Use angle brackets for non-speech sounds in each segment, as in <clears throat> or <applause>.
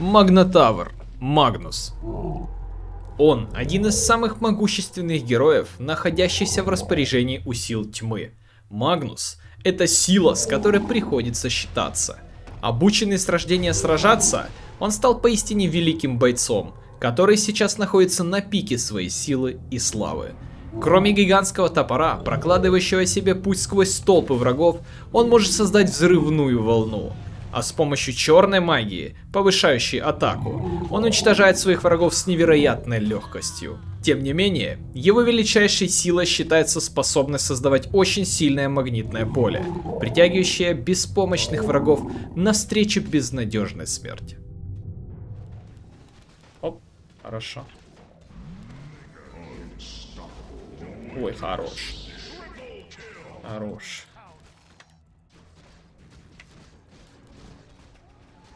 Магнотавр. Магнус. Он один из самых могущественных героев, находящийся в распоряжении у сил тьмы. Магнус – это сила, с которой приходится считаться. Обученный с рождения сражаться, он стал поистине великим бойцом, который сейчас находится на пике своей силы и славы. Кроме гигантского топора, прокладывающего себе путь сквозь столпы врагов, он может создать взрывную волну – а с помощью черной магии, повышающей атаку, он уничтожает своих врагов с невероятной легкостью. Тем не менее, его величайшей силой считается способность создавать очень сильное магнитное поле, притягивающее беспомощных врагов навстречу безнадежной смерти. Оп, хорошо. Ой, хорош. Хорош.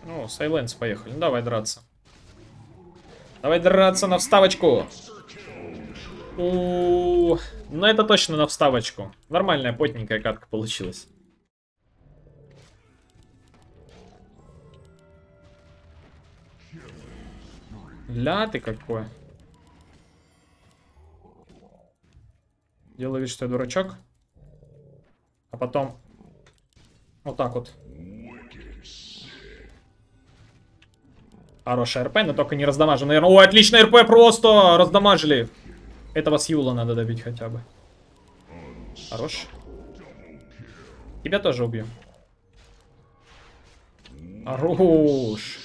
Ну, Сайленс, поехали. Ну, давай драться. Давай драться на вставочку. У, -у, -у. Ну, это точно на вставочку. Нормальная, потненькая катка получилась. Ля ты какой. Делаю вид, что я дурачок. А потом вот так вот Хорошая РП, но только не раздамажен, наверное. Ой, отличная РП просто! Раздамажили. Этого Сьюла надо добить хотя бы. Хорош. Тебя тоже убью. Хорош.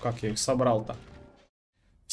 Как я их собрал-то?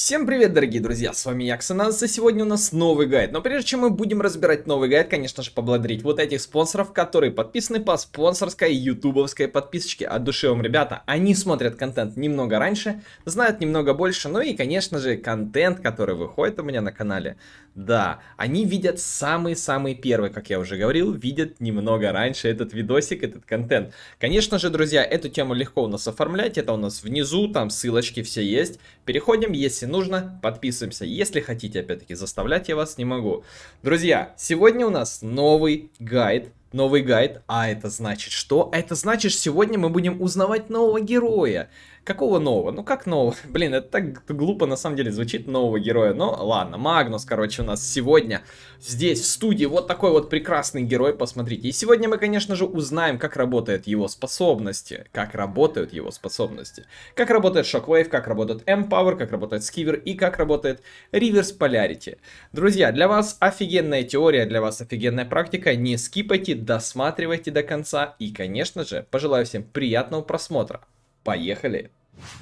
Всем привет, дорогие друзья, с вами я, Ксеназ, и сегодня у нас новый гайд. Но прежде чем мы будем разбирать новый гайд, конечно же, поблагодарить вот этих спонсоров, которые подписаны по спонсорской ютубовской подписочке. От души вам, ребята, они смотрят контент немного раньше, знают немного больше, ну и, конечно же, контент, который выходит у меня на канале, да, они видят самый-самый первый, как я уже говорил, видят немного раньше этот видосик, этот контент. Конечно же, друзья, эту тему легко у нас оформлять, это у нас внизу, там ссылочки все есть. Переходим, если нужно, подписываемся. Если хотите, опять-таки, заставлять я вас не могу. Друзья, сегодня у нас новый гайд новый гайд. А это значит что? Это значит, сегодня мы будем узнавать нового героя. Какого нового? Ну как нового? <laughs> Блин, это так глупо на самом деле звучит нового героя. Но ладно, Магнус, короче, у нас сегодня здесь в студии вот такой вот прекрасный герой, посмотрите. И сегодня мы, конечно же, узнаем, как работают его способности. Как работают его способности. Как работает Shockwave, как работает Empower, как работает Skiver и как работает Reverse Polarity. Друзья, для вас офигенная теория, для вас офигенная практика. Не скипайте, досматривайте до конца. И, конечно же, пожелаю всем приятного просмотра. Поехали!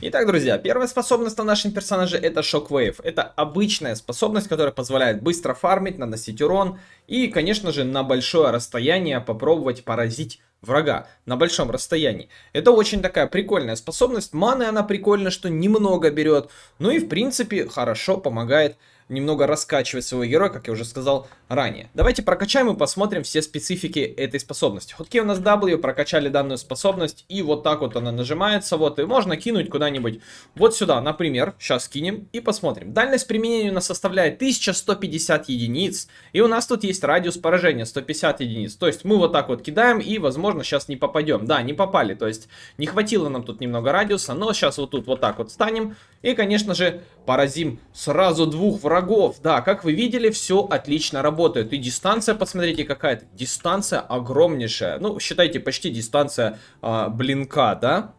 Итак, друзья, первая способность на нашем персонаже это Shockwave. Это обычная способность, которая позволяет быстро фармить, наносить урон и, конечно же, на большое расстояние попробовать поразить врага на большом расстоянии. Это очень такая прикольная способность. Маны она прикольно, что немного берет. Ну и, в принципе, хорошо помогает немного раскачивать своего героя, как я уже сказал ранее. Давайте прокачаем и посмотрим все специфики этой способности. Ходки у нас W, прокачали данную способность, и вот так вот она нажимается, вот, и можно кинуть куда-нибудь вот сюда, например, сейчас кинем и посмотрим. Дальность применения у нас составляет 1150 единиц, и у нас тут есть радиус поражения 150 единиц, то есть мы вот так вот кидаем, и, возможно, сейчас не попадем. Да, не попали, то есть не хватило нам тут немного радиуса, но сейчас вот тут вот так вот станем, и, конечно же, поразим сразу двух врагов. Да, как вы видели, все отлично работает. И дистанция, посмотрите, какая-то. Дистанция огромнейшая. Ну, считайте, почти дистанция а, блинка, да?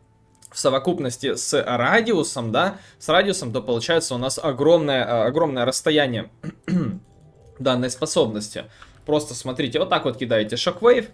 в совокупности с радиусом, да, с радиусом, то получается у нас огромное, а, огромное расстояние <clears throat> данной способности. Просто смотрите, вот так вот кидаете шоквейв,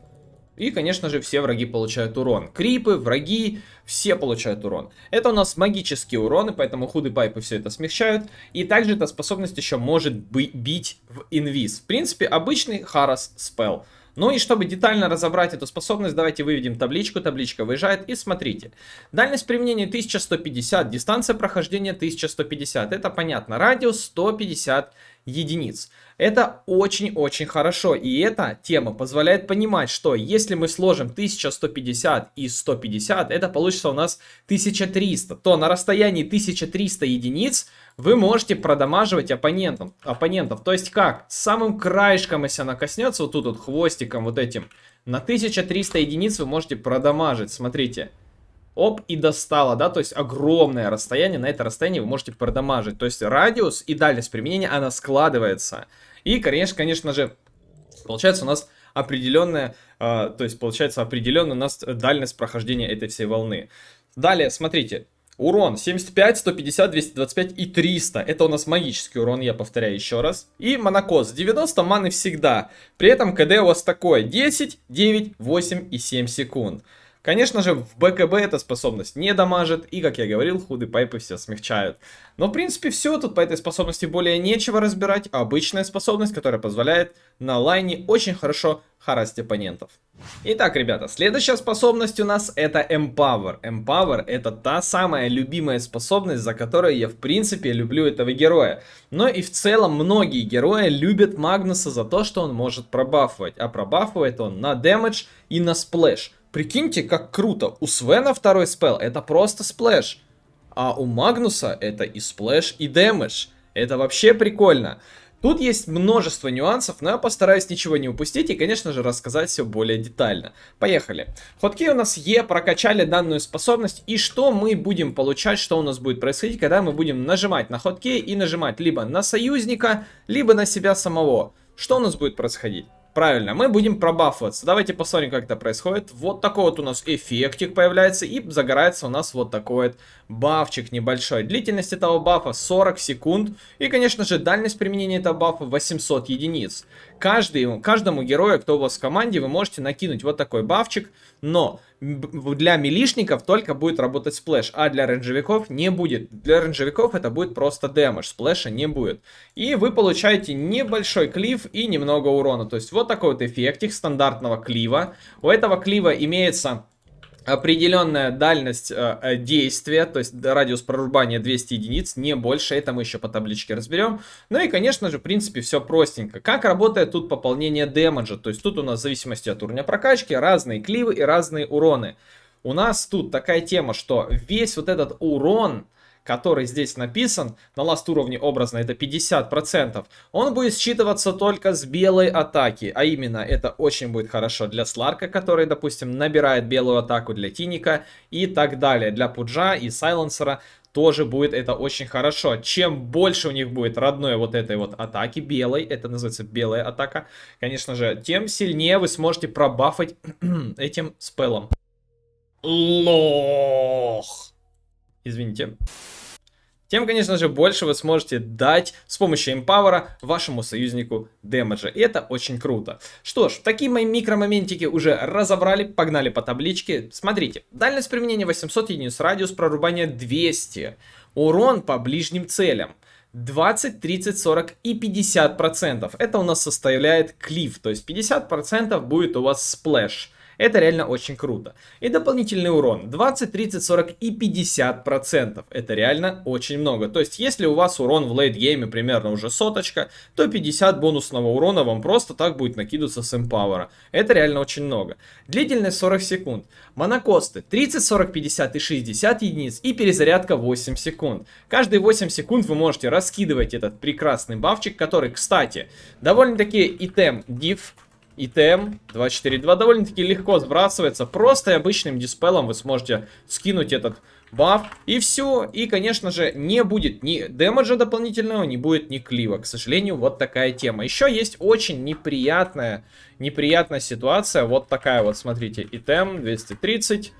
и, конечно же, все враги получают урон. Крипы, враги, все получают урон. Это у нас магические уроны, поэтому худы пайпы все это смягчают. И также эта способность еще может бить в инвиз. В принципе, обычный Харас спел. Ну и чтобы детально разобрать эту способность, давайте выведем табличку. Табличка выезжает и смотрите. Дальность применения 1150, дистанция прохождения 1150. Это понятно. Радиус 150 единиц. Это очень-очень хорошо, и эта тема позволяет понимать, что если мы сложим 1150 и 150, это получится у нас 1300, то на расстоянии 1300 единиц вы можете продамаживать оппонентов. оппонентов. То есть как? Самым краешком, если она коснется, вот тут вот хвостиком вот этим, на 1300 единиц вы можете продамажить, смотрите. Оп, и достала, да, то есть огромное расстояние, на это расстояние вы можете продамажить. То есть радиус и дальность применения, она складывается. И, конечно, конечно же, получается у нас определенная, э, то есть получается определенная у нас дальность прохождения этой всей волны. Далее, смотрите, Урон 75, 150, 225 и 300. Это у нас магический урон, я повторяю еще раз. И монокос 90 маны всегда. При этом КД у вас такое 10, 9, 8 и 7 секунд. Конечно же, в БКБ эта способность не дамажит, и, как я говорил, худые пайпы все смягчают. Но, в принципе, все, тут по этой способности более нечего разбирать, а обычная способность, которая позволяет на лайне очень хорошо харасить оппонентов. Итак, ребята, следующая способность у нас это Empower. Empower это та самая любимая способность, за которую я, в принципе, люблю этого героя. Но и в целом многие герои любят Магнуса за то, что он может пробафывать. А пробафывает он на damage и на splash. Прикиньте, как круто. У Свена второй spell это просто splash. А у Магнуса это и splash, и damage. Это вообще прикольно. Тут есть множество нюансов, но я постараюсь ничего не упустить и, конечно же, рассказать все более детально. Поехали. Hotkey у нас E прокачали данную способность, и что мы будем получать, что у нас будет происходить, когда мы будем нажимать на hotkey и нажимать либо на союзника, либо на себя самого. Что у нас будет происходить? Правильно, мы будем пробафываться. Давайте посмотрим, как это происходит. Вот такой вот у нас эффектик появляется, и загорается у нас вот такой вот бафчик небольшой. Длительность этого бафа 40 секунд, и, конечно же, дальность применения этого бафа 800 единиц. Каждый, каждому герою, кто у вас в команде, вы можете накинуть вот такой бафчик, но для милишников только будет работать splash, а для рейнджевиков не будет. Для рейнджевиков это будет просто damage, splash а не будет. И вы получаете небольшой cleave и немного урона. То есть вот такой вот эффектик стандартного клива. У этого клива имеется определенная дальность э, э, действия, то есть радиус прорубания 200 единиц, не больше, это мы еще по табличке разберем. Ну и, конечно же, в принципе, все простенько. Как работает тут пополнение демеджа, то есть тут у нас в зависимости от уровня прокачки разные кливы и разные уроны. У нас тут такая тема, что весь вот этот урон, который здесь написан, на ласт уровне образно это 50%, он будет считываться только с белой атаки. А именно, это очень будет хорошо для Сларка, который, допустим, набирает белую атаку для Тиника и так далее. Для Пуджа и Сайленсера тоже будет это очень хорошо. Чем больше у них будет родной вот этой вот атаки белой, это называется белая атака, конечно же, тем сильнее вы сможете пробафать <clears throat> этим спелом. Лох. Извините тем, конечно же, больше вы сможете дать с помощью импауэра вашему союзнику демеджа. И это очень круто. Что ж, такие мои микромоментики уже разобрали, погнали по табличке. Смотрите, дальность применения 800 единиц, радиус прорубания 200, урон по ближним целям. 20, 30, 40 и 50 процентов. Это у нас составляет cleave, то есть 50 процентов будет у вас splash. Это реально очень круто. И дополнительный урон 20, 30, 40 и 50 процентов. Это реально очень много. То есть, если у вас урон в лейтгейме примерно уже соточка, то 50 бонусного урона вам просто так будет накидываться с Empower а. Это реально очень много. Длительность 40 секунд. Монокосты 30, 40, 50 и 60 единиц и перезарядка 8 секунд. Каждые 8 секунд вы можете раскидывать этот прекрасный бафчик, который, кстати, довольно-таки итем div ИТМ 242 довольно-таки легко сбрасывается. Просто обычным диспелом вы сможете скинуть этот баф. И все. И, конечно же, не будет ни дэмэджа дополнительного, не будет ни клива. К сожалению, вот такая тема. Еще есть очень неприятная, неприятная ситуация. Вот такая вот, смотрите, ИТМ 230.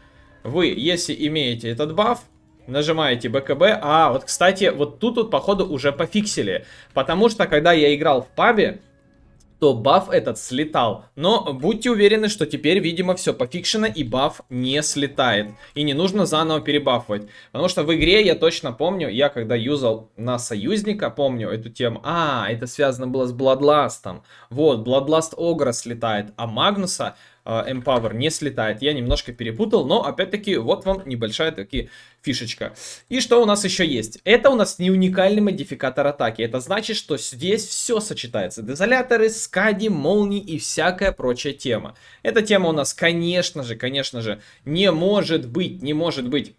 Вы, если имеете этот баф, нажимаете БКБ. А, вот, кстати, вот тут вот, походу, уже пофиксили. Потому что, когда я играл в пабе, то баф этот слетал. Но будьте уверены, что теперь, видимо, все пофикшено и баф не слетает. И не нужно заново перебафывать. Потому что в игре, я точно помню, я когда юзал на союзника, помню эту тему. А, это связано было с Бладластом. Вот, Бладласт Огра слетает, а Магнуса Empower не слетает. Я немножко перепутал, но опять-таки вот вам небольшая таки фишечка. И что у нас еще есть? Это у нас не уникальный модификатор атаки. Это значит, что здесь все сочетается. Дезоляторы, скади, молнии и всякая прочая тема. Эта тема у нас, конечно же, конечно же, не может быть, не может быть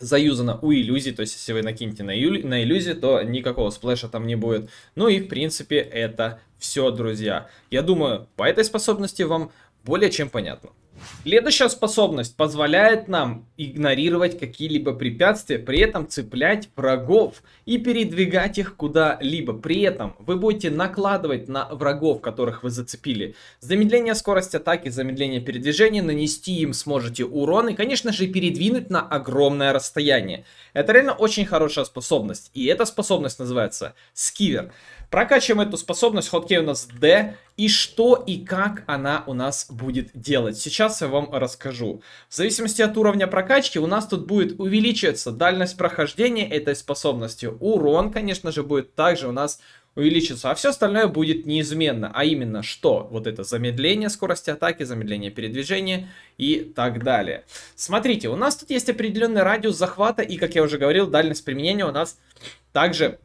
заюзана у иллюзий, то есть если вы накинете на, иллю... на иллюзии, то никакого сплэша там не будет. Ну и в принципе это все, друзья. Я думаю, по этой способности вам более чем понятно. Следующая способность позволяет нам игнорировать какие-либо препятствия, при этом цеплять врагов и передвигать их куда-либо. При этом вы будете накладывать на врагов, которых вы зацепили, замедление скорости атаки, замедление передвижения, нанести им сможете урон и, конечно же, передвинуть на огромное расстояние. Это реально очень хорошая способность, и эта способность называется Скивер. Прокачиваем эту способность, хоткей у нас D, и что и как она у нас будет делать. Сейчас я вам расскажу. В зависимости от уровня прокачки у нас тут будет увеличиваться дальность прохождения этой способности. Урон, конечно же, будет также у нас увеличиться, а все остальное будет неизменно, а именно что? Вот это замедление скорости атаки, замедление передвижения и так далее. Смотрите, у нас тут есть определенный радиус захвата и, как я уже говорил, дальность применения у нас также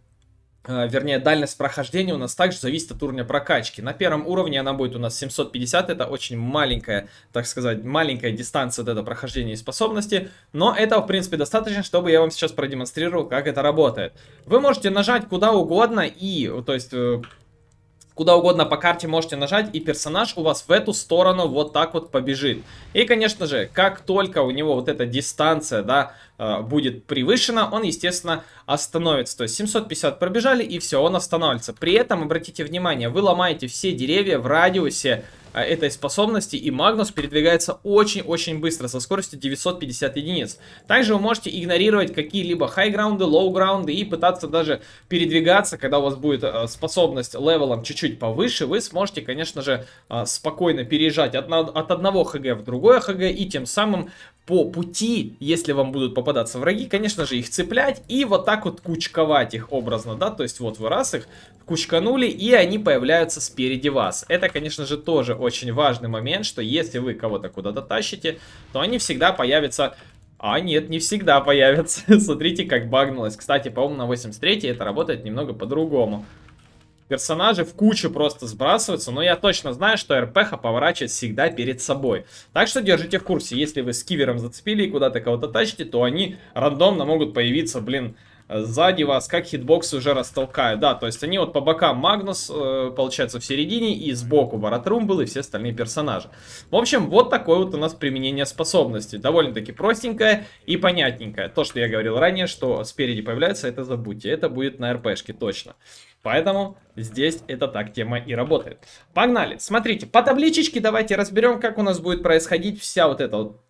вернее, дальность прохождения у нас также зависит от уровня прокачки. На первом уровне она будет у нас 750, это очень маленькая, так сказать, маленькая дистанция от этого прохождения и способности, но этого, в принципе, достаточно, чтобы я вам сейчас продемонстрировал, как это работает. Вы можете нажать куда угодно и, то есть, э, куда угодно по карте можете нажать, и персонаж у вас в эту сторону вот так вот побежит. И, конечно же, как только у него вот эта дистанция, да, э, будет превышена, он, естественно, остановится. То есть 750 пробежали, и все, он останавливается. При этом, обратите внимание, вы ломаете все деревья в радиусе этой способности, и Магнус передвигается очень-очень быстро, со скоростью 950 единиц. Также вы можете игнорировать какие-либо хайграунды, лоу-граунды и пытаться даже передвигаться, когда у вас будет а, способность левелом чуть-чуть повыше, вы сможете, конечно же, а, спокойно переезжать от, от одного ХГ в другое ХГ и тем самым по пути, если вам будут попадаться враги, конечно же, их цеплять и вот так вот кучковать их образно, да, то есть вот вы раз их кучканули, и они появляются спереди вас. Это, конечно же, тоже очень важный момент, что если вы кого-то куда-то тащите, то они всегда появятся а нет, не всегда появятся. <laughs> Смотрите, как багнулось. Кстати, по-моему, на 83 это работает немного по-другому персонажи в кучу просто сбрасываются, но я точно знаю, что РПХ поворачивает всегда перед собой. Так что держите в курсе, если вы с кивером зацепили и куда-то кого-то тащите, то они рандомно могут появиться, блин, сзади вас, как хитбоксы уже растолкают. Да, то есть они вот по бокам Магнус, э, получается, в середине, и сбоку Баратрум был, и все остальные персонажи. В общем, вот такое вот у нас применение способности. Довольно-таки простенькое и понятненькое. То, что я говорил ранее, что спереди появляется, это забудьте. Это будет на РПшке точно. Поэтому здесь это так тема и работает. Погнали. Смотрите, по табличечке давайте разберем, как у нас будет происходить вся вот эта вот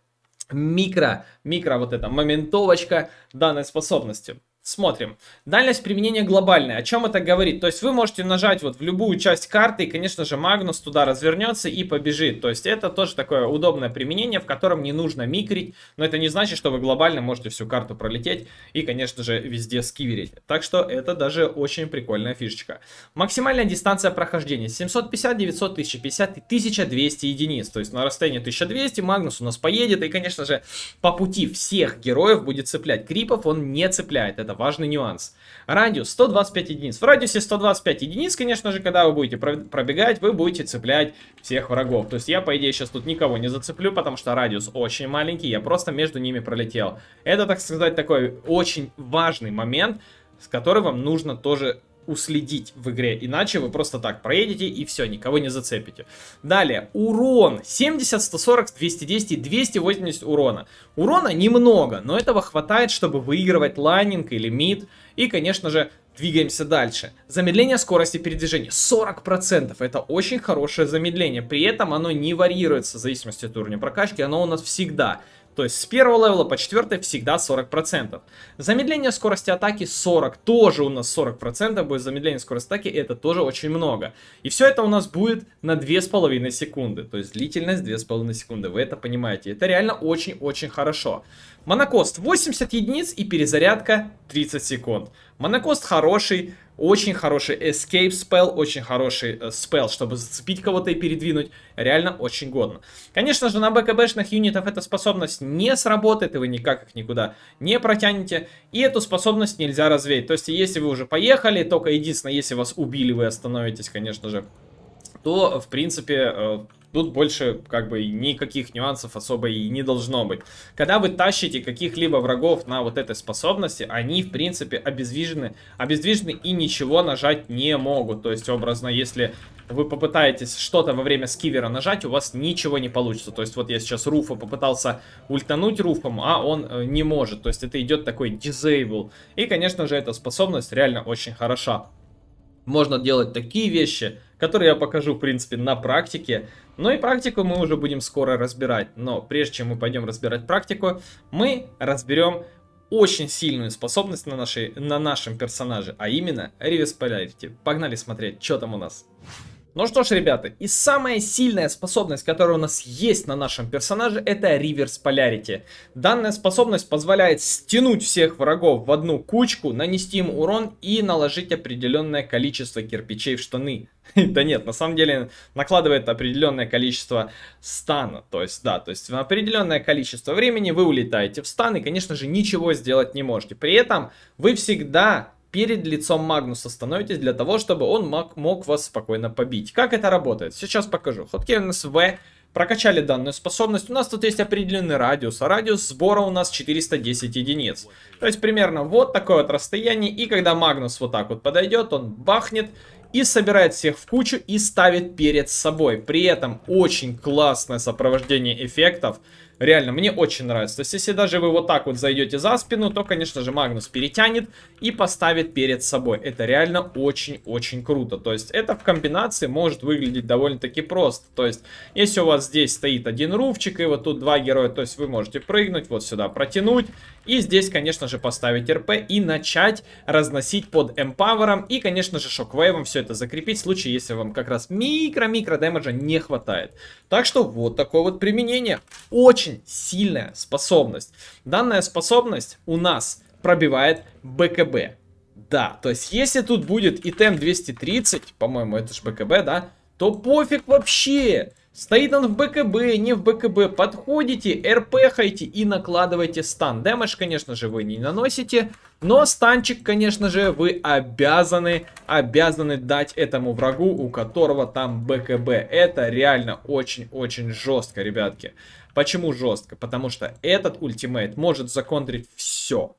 микро, микро вот эта моментовочка данной способности. Смотрим. Дальность применения глобальная. О чем это говорит? То есть вы можете нажать вот в любую часть карты, и, конечно же, Магнус туда развернется и побежит. То есть это тоже такое удобное применение, в котором не нужно микрить, но это не значит, что вы глобально можете всю карту пролететь и, конечно же, везде скиверить. Так что это даже очень прикольная фишечка. Максимальная дистанция прохождения 750, 900, 1050 и 1200 единиц. То есть на расстоянии 1200 Магнус у нас поедет, и, конечно же, по пути всех героев будет цеплять. Крипов он не цепляет. Это важный нюанс. Радиус 125 единиц. В радиусе 125 единиц, конечно же, когда вы будете пробегать, вы будете цеплять всех врагов. То есть я, по идее, сейчас тут никого не зацеплю, потому что радиус очень маленький, я просто между ними пролетел. Это, так сказать, такой очень важный момент, с которым вам нужно тоже уследить в игре, иначе вы просто так проедете и все, никого не зацепите. Далее, урон 70, 140, 210 и 280 урона. Урона немного, но этого хватает, чтобы выигрывать лайнинг или мид. И, конечно же, двигаемся дальше. Замедление скорости передвижения 40%. Это очень хорошее замедление. При этом оно не варьируется в зависимости от уровня прокачки, оно у нас всегда. То есть с первого левела по четвертый всегда 40%. Замедление скорости атаки 40. Тоже у нас 40% будет замедление скорости атаки. Это тоже очень много. И все это у нас будет на 2,5 секунды. То есть длительность 2,5 секунды. Вы это понимаете. Это реально очень-очень хорошо. Монокост 80 единиц и перезарядка 30 секунд. Монокост хороший, очень хороший escape spell, очень хороший э, спел, чтобы зацепить кого-то и передвинуть. Реально очень годно. Конечно же, на БКБшных юнитов эта способность не сработает, и вы никак их никуда не протянете. И эту способность нельзя развеять. То есть, если вы уже поехали, только единственное, если вас убили, вы остановитесь, конечно же, то, в принципе, э, Тут больше как бы никаких нюансов особо и не должно быть. Когда вы тащите каких-либо врагов на вот этой способности, они в принципе обездвижены, обездвижены и ничего нажать не могут. То есть образно, если вы попытаетесь что-то во время скивера нажать, у вас ничего не получится. То есть вот я сейчас Руфа попытался ультануть Руфом, а он э, не может. То есть это идет такой disable. И конечно же эта способность реально очень хороша. Можно делать такие вещи, которые я покажу в принципе на практике. Ну и практику мы уже будем скоро разбирать. Но прежде чем мы пойдем разбирать практику, мы разберем очень сильную способность на, нашей, на нашем персонаже, а именно Reverse Polarity. Погнали смотреть, что там у нас. Ну что ж, ребята, и самая сильная способность, которая у нас есть на нашем персонаже, это Reverse Polarity. Данная способность позволяет стянуть всех врагов в одну кучку, нанести им урон и наложить определенное количество кирпичей в штаны. <laughs> Да нет, на самом деле накладывает определенное количество стана. То есть, да, то есть в определенное количество времени вы улетаете в стан и, конечно же, ничего сделать не можете. При этом вы всегда перед лицом Магнуса становитесь для того, чтобы он мог, мог вас спокойно побить. Как это работает? Сейчас покажу. Хоткинс В прокачали данную способность. У нас тут есть определенный радиус, а радиус сбора у нас 410 единиц. То есть примерно вот такое вот расстояние, и когда Магнус вот так вот подойдет, он бахнет и собирает всех в кучу и ставит перед собой. При этом очень классное сопровождение эффектов. Реально, мне очень нравится. То есть, если даже вы вот так вот зайдете за спину, то, конечно же, Магнус перетянет и поставит перед собой. Это реально очень-очень круто. То есть, это в комбинации может выглядеть довольно-таки просто. То есть, если у вас здесь стоит один руфчик, и вот тут два героя, то есть, вы можете прыгнуть, вот сюда протянуть. И здесь, конечно же, поставить РП и начать разносить под эмпавером. И, конечно же, шоквейвом все это закрепить в случае, если вам как раз микро-микро дэмэджа не хватает. Так что вот такое вот применение. Очень сильная способность. Данная способность у нас пробивает БКБ. Да, то есть если тут будет итем 230, по-моему, это же БКБ, да, то пофиг вообще. Стоит он в БКБ, не в БКБ. Подходите, РПхайте и накладывайте стан. Дэмэдж, конечно же, вы не наносите. Но станчик, конечно же, вы обязаны, обязаны дать этому врагу, у которого там БКБ. Это реально очень-очень жестко, ребятки. Почему жестко? Потому что этот ультимейт может законтрить все.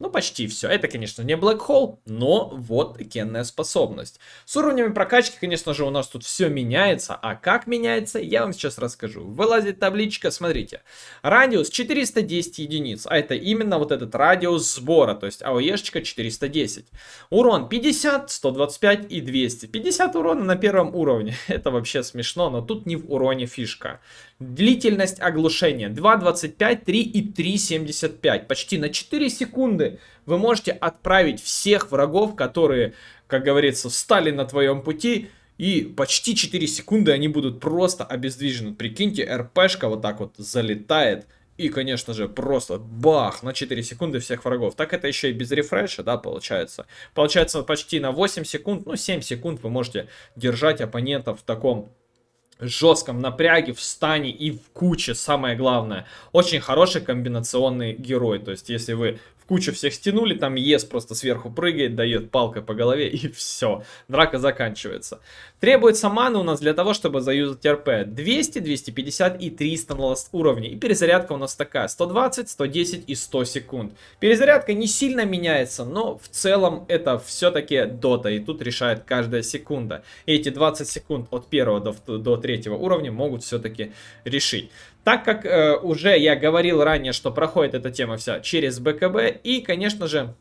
Ну, почти все. Это, конечно, не Black Hole, но вот кенная способность. С уровнями прокачки, конечно же, у нас тут все меняется. А как меняется, я вам сейчас расскажу. Вылазит табличка, смотрите. Радиус 410 единиц. А это именно вот этот радиус сбора. То есть АОЕшечка 410. Урон 50, 125 и 200. 50 урона на первом уровне. <laughs> Это вообще смешно, но тут не в уроне фишка. Длительность оглушения 2.25, 3 и 3.75. Почти на 4 секунды вы можете отправить всех врагов, которые, как говорится, встали на твоем пути. И почти 4 секунды они будут просто обездвижены. Прикиньте, РПшка вот так вот залетает. И, конечно же, просто бах, на 4 секунды всех врагов. Так это еще и без рефреша, да, получается. Получается почти на 8 секунд, ну 7 секунд вы можете держать оппонентов в таком жестком напряге, в стане и в куче, самое главное. Очень хороший комбинационный герой, то есть если вы кучу всех стянули, там ЕС просто сверху прыгает, дает палкой по голове и все, драка заканчивается. Требуется маны у нас для того, чтобы заюзать РП 200, 250 и 300 на ласт уровне. И перезарядка у нас такая, 120, 110 и 100 секунд. Перезарядка не сильно меняется, но в целом это все-таки дота, и тут решает каждая секунда. И эти 20 секунд от первого до, до третьего уровня могут все-таки решить. Так как э, уже я говорил ранее, что проходит эта тема вся через БКБ, и, конечно же,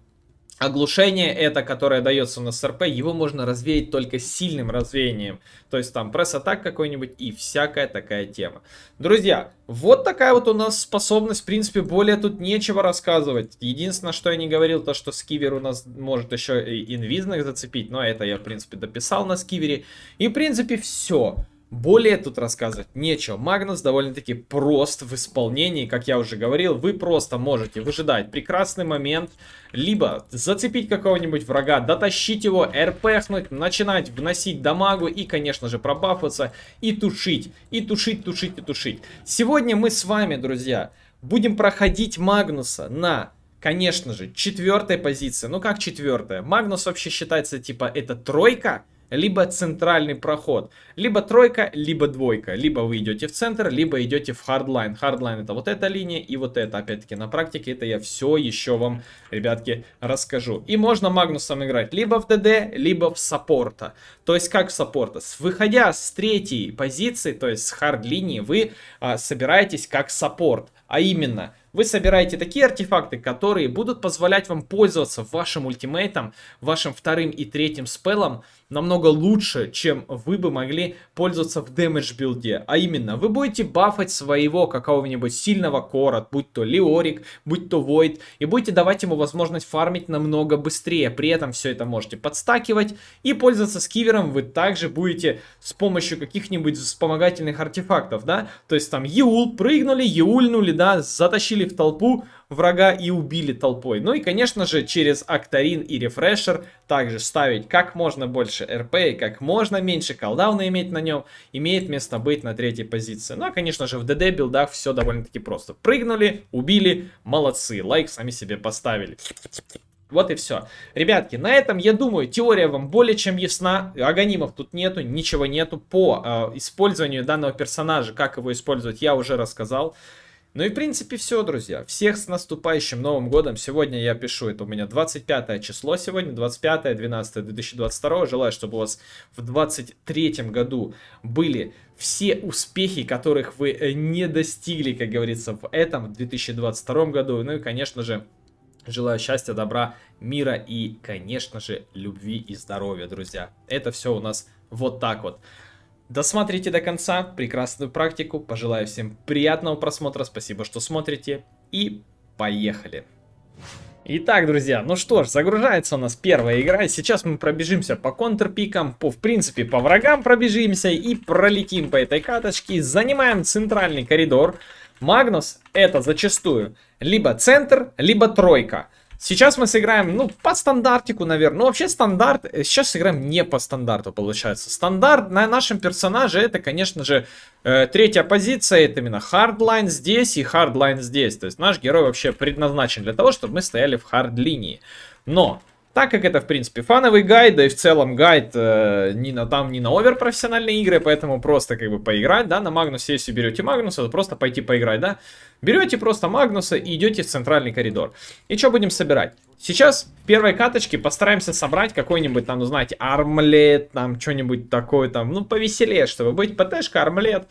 Оглушение это, которое дается на СРП, его можно развеять только сильным развеянием. То есть там пресс-атак какой-нибудь и всякая такая тема. Друзья, вот такая вот у нас способность. В принципе, более тут нечего рассказывать. Единственное, что я не говорил, то что скивер у нас может еще и инвизных зацепить. Но это я, в принципе, дописал на скивере. И, в принципе, все. Более тут рассказывать нечего. Магнус довольно-таки прост в исполнении, как я уже говорил. Вы просто можете выжидать прекрасный момент, либо зацепить какого-нибудь врага, дотащить его, РПхнуть, начинать вносить дамагу и, конечно же, пробафаться и тушить, и тушить, тушить и тушить. Сегодня мы с вами, друзья, будем проходить Магнуса на конечно же, четвертой позиции. Ну как четвертая? Магнус вообще считается типа это тройка, либо центральный проход. Либо тройка, либо двойка. Либо вы идете в центр, либо идете в hard lane. Hard lane это вот эта линия и вот это. Опять-таки на практике это я все еще вам, ребятки, расскажу. И можно Магнусом играть либо в ДД, либо в саппорта. То есть как в саппорта? Выходя с третьей позиции, то есть с hard линии, вы а, собираетесь как саппорт. А именно, вы собираете такие артефакты, которые будут позволять вам пользоваться вашим ультимейтом, вашим вторым и третьим спеллом намного лучше, чем вы бы могли пользоваться в damage билде. А именно, вы будете бафать своего какого-нибудь сильного кора, будь то Леорик, будь то Войд, и будете давать ему возможность фармить намного быстрее. При этом все это можете подстакивать и пользоваться скивером вы также будете с помощью каких-нибудь вспомогательных артефактов, да? То есть там Еул, прыгнули, Еульнули, да, затащили в толпу, врага и убили толпой. Ну и, конечно же, через Octarine и Refresher также ставить как можно больше РП и как можно меньше колдауна иметь на нем, имеет место быть на третьей позиции. Ну а, конечно же, в ДД билдах все довольно-таки просто. Прыгнули, убили, молодцы, лайк сами себе поставили. Вот и все. Ребятки, на этом, я думаю, теория вам более чем ясна. Аганимов тут нету, ничего нету. По э, использованию данного персонажа, как его использовать, я уже рассказал. Ну и в принципе все, друзья. Всех с наступающим Новым Годом. Сегодня я пишу, это у меня 25 число сегодня, 25 12 2022. Желаю, чтобы у вас в 23 году были все успехи, которых вы э, не достигли, как говорится, в этом 2022 году. Ну и, конечно же, Желаю счастья, добра, мира и, конечно же, любви и здоровья, друзья. Это все у нас вот так вот. Досмотрите до конца прекрасную практику. Пожелаю всем приятного просмотра. Спасибо, что смотрите. И поехали. Итак, друзья, ну что ж, загружается у нас первая игра. Сейчас мы пробежимся по контрпикам, по, в принципе, по врагам пробежимся и пролетим по этой каточке. Занимаем центральный коридор. Магнус это зачастую либо центр, либо тройка. Сейчас мы сыграем, ну, по стандартику, наверное. Ну, вообще стандарт, э, сейчас сыграем не по стандарту, получается. Стандарт на нашем персонаже, это, конечно же, э, третья позиция, это именно hard lane здесь и hard lane здесь. То есть наш герой вообще предназначен для того, чтобы мы стояли в hard линии. Но так как это, в принципе, фановый гайд, да и в целом гайд э, не на там, не на оверпрофессиональные игры, поэтому просто как бы поиграть, да, на Магнусе, если берете Магнуса, то просто пойти поиграть, да. Берете просто Магнуса и идете в центральный коридор. И что будем собирать? Сейчас в первой каточке постараемся собрать какой-нибудь там, ну знаете, армлет, там что-нибудь такое там, ну повеселее, чтобы быть ПТшка, армлет.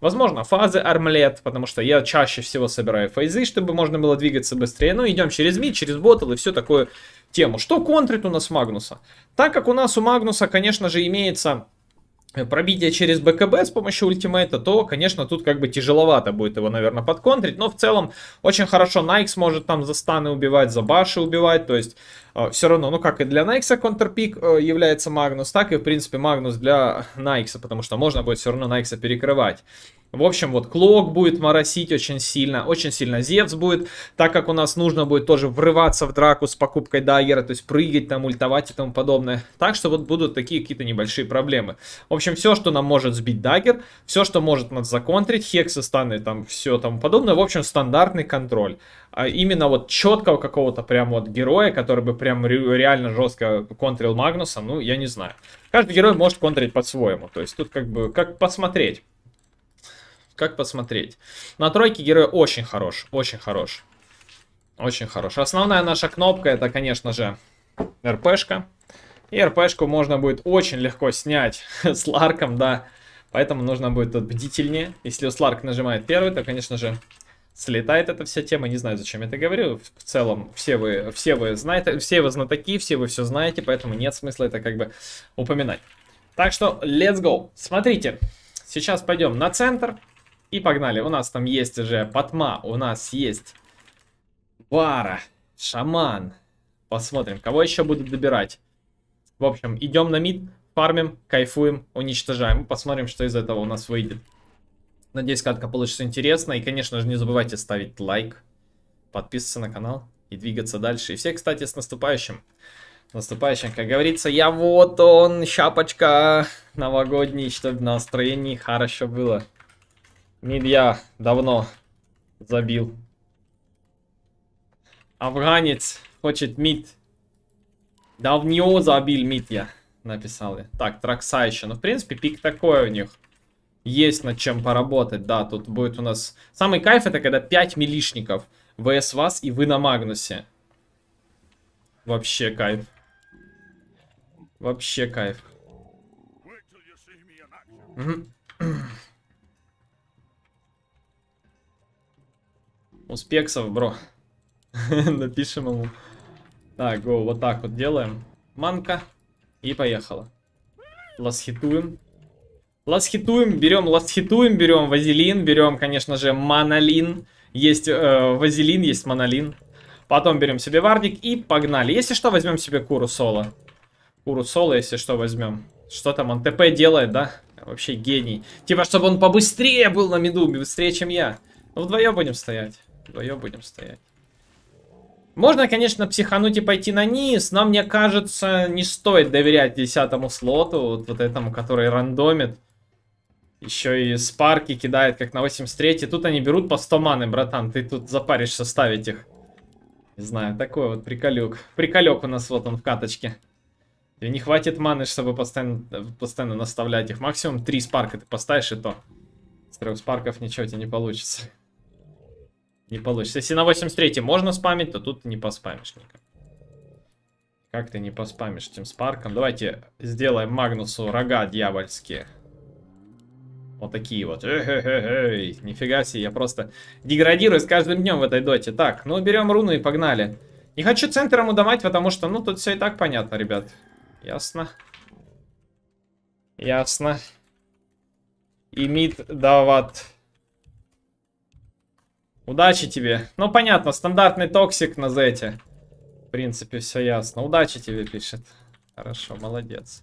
Возможно, фазы армлет, потому что я чаще всего собираю фейзы, чтобы можно было двигаться быстрее. Ну, идем через мид, через ботл и все такое тему. Что контрит у нас Магнуса? Так как у нас у Магнуса, конечно же, имеется пробитие через БКБ с помощью ультимейта, то, конечно, тут как бы тяжеловато будет его, наверное, подконтрить. Но в целом очень хорошо Найкс может там за станы убивать, за баши убивать. То есть э, все равно, ну как и для Найкса контрпик э, является Магнус, так и в принципе Магнус для Найкса, потому что можно будет все равно Найкса перекрывать. В общем, вот Клок будет моросить очень сильно, очень сильно Зевс будет, так как у нас нужно будет тоже врываться в драку с покупкой даггера, то есть прыгать там, ультовать и тому подобное. Так что вот будут такие какие-то небольшие проблемы. В общем, все, что нам может сбить даггер, все, что может нас законтрить, хексы, станы, там, все тому подобное, в общем, стандартный контроль. А именно вот четкого какого-то прям вот героя, который бы прям реально жестко контрил Магнуса, ну, я не знаю. Каждый герой может контрить по-своему, то есть тут как бы, как посмотреть как посмотреть. На тройке герой очень хорош, очень хорош. Очень хорош. Основная наша кнопка это, конечно же, РПшка. И РПшку можно будет очень легко снять <laughs> с Ларком, да. Поэтому нужно будет тут бдительнее. Если Сларк нажимает первый, то, конечно же, слетает эта вся тема. Не знаю, зачем я это говорю. В целом, все вы, все вы знаете, все вы знатоки, все вы все знаете, поэтому нет смысла это как бы упоминать. Так что, let's go. Смотрите, сейчас пойдем на центр. И погнали. У нас там есть уже Патма, у нас есть Вара, Шаман. Посмотрим, кого еще будут добирать. В общем, идем на мид, фармим, кайфуем, уничтожаем. Посмотрим, что из этого у нас выйдет. Надеюсь, катка получится интересно. И, конечно же, не забывайте ставить лайк, подписываться на канал и двигаться дальше. И всех, кстати, с наступающим. Наступающим, как говорится, я вот он, шапочка новогодний, чтобы настроение хорошо было. Мид я давно забил. Афганец хочет мид. Давнё забил мид я, написали. Так, Тракса еще. Ну, в принципе, пик такой у них. Есть над чем поработать, да, тут будет у нас... Самый кайф это когда 5 милишников. ВС вас и вы на Магнусе. Вообще кайф. Вообще кайф. Успексов, бро. <laughs> Напишем ему. Так, го, вот так вот делаем. Манка. И поехала. Ласхитуем. Ласхитуем, берем ласхитуем, берем вазелин, берем, конечно же, монолин. Есть э, вазелин, есть монолин. Потом берем себе вардик и погнали. Если что, возьмем себе куру соло. Куру соло, если что, возьмем. Что там, он ТП делает, да? Вообще гений. Типа, чтобы он побыстрее был на миду, быстрее, чем я. Ну, вдвоем будем стоять. Вдвоем будем стоять. Можно, конечно, психануть и пойти на низ, но мне кажется, не стоит доверять десятому слоту, вот, вот этому, который рандомит. Еще и спарки кидает, как на 83. Тут они берут по 100 маны, братан. Ты тут запаришься ставить их. Не знаю, такой вот приколюк. Приколек у нас вот он в каточке. И не хватит маны, чтобы постоянно, постоянно наставлять их. Максимум 3 спарка ты поставишь и то. С трех спарков ничего тебе не получится. Не получится. Если на 83 можно спамить, то тут не поспамишь никак. Как ты не поспамишь этим спарком? Давайте сделаем Магнусу рога дьявольские. Вот такие вот. Эй, нифига себе, я просто деградирую с каждым днем в этой доте. Так, ну берем руну и погнали. Не хочу центром удавать, потому что, ну, тут все и так понятно, ребят. Ясно. Ясно. И мид дават. Удачи тебе. Ну, понятно, стандартный токсик на зете. В принципе, все ясно. Удачи тебе пишет. Хорошо, молодец.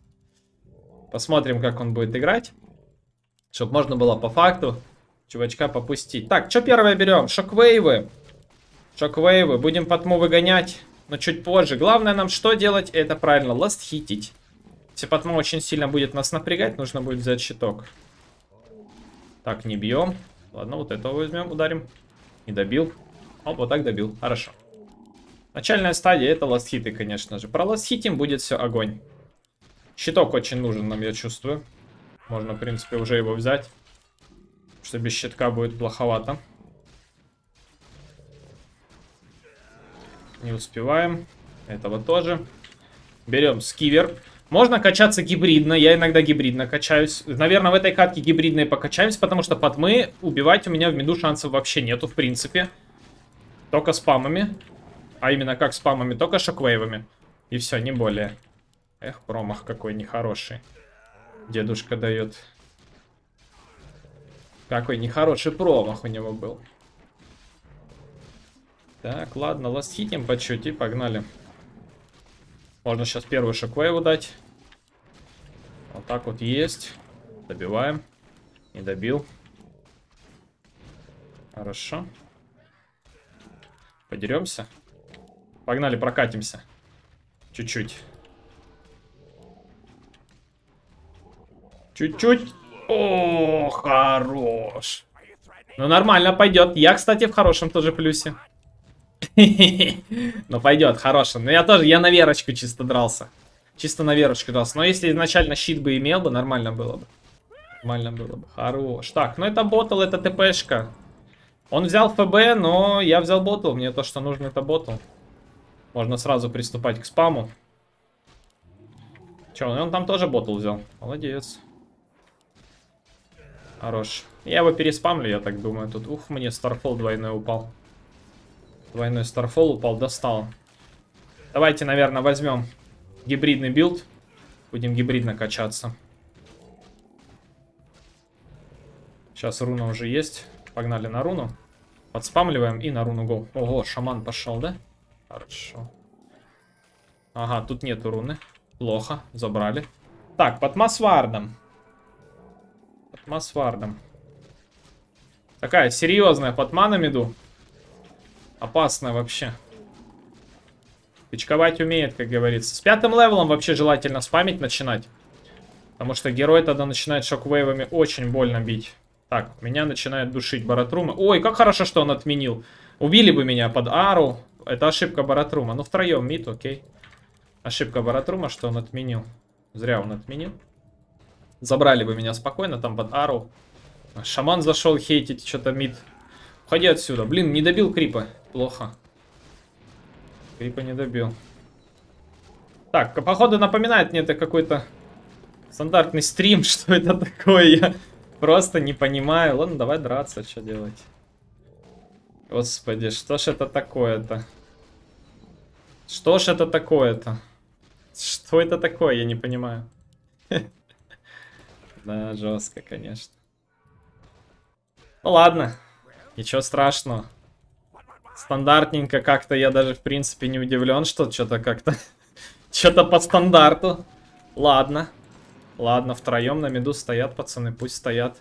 Посмотрим, как он будет играть. Чтобы можно было по факту чувачка попустить. Так, что первое берем? Шоквейвы. Шоквейвы. Будем потму выгонять, но чуть позже. Главное нам что делать? Это правильно, ласт хитить. Если потму очень сильно будет нас напрягать, нужно будет взять щиток. Так, не бьем. Ладно, вот этого возьмем, ударим. Не добил. О, вот так добил. Хорошо. Начальная стадия это ластхиты, конечно же. Про ластхитим будет все огонь. Щиток очень нужен нам, я чувствую. Можно, в принципе, уже его взять. Что без щитка будет плоховато. Не успеваем. Этого тоже. Берем скивер. Можно качаться гибридно. Я иногда гибридно качаюсь. Наверное, в этой катке гибридно покачаемся, потому что под мы убивать у меня в миду шансов вообще нету, в принципе. Только спамами. А именно как спамами? Только шоквейвами. И все, не более. Эх, промах какой нехороший. Дедушка дает. Какой нехороший промах у него был. Так, ладно, ластхитим по чуть и погнали. Можно сейчас первый шоквейву дать. Вот так вот есть. Добиваем. Не добил. Хорошо. Подеремся. Погнали, прокатимся. Чуть-чуть. Чуть-чуть. О, хорош. Ну, нормально пойдет. Я, кстати, в хорошем тоже плюсе. <laughs> Ну, пойдет, хорошим. Но я тоже, я на верочку чисто дрался. Чисто на верочку дрался. Но если изначально щит бы имел бы, нормально было бы. Нормально было бы. Хорош. Так, ну это ботл, это ТПшка. Он взял ФБ, но я взял ботл. Мне то, что нужно, это ботл. Можно сразу приступать к спаму. Че, он там тоже ботл взял. Молодец. Хорош. Я его переспамлю, я так думаю. Тут, ух, мне Starfall двойной упал. Двойной Starfall упал, достал. Давайте, наверное, возьмем гибридный build. Будем гибридно качаться. Сейчас руна уже есть. Погнали на руну. Подспамливаем и на руну go. Ого, шаман пошел, да? Хорошо. Ага, тут нету руны. Плохо, забрали. Так, под Масвардом. Под Масвардом. Такая серьезная подма на меду. Опасная вообще. Пичковать умеет, как говорится. С пятым левелом вообще желательно спамить начинать. Потому что герой тогда начинает шоквейвами очень больно бить. Так, меня начинает душить Баратрума. Ой, как хорошо, что он отменил. Убили бы меня под Ару. Это ошибка Баратрума. Ну, втроем мид, окей. Ошибка Баратрума, что он отменил. Зря он отменил. Забрали бы меня спокойно там под Ару. Шаман зашел хейтить что-то мид. Уходи отсюда. Блин, не добил Крипа. Плохо. Крипа не добил. Так, походу напоминает мне это какой-то стандартный стрим. <laughs> Что это такое? Я просто не понимаю. Ладно, давай драться. Что делать? Господи, что ж это такое-то? Что ж это такое-то? Что это такое, я не понимаю. <laughs> Да, жестко, конечно. Ну ладно, ничего страшного. Стандартненько как-то я даже в принципе не удивлен, что что-то как-то... <laughs> Что-то по стандарту. Ладно. Ладно, втроем на меду стоят, пацаны, пусть стоят.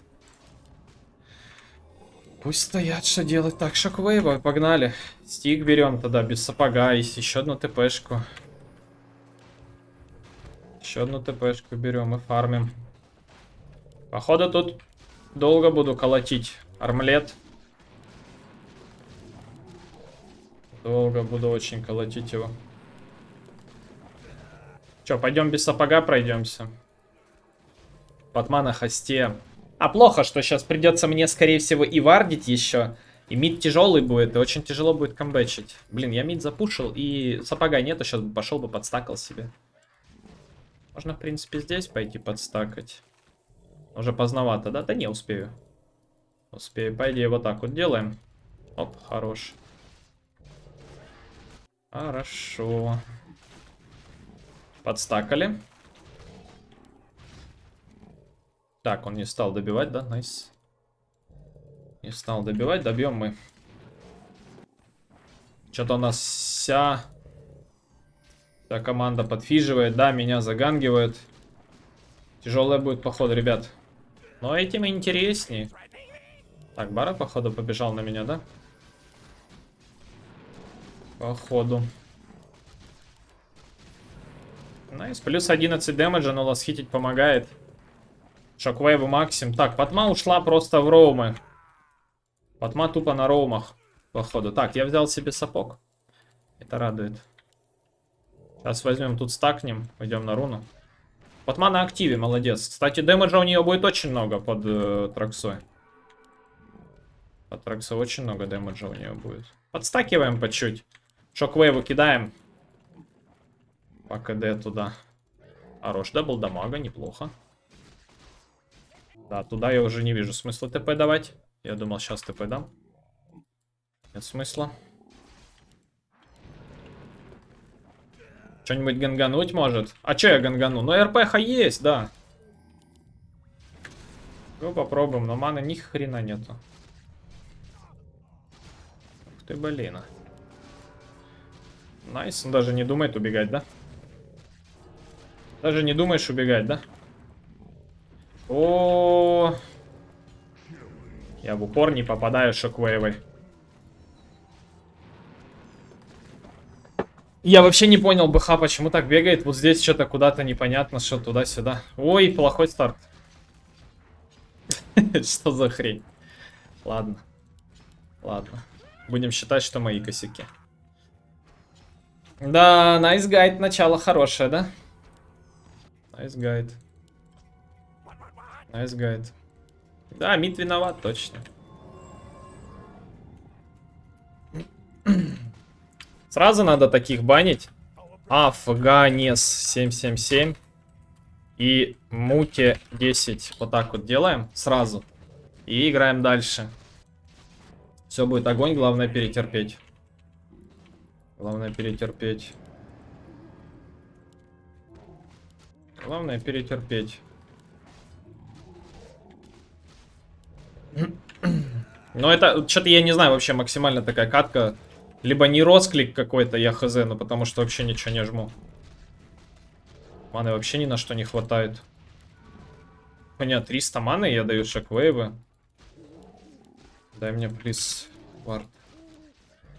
Пусть стоят, что делать. Так, шоквейва, погнали. Стик берем тогда, без сапога. Есть еще одну ТПшку. Еще одну ТПшку берем и фармим. Походу тут долго буду колотить. Армлет. Долго буду очень колотить его. Че, пойдем без сапога пройдемся. Патма на хосте. А плохо, что сейчас придется мне, скорее всего, и вардить еще. И мид тяжелый будет, и очень тяжело будет камбэчить. Блин, я мид запушил, и сапога нету, сейчас пошел бы подстакал себе. Можно, в принципе, здесь пойти подстакать. Уже поздновато, да? Да не, успею. Успею. По идее, вот так вот делаем. Оп, хорош. Хорошо. Подстакали. Так, он не стал добивать, да? Nice. Не стал добивать, добьем мы. Что-то у нас вся Вся команда подфиживает, да, меня загангивает. Тяжелая будет походу, ребят. Но этим интереснее. Так, Бара, походу, побежал на меня, да? Походу. Nice, плюс 11 дэмэджа, но ластхитить помогает. Шоквейву максим. Так, Патма ушла просто в роумы. Патма тупо на роумах, походу. Так, я взял себе сапог. Это радует. Сейчас возьмем тут стакнем, пойдем на руну. Патма на активе, молодец. Кстати, дэмэджа у нее будет очень много под э, траксой. Под траксой очень много дэмэджа у нее будет. Подстакиваем по чуть. Шоквейву кидаем. По КД туда. Хорош, double дамага, неплохо. Да, туда я уже не вижу смысла ТП давать. Я думал, сейчас ТП дам. Нет смысла. Что-нибудь гангануть может? А что я гангану? Ну, РПХ есть, да. Ну, попробуем, но маны ни хрена нету. Ух ты, блин. Nice, он даже не думает убегать, да? Даже не думаешь убегать, да? О, -о, -о, -о. Я в упор не попадаю шоквейвой. Я вообще не понял БХ, почему так бегает. Вот здесь что-то куда-то непонятно, что туда-сюда. Ой, плохой старт. <laughs> Что за хрень? Ладно. Ладно. Будем считать, что мои косяки. Да, nice guide. Начало хорошее, да? Nice guide. Nice guide. Да, мид виноват, точно. <clears throat> Сразу надо таких банить. Афганес 777 и Мути 10. Вот так вот делаем сразу. И играем дальше. Все будет огонь, главное перетерпеть. Главное перетерпеть. Главное перетерпеть. <clears throat> Но это, что-то я не знаю, вообще максимально такая катка либо не росклик какой-то, я хз, ну потому что вообще ничего не жму. Маны вообще ни на что не хватает. У меня 300 маны, я даю шоквейвы. Дай мне, please, ward.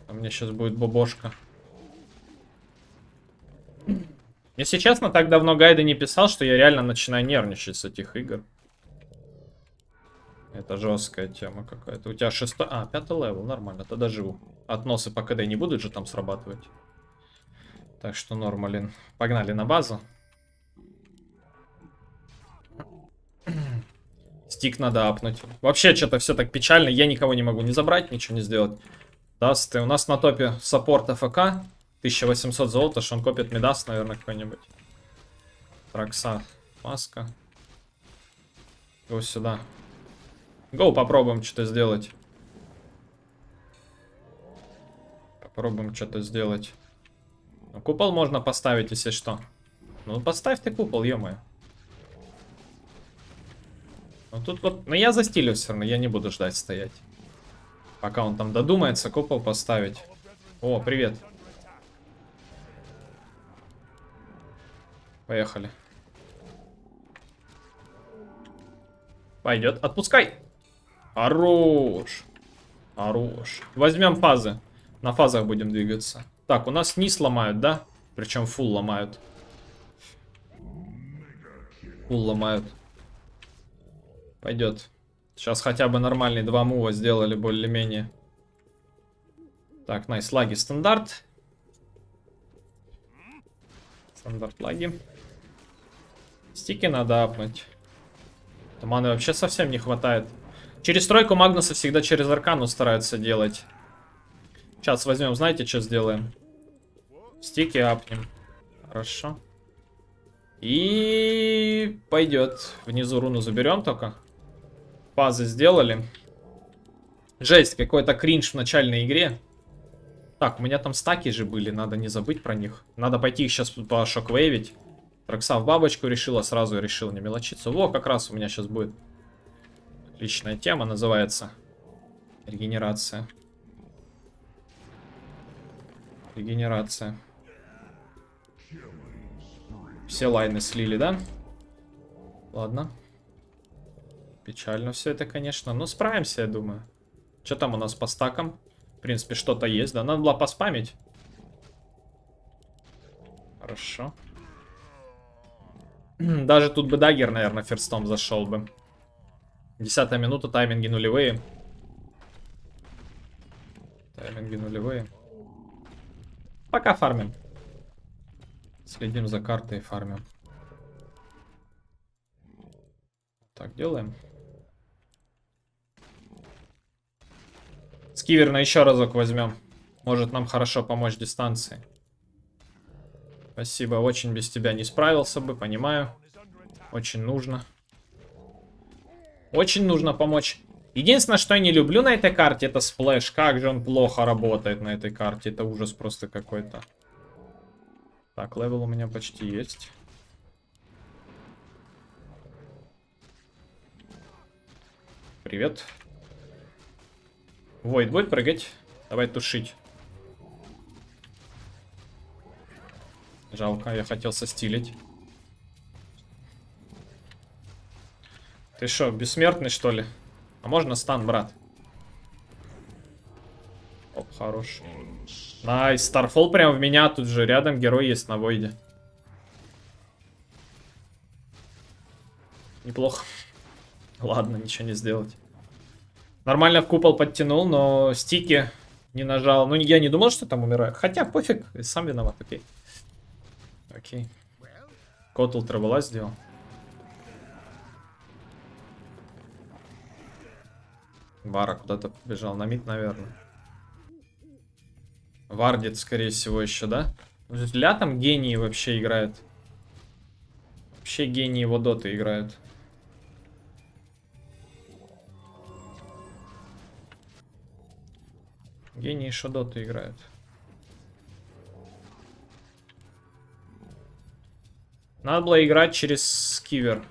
А мне сейчас будет бобошка. Если честно, так давно гайды не писал, что я реально начинаю нервничать с этих игр. Это жесткая тема какая-то. У тебя шестой... А, пятый level, нормально, тогда живу. Относы по КД не будут же там срабатывать. Так что нормалин. Погнали на базу. Стик надо апнуть. Вообще, что-то все так печально. Я никого не могу не забрать, ничего не сделать. Дасты. У нас на топе саппорт АФК. 1800 золота, что он копит Медас, наверное, какой-нибудь. Тракса. Маска. Го сюда. Го, попробуем что-то сделать. Попробуем что-то сделать. Ну, купол можно поставить, если что. Ну, поставь ты купол, ё -моё. Ну, тут вот... Ну, я за стилю все равно, я не буду ждать стоять. Пока он там додумается, купол поставить. О, привет. Поехали. Пойдет. Отпускай. Хорош. Хорош. Возьмем фазы. На фазах будем двигаться. Так, у нас низ ломают, да? Причем full ломают. Full ломают. Пойдет. Сейчас хотя бы нормальные два мува сделали более-менее. Так, nice, лаги стандарт. Стандарт лаги. Стики надо апнуть. Туманы вообще совсем не хватает. Через тройку Магнуса всегда через Аркану стараются делать. Сейчас возьмем, знаете, что сделаем? Стики апнем. Хорошо. И пойдет. Внизу руну заберем только. Пазы сделали. Жесть, какой-то кринж в начальной игре. Так, у меня там стаки же были, надо не забыть про них. Надо пойти их сейчас по Тракса в бабочку решила, сразу решил не мелочиться. Во, как раз у меня сейчас будет отличная тема, называется регенерация. Регенерация. Все лайны слили, да? Ладно. Печально все это, конечно. Но справимся, я думаю. Что там у нас по стакам? В принципе, что-то есть, да? Надо было поспамить. Хорошо. Даже тут бы дагер, наверное, ферстом зашел бы. Десятая минута, тайминги нулевые. Тайминги нулевые. Пока фармим. Следим за картой и фармим. Так, делаем. Скиверна еще разок возьмем. Может нам хорошо помочь дистанции. Спасибо, очень без тебя не справился бы, понимаю. Очень нужно. Очень нужно помочь. Единственное, что я не люблю на этой карте, это splash. Как же он плохо работает на этой карте. Это ужас просто какой-то. Так, level у меня почти есть. Привет. Войд будет прыгать? Давай тушить. Жалко, я хотел состилить. Ты что, бессмертный, что ли? А можно stun, брат? Оп, хорош. Nice, Starfall прям в меня. Тут же рядом герой есть на Войде. Неплохо. Ладно, ничего не сделать. Нормально в купол подтянул, но стики не нажал. Ну, я не думал, что там умираю. Хотя, пофиг, сам виноват, окей. Окей. Кот ультравола сделал. Вара куда-то побежал. На мид, наверное. Вардит, скорее всего, еще, да? Ля там гении вообще играют. Вообще гении его доты играют. Гении Шадоты играют. Надо было играть через скивер.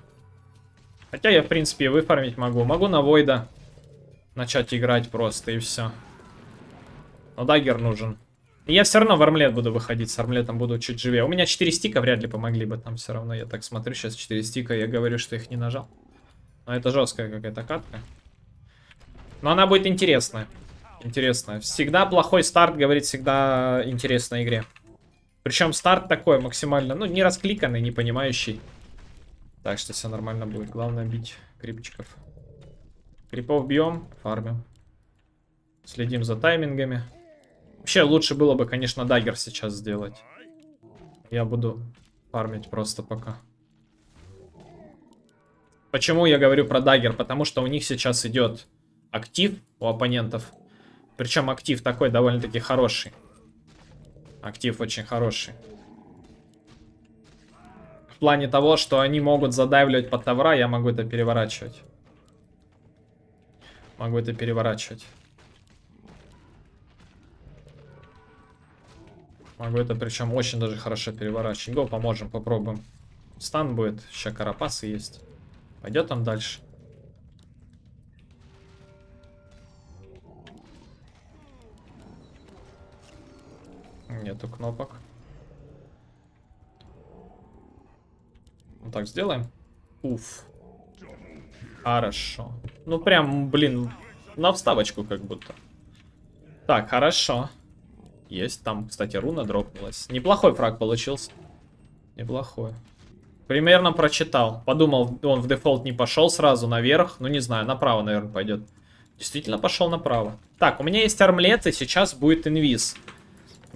Хотя я, в принципе, выфармить могу. Могу на Войда начать играть просто, и все. Но дагер нужен. Я все равно в армлет буду выходить, с армлетом буду чуть живее. У меня 4 стика вряд ли помогли бы там все равно. Я так смотрю, сейчас 4 стика, я говорю, что их не нажал. Но это жесткая какая-то катка. Но она будет интересная. Интересная. Всегда плохой старт говорит всегда интересной игре. Причем старт такой максимально, ну, не раскликанный, не понимающий. Так что все нормально будет. Главное бить крипчиков. Крипов бьем, фармим. Следим за таймингами. Вообще лучше было бы, конечно, дагер сейчас сделать. Я буду фармить просто пока. Почему я говорю про дагер? Потому что у них сейчас идет актив у оппонентов. Причем актив такой довольно-таки хороший. Актив очень хороший. В плане того, что они могут задавливать под тавра, я могу это переворачивать. Могу это переворачивать. Могу это причем очень даже хорошо переворачивать. Го, поможем, попробуем. Стан будет, еще карапасы есть. Пойдет там дальше. Нету кнопок. Вот так сделаем. Уф. Хорошо. Ну прям, блин, на вставочку как будто. Так, хорошо. Есть, там, кстати, руна дропнулась. Неплохой фраг получился. Неплохой. Примерно прочитал. Подумал, он в дефолт не пошел сразу наверх. Ну, не знаю, направо, наверное, пойдет. Действительно пошел направо. Так, у меня есть армлет, и сейчас будет инвиз.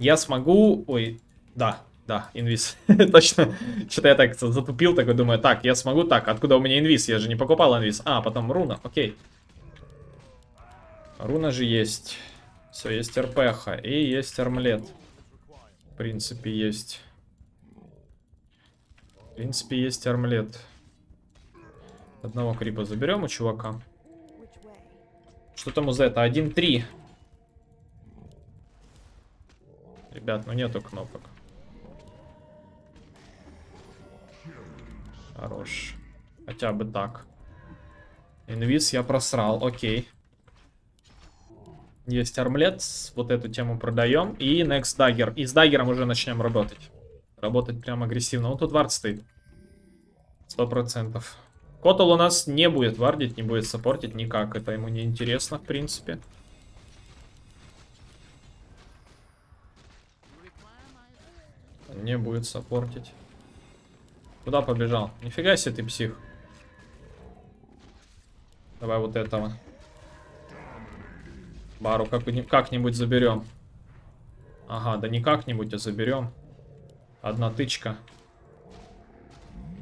Я смогу... Ой, да, да, инвиз. <laughs> Точно. Что-то я так затупил, такой думаю, так, я смогу так. Откуда у меня инвиз? Я же не покупал инвиз. А, потом руна, окей. Руна же есть. Все, есть РПХ и есть армлет. В принципе, есть. В принципе, есть армлет. Одного крипа заберем у чувака. Что там у Зета? 1-3. Ребят, ну нету кнопок. Хорош. Хотя бы так. Инвиз я просрал, окей. Есть армлет, вот эту тему продаем. И next dagger. И с даггером уже начнем работать. Работать прям агрессивно. Вот тут вард стоит. Сто процентов. Котл у нас не будет вардить, не будет саппортить никак. Это ему не интересно, в принципе. Не будет саппортить. Куда побежал? Нифига себе ты псих. Давай вот этого. Бару как-нибудь заберем. Ага, да не как-нибудь, а заберем. Одна тычка.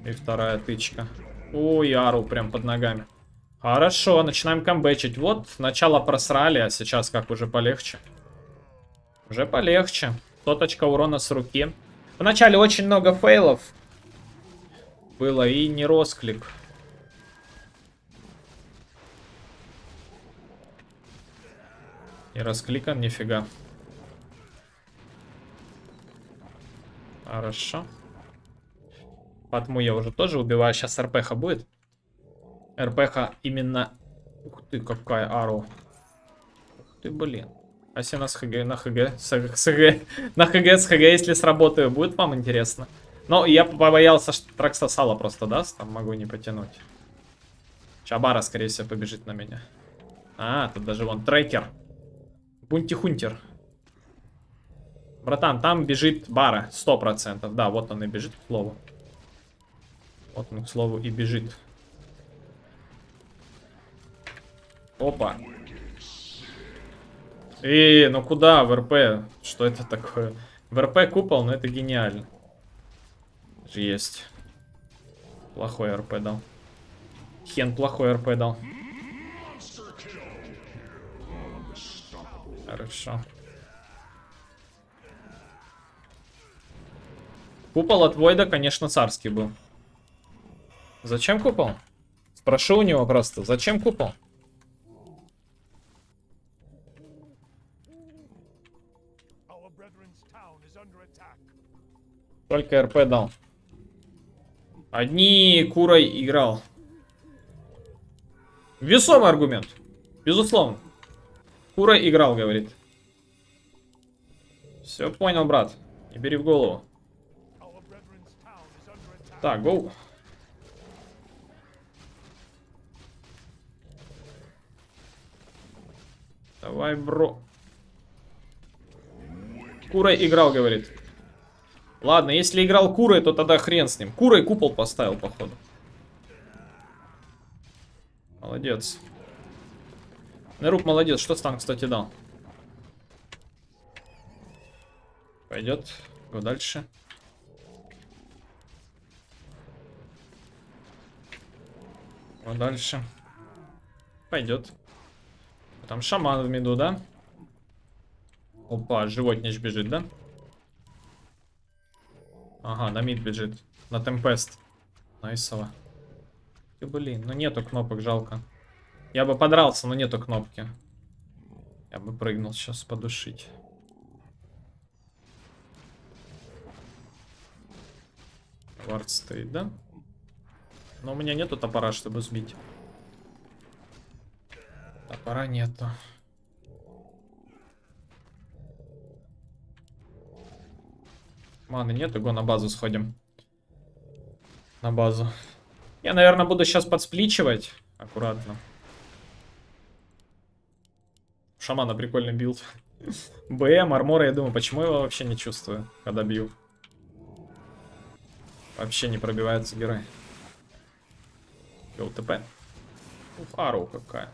И вторая тычка. Ой, Ару прям под ногами. Хорошо, начинаем камбэчить. Вот, начало просрали, а сейчас как уже полегче. Уже полегче. Соточка урона с руки. Вначале очень много фейлов было и не росклик. Не раскликан, нифига. Хорошо. Патму я уже тоже убиваю. Сейчас РПХ будет. РПХ именно... Ух ты, какая ару. Ух ты, блин. А если на ХГ, на ХГ, с, с ХГ, на ХГ, с ХГ, если сработаю, будет вам интересно? Но я побоялся, что Тракса Сала просто даст, там могу не потянуть. Чабара, скорее всего, побежит на меня. А, тут даже вон трекер. Бунти-хунтер. Братан, там бежит Бара, сто процентов. Да, вот он и бежит, к слову. Вот он, к слову, и бежит. Опа. Эй, ну куда в РП? Что это такое? В РП купол, но это гениально. Есть. Плохой РП дал. Хен плохой РП дал. Хорошо. Купол от Войда, конечно, царский был. Зачем купол? Спрошу у него просто, зачем купол? Только РП дал. Одни курой играл. Весомый аргумент. Безусловно. Курой играл, говорит. Все понял, брат. Не бери в голову. Так, гоу. Давай, бро. Курой играл, говорит. Ладно, если играл курой, то тогда хрен с ним. Курой купол поставил, походу. Молодец. Нерук молодец. Что стан, кстати, дал? Пойдет. Го дальше. Го дальше. Пойдет. Там шаман в меду, да? Опа, животнич бежит, да? Ага, на мид бежит. На темпест. Найсово. Ты, блин, ну нету кнопок, жалко. Я бы подрался, но нету кнопки. Я бы прыгнул сейчас подушить. Вард стоит, да? Но у меня нету топора, чтобы сбить. Топора нету. Маны нету, го на базу сходим. На базу. Я, наверное, буду сейчас подспличивать. Аккуратно. Шамана прикольный build. <laughs> БМ, армора, я думаю, почему его вообще не чувствую, когда бью. Вообще не пробивается герой. ЛТП. Уф, какая.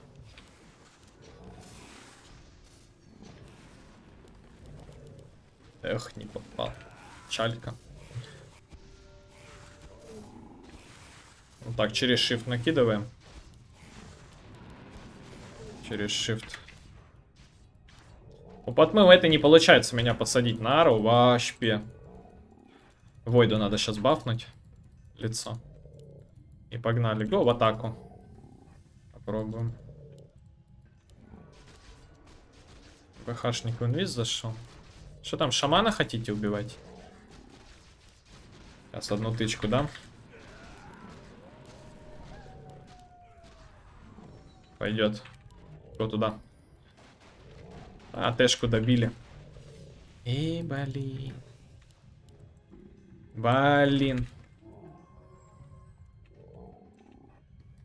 Эх, не попал. Чалька. Вот так, через shift накидываем. Через shift. У подмыва это не получается меня посадить на ару вообще. Войду надо сейчас бафнуть. Лицо. И погнали. Го в атаку. Попробуем. БХшник в инвиз зашел. Что там, шамана хотите убивать? Сейчас одну тычку дам. Пойдет. Кто туда? А, Тэшку добили. И, блин. Блин.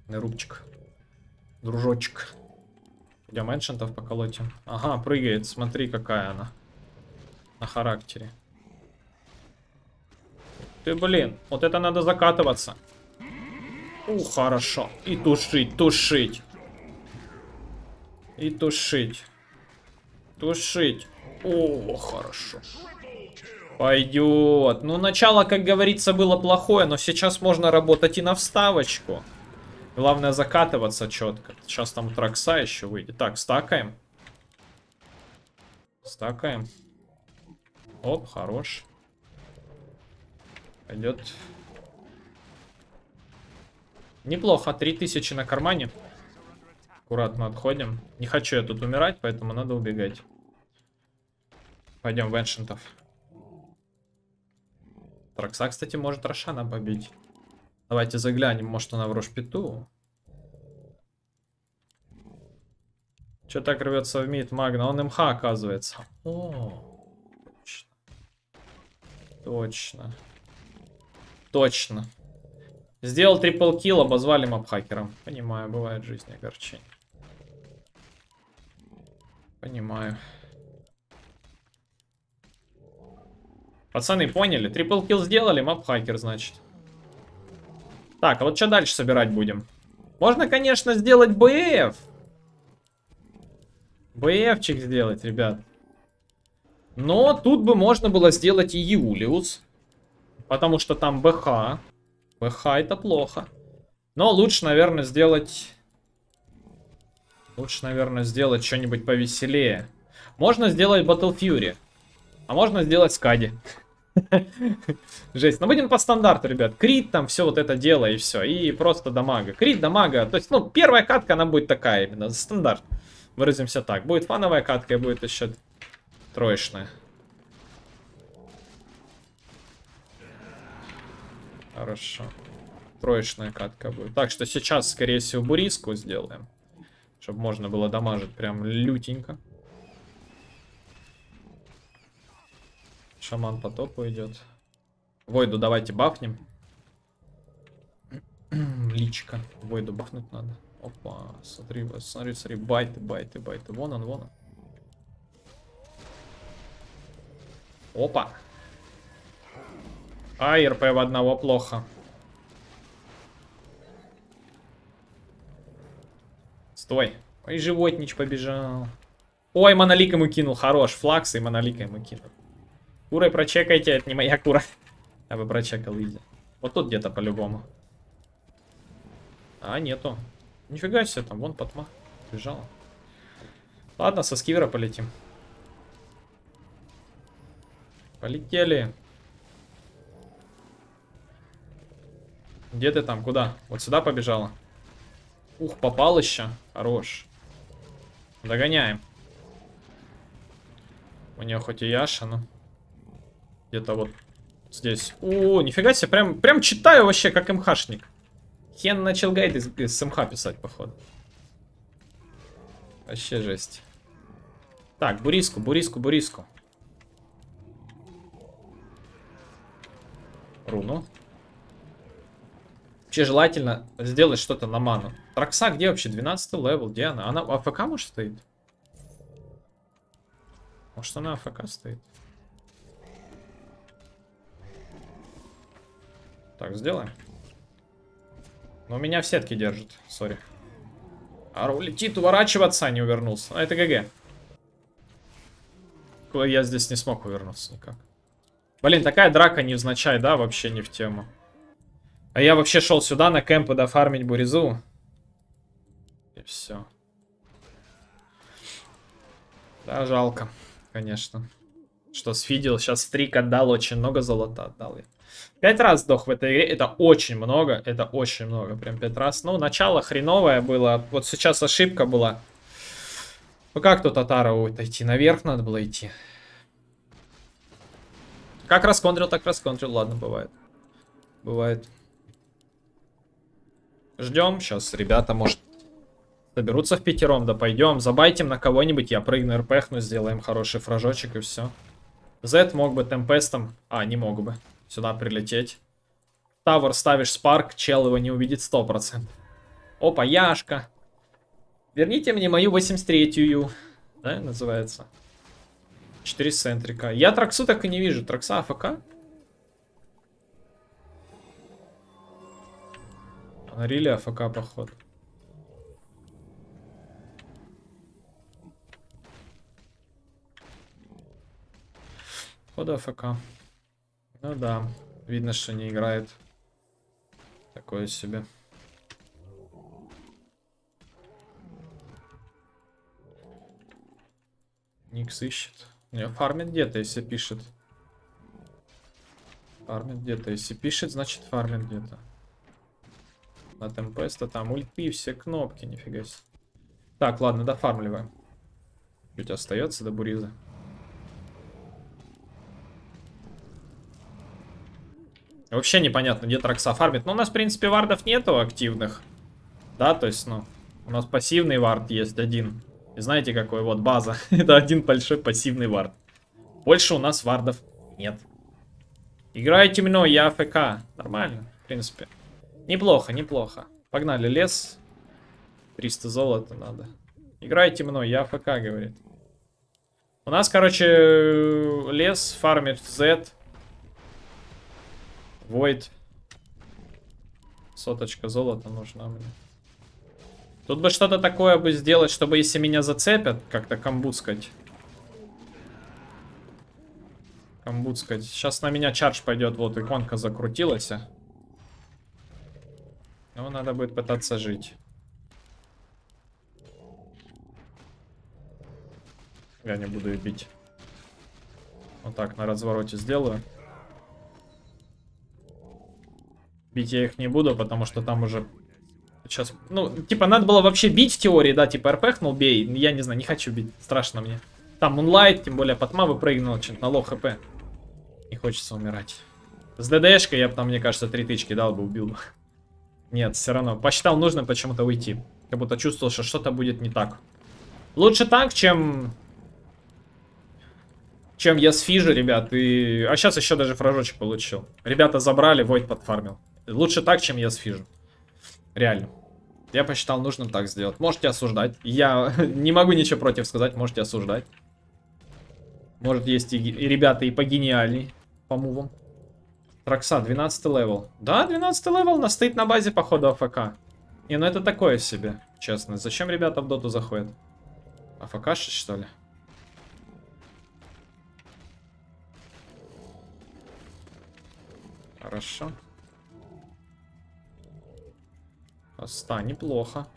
Рубчик. Дружочек. Идем эншентов поколотим. Ага, прыгает. Смотри, какая она. На характере. Ты, блин, вот это надо закатываться. Ух, хорошо. И тушить, тушить. И тушить. Тушить. О, хорошо. Пойдет. Ну, начало, как говорится, было плохое, но сейчас можно работать и на вставочку. Главное закатываться четко. Сейчас там тракса еще выйдет. Так, стакаем. Стакаем. Оп, хорош. Пойдет. Неплохо, 3000 на кармане. Аккуратно отходим. Не хочу я тут умирать, поэтому надо убегать. Пойдем в эншентов. Тракса, кстати, может Рошана побить. Давайте заглянем, может она в Рошпиту. Че так рвется в мид Магна? Он МХ оказывается. О, точно. Точно. Точно. Сделал трипл килл, обозвали мобхакером. Понимаю, бывает в жизни огорчение. Понимаю. Пацаны, поняли? Трипл килл сделали, мапхакер, значит. Так, а вот что дальше собирать будем? Можно, конечно, сделать БФ. БФчик сделать, ребят. Но тут бы можно было сделать и Юлиус. Потому что там БХ. БХ это плохо. Но лучше, наверное, сделать Лучше, наверное, сделать что-нибудь повеселее. Можно сделать Battle Fury. А можно сделать Скади. <laughs> Жесть. Но будем по стандарту, ребят. Крит там, все вот это дело и все. И просто дамага. Крит, дамага. То есть, ну, первая катка, она будет такая именно. Стандарт. Выразимся так. Будет фановая катка и будет еще троечная. Хорошо. Троечная катка будет. Так что сейчас, скорее всего, буриску сделаем. Чтобы можно было дамажить прям лютенько. Шаман по топу идет. Войду давайте бафнем. <clears throat> Личка. Войду бафнуть надо. Опа, смотри, смотри, смотри, байты, байты, байты. Вон он, вон он. Опа. А, РП в одного плохо. Стой. Ой, животнич побежал. Ой, монолик ему кинул. Хорош. Флакс и монолик ему кинул. Курой прочекайте, это не моя кура. <laughs> Я бы прочекал изи. Вот тут где-то по-любому. А, нету. Нифига себе, там вон потма бежала. Ладно, со скивера полетим. Полетели. Где ты там? Куда? Вот сюда побежала. Ух, попал еще. Хорош. Догоняем. У нее хоть и Яша, но... Где-то вот здесь. О, нифига себе, прям, прям читаю вообще, как МХшник. Хен начал гайд из, из МХ писать, походу. Вообще жесть. Так, буриску, буриску, буриску. Руну. Вообще желательно сделать что-то на ману. Тракса где вообще? 12 level, где она? Она AFK может стоит? Может она AFK стоит? Так, сделаем. Но меня в сетке держит, sorry. Arrow летит, уворачиваться, а не увернулся. А это ГГ. Я здесь не смог увернуться никак. Блин, такая драка невзначай, да, вообще не в тему. А я вообще шел сюда на кемпы дофармить буризу. И все. Да, жалко, конечно. Что сфидел, сейчас стрик отдал, очень много золота отдал. Пять раз сдох в этой игре, это очень много, это очень много, прям пять раз. Ну, начало хреновое было, вот сейчас ошибка была. Ну как тут Татара идти? Наверх надо было идти. Как расконтрил, так расконтрил, ладно, бывает. Бывает. Ждем, сейчас ребята, может, соберутся в пятером, да пойдем, забайтим на кого-нибудь, я прыгну, рпхну, сделаем хороший фражочек и все. Z мог бы темпестом, а, не мог бы сюда прилететь. Тавр ставишь спарк, чел его не увидит 100%. Опа, Яшка. Верните мне мою 83-ю, да, называется. 4 центрика. Я Траксу так и не вижу. Тракса АФК? Рили АФК, походу. Походу АФК. Ну да, видно, что не играет. Такое себе. Никс ищет. Не, фармит где-то, если пишет. Фармит где-то. Если пишет, значит фармит где-то. На темпеста там ульты, все кнопки, нифига себе. Так, ладно, дофармливаем. Чуть остается до буриза. Вообще непонятно, где Тракса фармит. Но у нас, в принципе, вардов нету активных. Да, то есть, ну, у нас пассивный вард есть один. И знаете, какой вот база. <laughs> Это один большой пассивный вард. Больше у нас вардов нет. Играю темно, я АФК. Нормально, в принципе. Неплохо, неплохо. Погнали, лес. 300 золота надо. Играй темно, я АФК, говорит. У нас, короче, лес фармит Z. Void. Соточка золота нужна мне. Тут бы что-то такое бы сделать, чтобы если меня зацепят, как-то камбуцкать. Камбуцкать. Сейчас на меня чардж пойдет. Вот иконка закрутилась. Ну, надо будет пытаться жить. Я не буду ее бить. Вот так на развороте сделаю. Бить я их не буду, потому что там уже... Сейчас, ну, типа, надо было вообще бить в теории, да, типа, РПхнул, бей. Я не знаю, не хочу бить, страшно мне. Там Moonlight, тем более Патма выпрыгнул, чем-то на low HP. Не хочется умирать. С ДДшкой я бы там, мне кажется, три тычки дал бы, убил бы. Нет, все равно. Посчитал нужным почему-то уйти. Как будто чувствовал, что что-то будет не так. Лучше так, чем... чем я сфижу, ребят. И... А сейчас еще даже фражочек получил. Ребята забрали, Войд подфармил. Лучше так, чем я сфижу. Реально. Я посчитал нужным так сделать. Можете осуждать. Я <laughs> не могу ничего против сказать, можете осуждать. Может, есть и, и ребята и погениальней по мувам. Тракса, 12 level. Да, 12 level, на стоит на базе, походу, AFK. Не, ну это такое себе, честно. Зачем ребята в доту заходят? АФК, что ли? Хорошо. Оста, неплохо.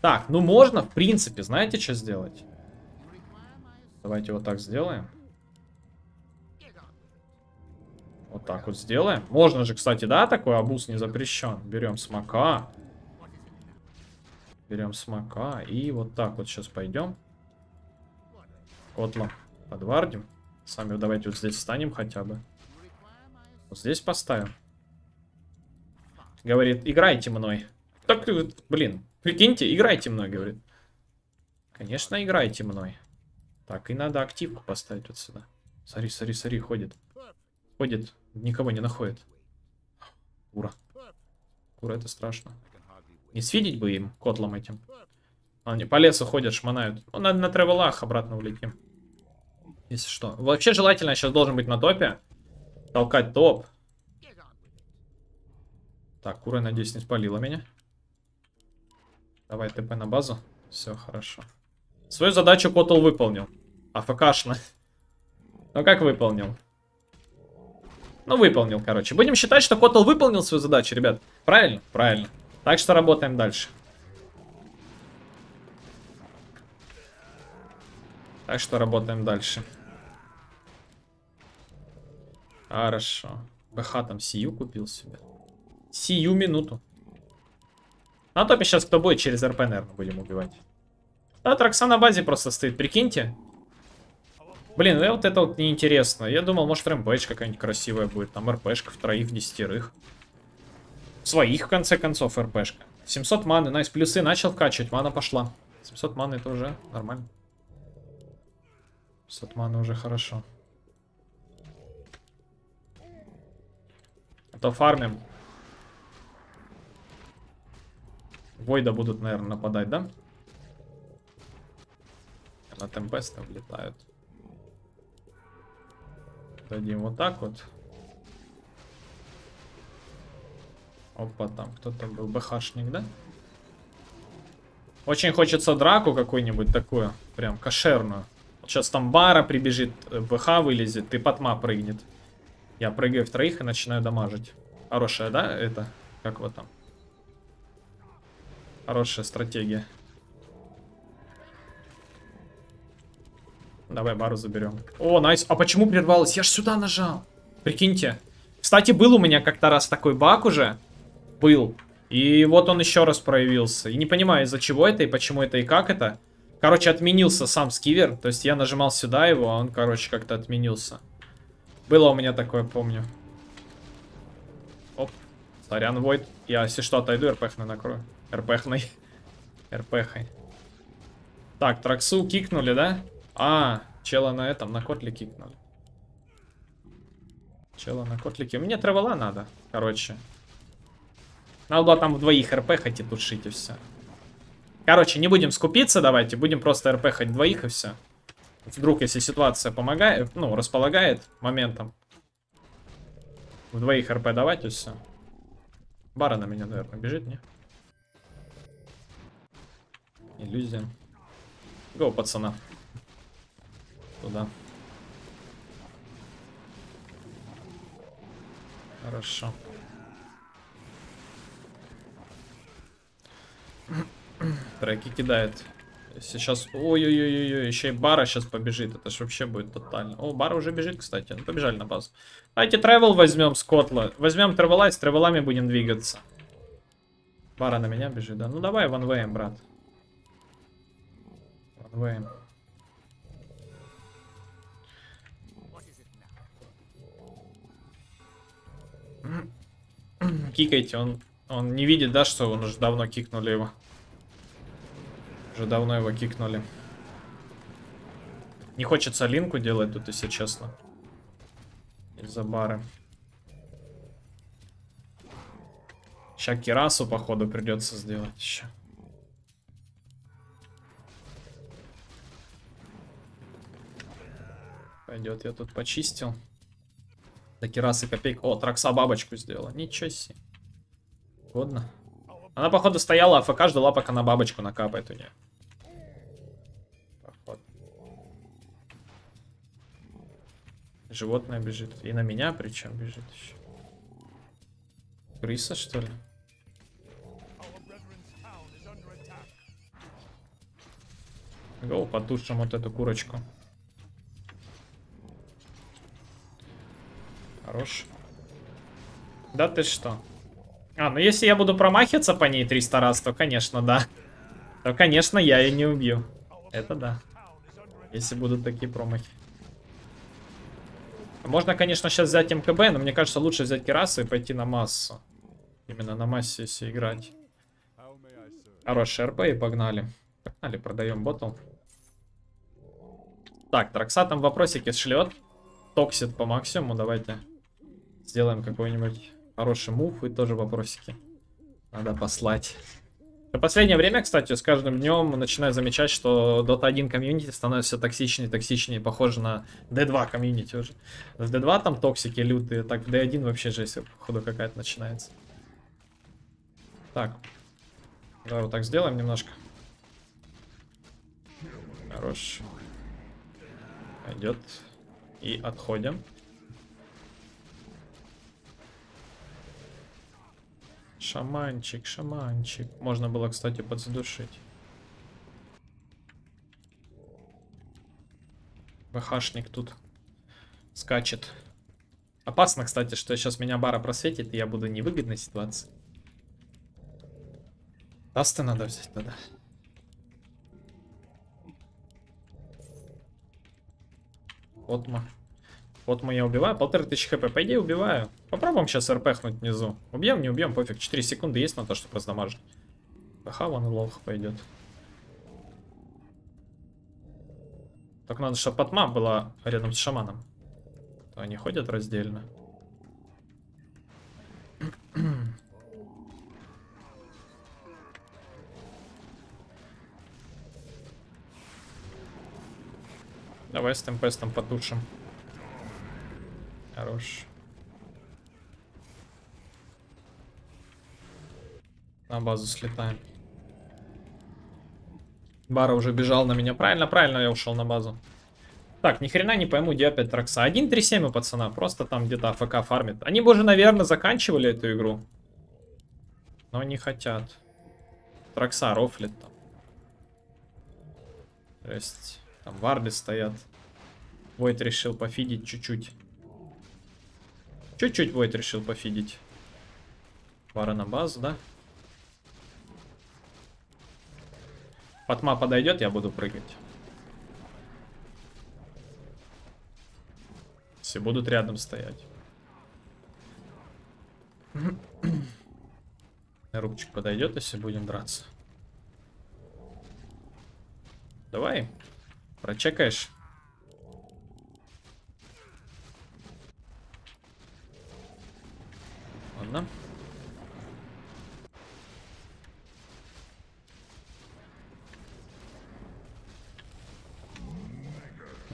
Так, ну можно, в принципе, знаете, что сделать? Давайте вот так сделаем. Вот так вот сделаем. Можно же, кстати, да, такой абуз не запрещен. Берем смока. Берем смока. И вот так вот сейчас пойдем. Котлом подвардим. Сами давайте вот здесь встанем хотя бы. Вот здесь поставим. Говорит, играйте мной. Так, блин, прикиньте, играйте мной, говорит. Конечно, играйте мной. Так, и надо активку поставить вот сюда. Смотри, смотри, смотри, ходит. Ходит, никого не находит. Кура. Кура, это страшно. Не свидеть бы им, котлом этим. Они по лесу ходят, шманают. Ну, надо на тревелах обратно улетим. Если что. Вообще желательно сейчас должен быть на топе. Толкать топ. Так, Кура, надеюсь, не спалила меня. Давай ТП на базу. Все, хорошо. Свою задачу Котл выполнил. АФКшно. <laughs> Ну как выполнил? Ну, выполнил, короче. Будем считать, что Котл выполнил свою задачу, ребят. Правильно? Правильно. Так что работаем дальше. Так что работаем дальше. Хорошо. БХ там Сию купил себе. Сию минуту. На топе сейчас кто будет, через РП, наверное, будем убивать. Да, Тракса на базе просто стоит, прикиньте. Блин, ну вот это вот неинтересно. Я думал, может, РМПЧ какая-нибудь красивая будет. Там РПшка в троих, в десятерых. Своих, в конце концов, РПшка. 700 маны, найс. Плюсы начал вкачивать, мана пошла. 700 маны это уже нормально. 700 маны уже хорошо. А то фармим. Войда будут, наверное, нападать, да? На темпесты влетают. Дадим вот так вот. Опа, там кто-то был БХшник, да? Очень хочется драку какую-нибудь такую, прям кошерную. сейчас там бара прибежит, э, БХ вылезет, и потма прыгнет. Я прыгаю в троих и начинаю дамажить. Хорошая, да, это? Как вот там? Хорошая стратегия. Давай бару заберем. О, найс. А почему прервалось? Я ж сюда нажал. Прикиньте. Кстати, был у меня как-то раз такой баг уже. Был. И вот он еще раз проявился. И не понимаю, из-за чего это, и почему это, и как это. Короче, отменился сам скивер. То есть я нажимал сюда его, а он, короче, как-то отменился. Было у меня такое, помню. Оп. Сорян, Войд. Я, если что, отойду, РПХ накрою. РПХной. <laughs> РПХой. Так, Траксу кикнули, да? А, чела на этом, на котле кикнули. Чела на котлике. Мне тревела надо, короче. Надо было там в двоих РП хоть тушить и все. Короче, не будем скупиться, давайте. Будем просто РП хоть двоих и все. Вдруг, если ситуация помогает, ну, располагает моментом. В двоих РП давайте все. Бара на меня, наверное, бежит, не? Иллюзия. Го, пацана. Туда. Хорошо. Треки кидает. Сейчас... Ой-ой-ой-ой, еще и Бара сейчас побежит. Это ж вообще будет тотально. О, Бара уже бежит, кстати. Ну, побежали на базу. Давайте тревел возьмем с Котла. Возьмем тревела и с тревелами будем двигаться. Бара на меня бежит, да? Ну, давай ванвеем, брат. Ванвеем. Кикайте, он, он не видит, да, что он уже давно кикнули его. Уже давно его кикнули. Не хочется линку делать тут, если честно. Из-за бары. Сейчас кирасу, походу, придется сделать еще. Пойдет, я тут почистил. До кирасы копейк. О, Тракса бабочку сделала. Ничего себе. Годно. Она, походу, стояла АФК, ждала, пока на бабочку накапает у нее. Животное бежит. И на меня причем бежит еще. Крыса, что ли? Гоу, потушим вот эту курочку. Хорош. Да ты что? А, ну если я буду промахиваться по ней 300 раз, то, конечно, да. То, конечно, я ее не убью. Это да. Если будут такие промахи. Можно, конечно, сейчас взять МКБ, но мне кажется, лучше взять Керасу и пойти на массу. Именно на массе если играть. Хороший РП и погнали. Погнали, продаем ботл. Так, Тракса там вопросики шлет. Токсит по максимуму, давайте. Сделаем какой-нибудь хороший мув и тоже вопросики. Надо послать. В последнее время, кстати, с каждым днем начинаю замечать, что Dota 1 комьюнити становится все токсичнее, токсичнее, похоже на D2 комьюнити уже. В D2 там токсики лютые, так в D1 вообще жесть, походу, какая-то начинается. Так. Давай вот так сделаем немножко. Хорош. Пойдет. И отходим. Шаманчик, шаманчик. Можно было, кстати, подзадушить. ВХшник тут скачет. Опасно, кстати, что сейчас меня бара просветит, и я буду в невыгодной ситуации. Тасты надо взять тогда. Вот мы. Вот мы я убиваю. Полторы тысячи хп. По идее убиваю. Попробуем сейчас РПхнуть внизу. Убьем, не убьем, пофиг. 4 секунды есть на то, чтобы раздамажить. ПХ вон лох пойдет. Так надо, чтобы Патма была рядом с шаманом. То они ходят раздельно. Давай с темпестом потушим. Хорош. На базу слетаем. Бара уже бежал на меня. Правильно, правильно я ушел на базу. Так, ни хрена не пойму, где опять Тракса. 1.3.7 у пацана, просто там где-то АФК фармит. Они бы уже, наверное, заканчивали эту игру. Но не хотят. Тракса рофлит там. То есть, там варды стоят. Войт решил пофидить чуть-чуть. Чуть-чуть Войт решил пофидить. Пара на базу, да? Патма подойдет, я буду прыгать. Все будут рядом стоять. Рубчик подойдет, если будем драться. Давай. Прочекаешь. Ладно.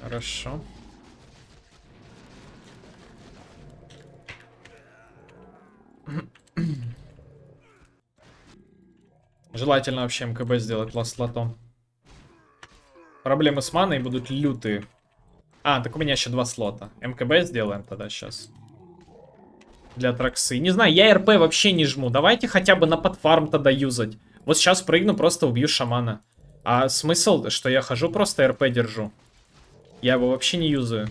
Хорошо. Желательно вообще МКБ сделать ласлотом. Проблемы с маной будут лютые. А, так у меня еще два слота. МКБ сделаем тогда сейчас. Для траксы. Не знаю, я РП вообще не жму. Давайте хотя бы на подфарм тогда юзать. Вот сейчас прыгну, просто убью шамана. А смысл, что я хожу, просто РП держу. Я его вообще не юзаю.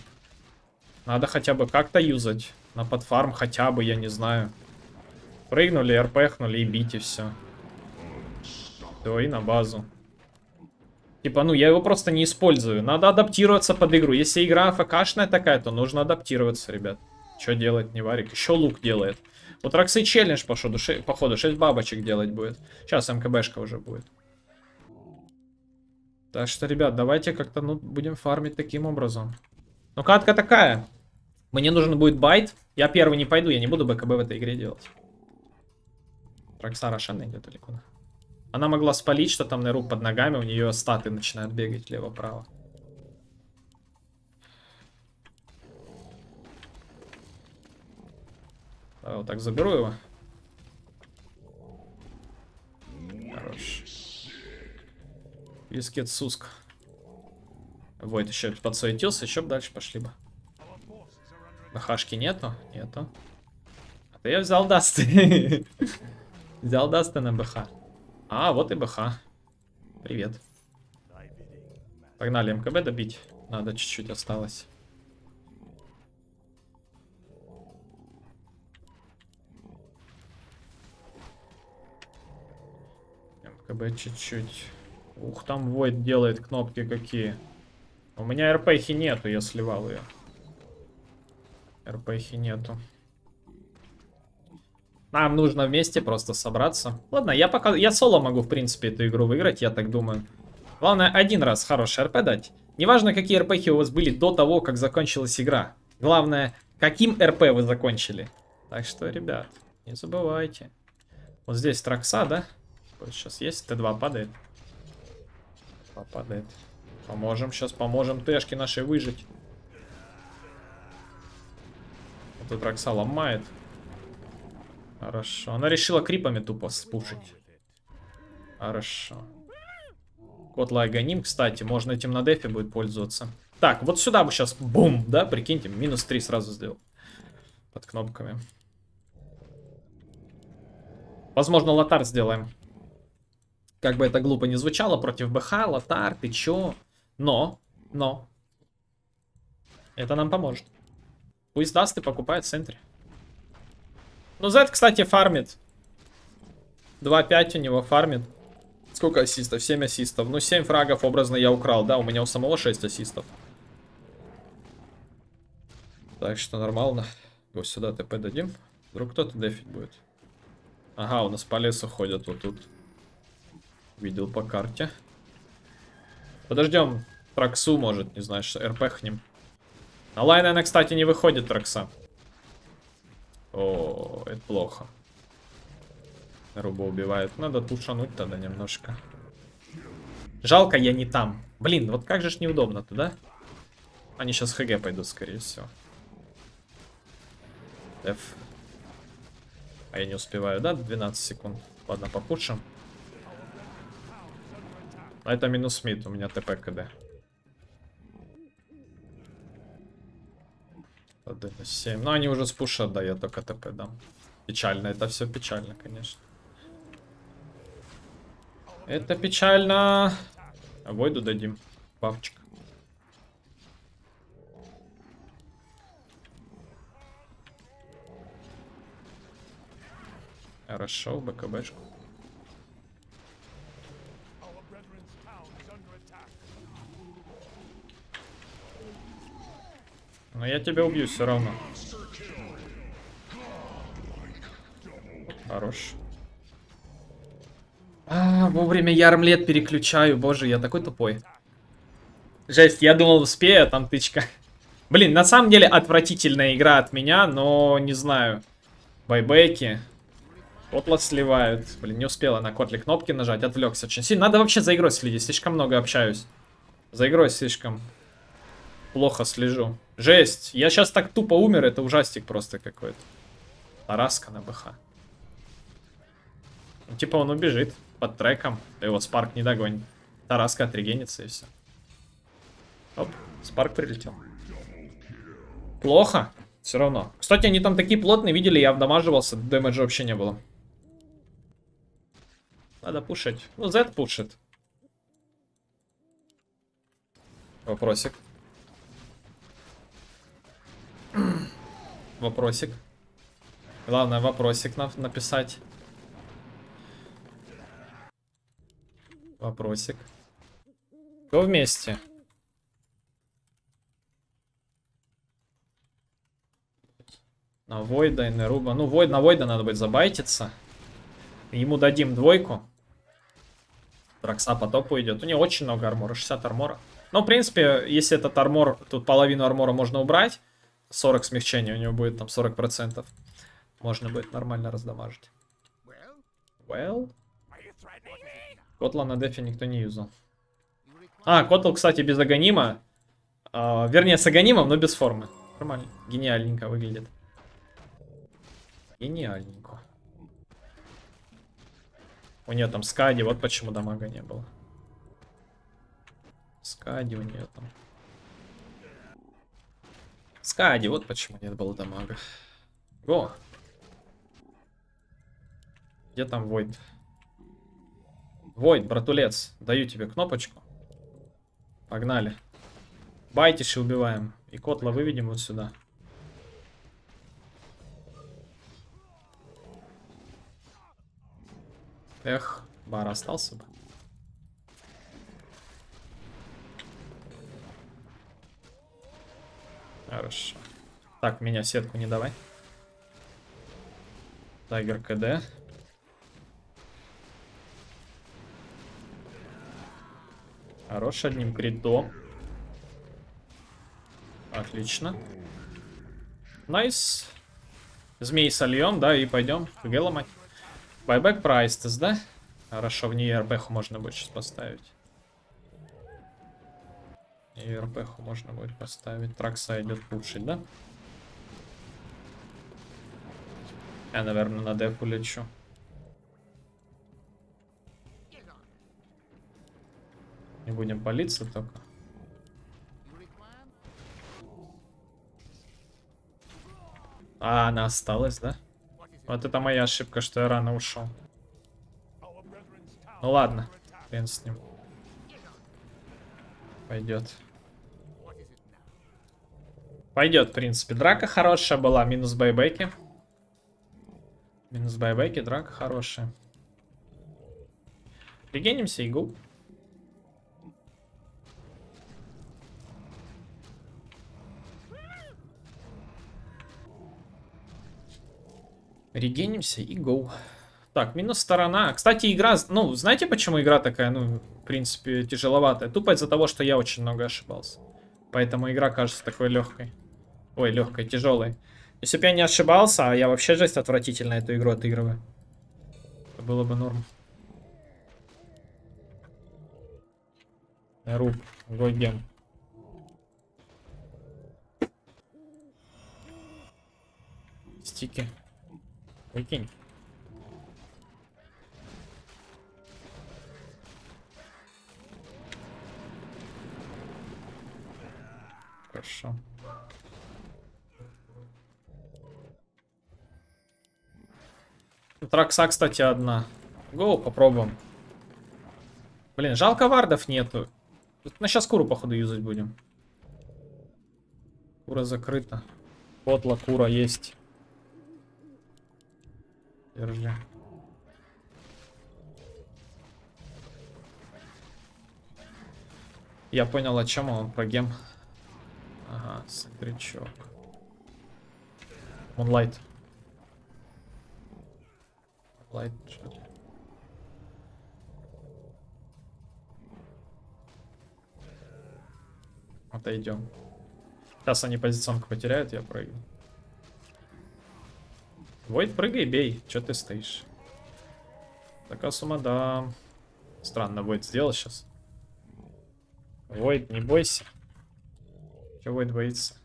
Надо хотя бы как-то юзать. На подфарм хотя бы, я не знаю. Прыгнули, РПхнули и бить все. Все, и на базу. Типа, ну, я его просто не использую. Надо адаптироваться под игру. Если игра ФКшная такая, то нужно адаптироваться, ребят. Что делать, не варик? Еще лук делает. Вот Роксы челлендж, походу, 6, походу, 6 бабочек делать будет. Сейчас МКБшка уже будет. Так что, ребят, давайте как-то, ну, будем фармить таким образом. Ну, катка такая. Мне нужен будет байт. Я первый не пойду, я не буду БКБ в этой игре делать. Роксара Шана идет далеко. Она могла спалить, что там Неру под ногами, у нее статы начинают бегать лево-право. Давай вот так заберу его. Хорош. Вискет Суск. Вот еще подсуетился, еще бы дальше пошли бы. Бахашки нету? Нету. А то я взял Дасты. <laughs> взял Дасты на БХ. А, вот и БХ. Привет. Погнали МКБ добить. Надо чуть-чуть осталось. МКБ чуть-чуть. Ух, там Войд делает кнопки какие. У меня РПхи нету, я сливал ее. РПхи нету. Нам нужно вместе просто собраться. Ладно, я пока... Я соло могу, в принципе, эту игру выиграть, я так думаю. Главное, один раз хороший РП дать. Неважно, какие РПхи у вас были до того, как закончилась игра. Главное, каким РП вы закончили. Так что, ребят, не забывайте. Вот здесь Тракса, да? Вот сейчас есть, Т2 падает. Падает. Поможем, сейчас поможем Тэшке нашей выжить. Вот тут Тракса ломает. Хорошо. Она решила крипами тупо спушить. Хорошо. Кот Лайганим, кстати, можно этим на дефе будет пользоваться. Так, вот сюда бы сейчас бум, да, прикиньте, минус 3 сразу сделал. Под кнопками. Возможно, лотар сделаем. Как бы это глупо не звучало, против БХ, лотар, ты чё? Но, но, это нам поможет. Пусть даст и покупает в центре. Ну, Z, кстати, фармит. 2-5 у него фармит. Сколько ассистов? 7 ассистов. Ну, 7 фрагов образно я украл. Да, у меня у самого 6 ассистов. Так что нормально. Вот сюда ТП дадим. Вдруг кто-то дефить будет. Ага, у нас по лесу ходят вот тут. Видел по карте. Подождем. Траксу может, не что РПхнем. На лайн она, кстати, не выходит Тракса. О, это плохо. Руба убивает. Надо тушануть тогда немножко. Жалко, я не там. Блин, вот как же ж неудобно туда. Они сейчас ХГ пойдут, скорее всего. F. А я не успеваю, да? 12 секунд. Ладно, попушим. А это минус мид, у меня ТП КД. 1 из 7. Ну, они уже спушат, да, я только ТП дам. Печально, это все печально, конечно. Это печально. А Войду дадим. Бабчик. Хорошо, БКБшку. Но я тебя убью все равно. Хорош. А, вовремя я армлет переключаю. Боже, я такой тупой. Жесть, я думал успею, а там тычка. Блин, на самом деле отвратительная игра от меня, но не знаю. Байбеки. Котлас сливают. Блин, не успела на котле кнопки нажать, отвлекся очень сильно. Надо вообще за игрой следить, слишком много общаюсь. За игрой слишком плохо слежу. Жесть, я сейчас так тупо умер, это ужастик просто какой-то. Тараска на БХ. Ну, типа он убежит под треком, да его Спарк не догонит. Тараска отрегенится и все. Оп, Спарк прилетел. Плохо, все равно. Кстати, они там такие плотные, видели, я вдамаживался, дэмэджа вообще не было. Надо пушить. Ну, Z пушит. Вопросик. <clears throat> Вопросик. Главное, вопросик на написать. Вопросик. Кто вместе? На Войда и Неруба. Ну, Войд, на Войда надо будет забайтиться. Ему дадим двойку. Дракса по топу идет. У нее очень много армора, 60 армора. Но, в принципе, если этот армор, тут половину армора можно убрать, 40 смягчения, у него будет там 40%. Можно будет нормально раздамажить. Well. Котла на дефе никто не юзал. А, Котл, кстати, без агонима. А, вернее, с агонимом, но без формы. Нормально. Гениальненько выглядит. Гениальненько. У нее там скади, вот почему дамага не было. Скади у нее там. Скади, вот почему нет было дамага. Го. Где там Войд? Войд, братулец, даю тебе кнопочку. Погнали. Байтиш и убиваем. И котла выведем вот сюда. Эх, бар остался бы. Хорошо. Так, меня сетку не давай. Дагер КД. Хорош, одним критом. Отлично. Nice. Змей сольем, да, и пойдем ХГ ломать. Байбек прайстес, да? Хорошо, в нее РБХу можно будет сейчас поставить. И РБХу можно будет поставить. Тракса идет пушить, да? Я, наверное, на дефу лечу. Не будем палиться только. А, она осталась, да? Вот это моя ошибка, что я рано ушел. Ну ладно, хрен с ним. Пойдет. Пойдет, в принципе. Драка хорошая была, минус байбеки. Минус байбеки, драка хорошая. Регенимся и губ. Регенимся и гоу. Так, минус сторона. Кстати, игра... Ну, знаете, почему игра такая, ну, в принципе, тяжеловатая? Тупо из-за того, что я очень много ошибался. Поэтому игра кажется такой легкой. Ой, легкой, тяжелой. Если бы я не ошибался, а я вообще жесть отвратительно эту игру отыгрываю. Это было бы норм. Руб, Гойгем. Стики. Выкинь. Хорошо. Тракса, кстати, одна. Гоу, попробуем. Блин, жалко вардов нету. На сейчас куру, походу, юзать будем. Кура закрыта. Котла, кура есть. Держи. Я понял, о чем он про гем. Ага, стричок. Moonlight. Light, что ли? Отойдем. Сейчас они позиционку потеряют, я прыгну. Войд, прыгай, бей. Че ты стоишь? Такая сумма, да. Странно, Войд сделал сейчас. Войд, не бойся. Че Войд боится?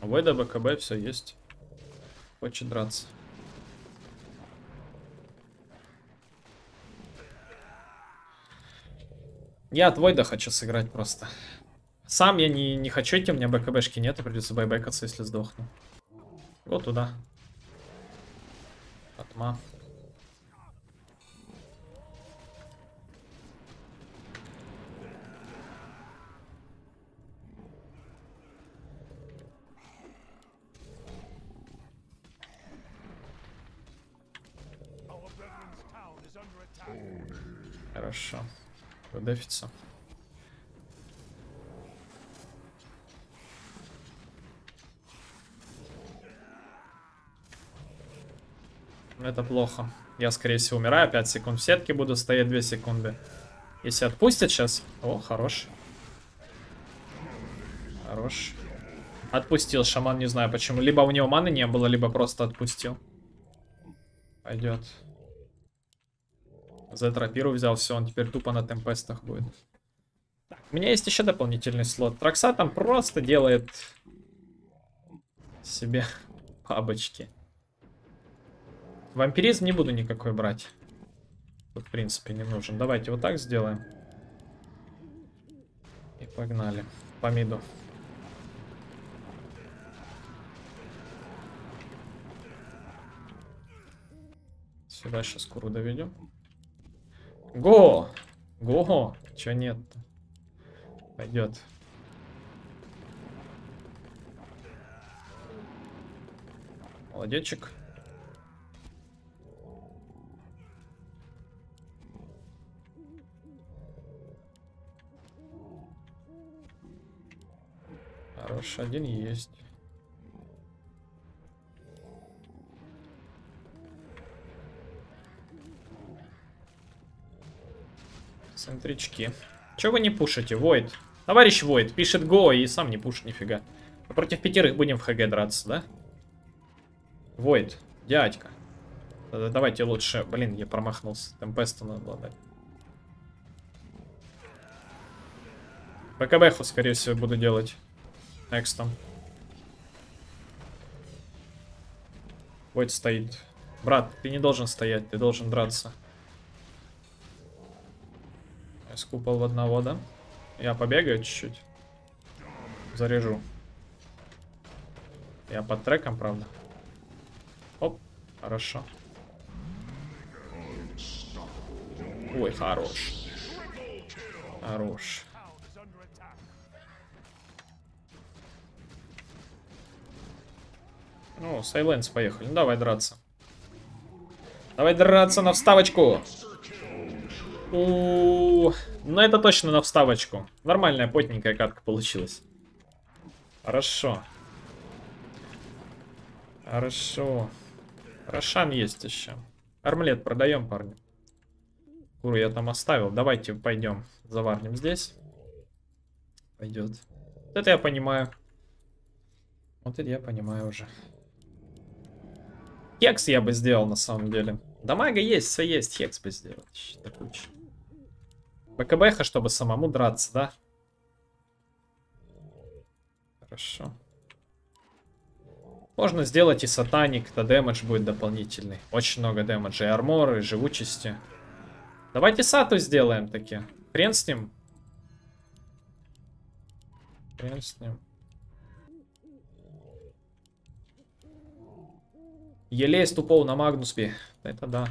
Войда БКБ все есть. Хочет драться. Я от Войда хочу сыграть просто. Сам я не, не хочу идти, у меня БКБшки нет, придется байбекаться, если сдохну. Вот туда. Атма. Хорошо. Подефится. Это плохо. Я, скорее всего, умираю. 5 секунд в сетке буду стоять 2 секунды. Если отпустят сейчас... О, хорош. Хорош. Отпустил шаман, не знаю почему. Либо у него маны не было, либо просто отпустил. Пойдет. За тропиру взял, все, он теперь тупо на темпестах будет. Так, у меня есть еще дополнительный слот. Тракса там просто делает себе <laughs> бабочки. Вампиризм не буду никакой брать. Тут, в принципе, не нужен. Давайте вот так сделаем. И погнали. По миду. Сюда сейчас куру доведем. Го! Го! Чё нет-то? Пойдет. Молодечек. Хорош, один есть. Центрички. Чего вы не пушите, Войд? Товарищ Войд пишет го и сам не пушит нифига. Мы против пятерых будем в ХГ драться, да? Войд, дядька. Давайте лучше... Блин, я промахнулся. Темпеста надо дать. БКБху, скорее всего, буду делать. Экстом. Войд стоит. Брат, ты не должен стоять, ты должен драться. Я скупал в одного, да? Я побегаю чуть-чуть. Заряжу. Я под треком, правда. Оп, хорошо. Ой, хорош. Хорош. Ну, Сайленс поехали. Ну, давай драться. Давай драться на вставочку. У, ну это точно на вставочку. Нормальная потненькая катка получилась. Хорошо. Хорошо. Рошан есть еще. Армлет продаем, парни. Куру я там оставил. Давайте пойдем. Заварнем здесь. Пойдет. Это я понимаю. Вот это я понимаю уже. Хекс я бы сделал на самом деле. Дамага есть, все есть. Хекс бы сделал. Такой БКБХ, чтобы самому драться, да? Хорошо. Можно сделать и сатаник, то дэмэдж будет дополнительный. Очень много дэмэджа, и армора, и живучести. Давайте сату сделаем таки. Хрен с ним. Хрен с ним. Елей тупого на Магнусбе. Это да.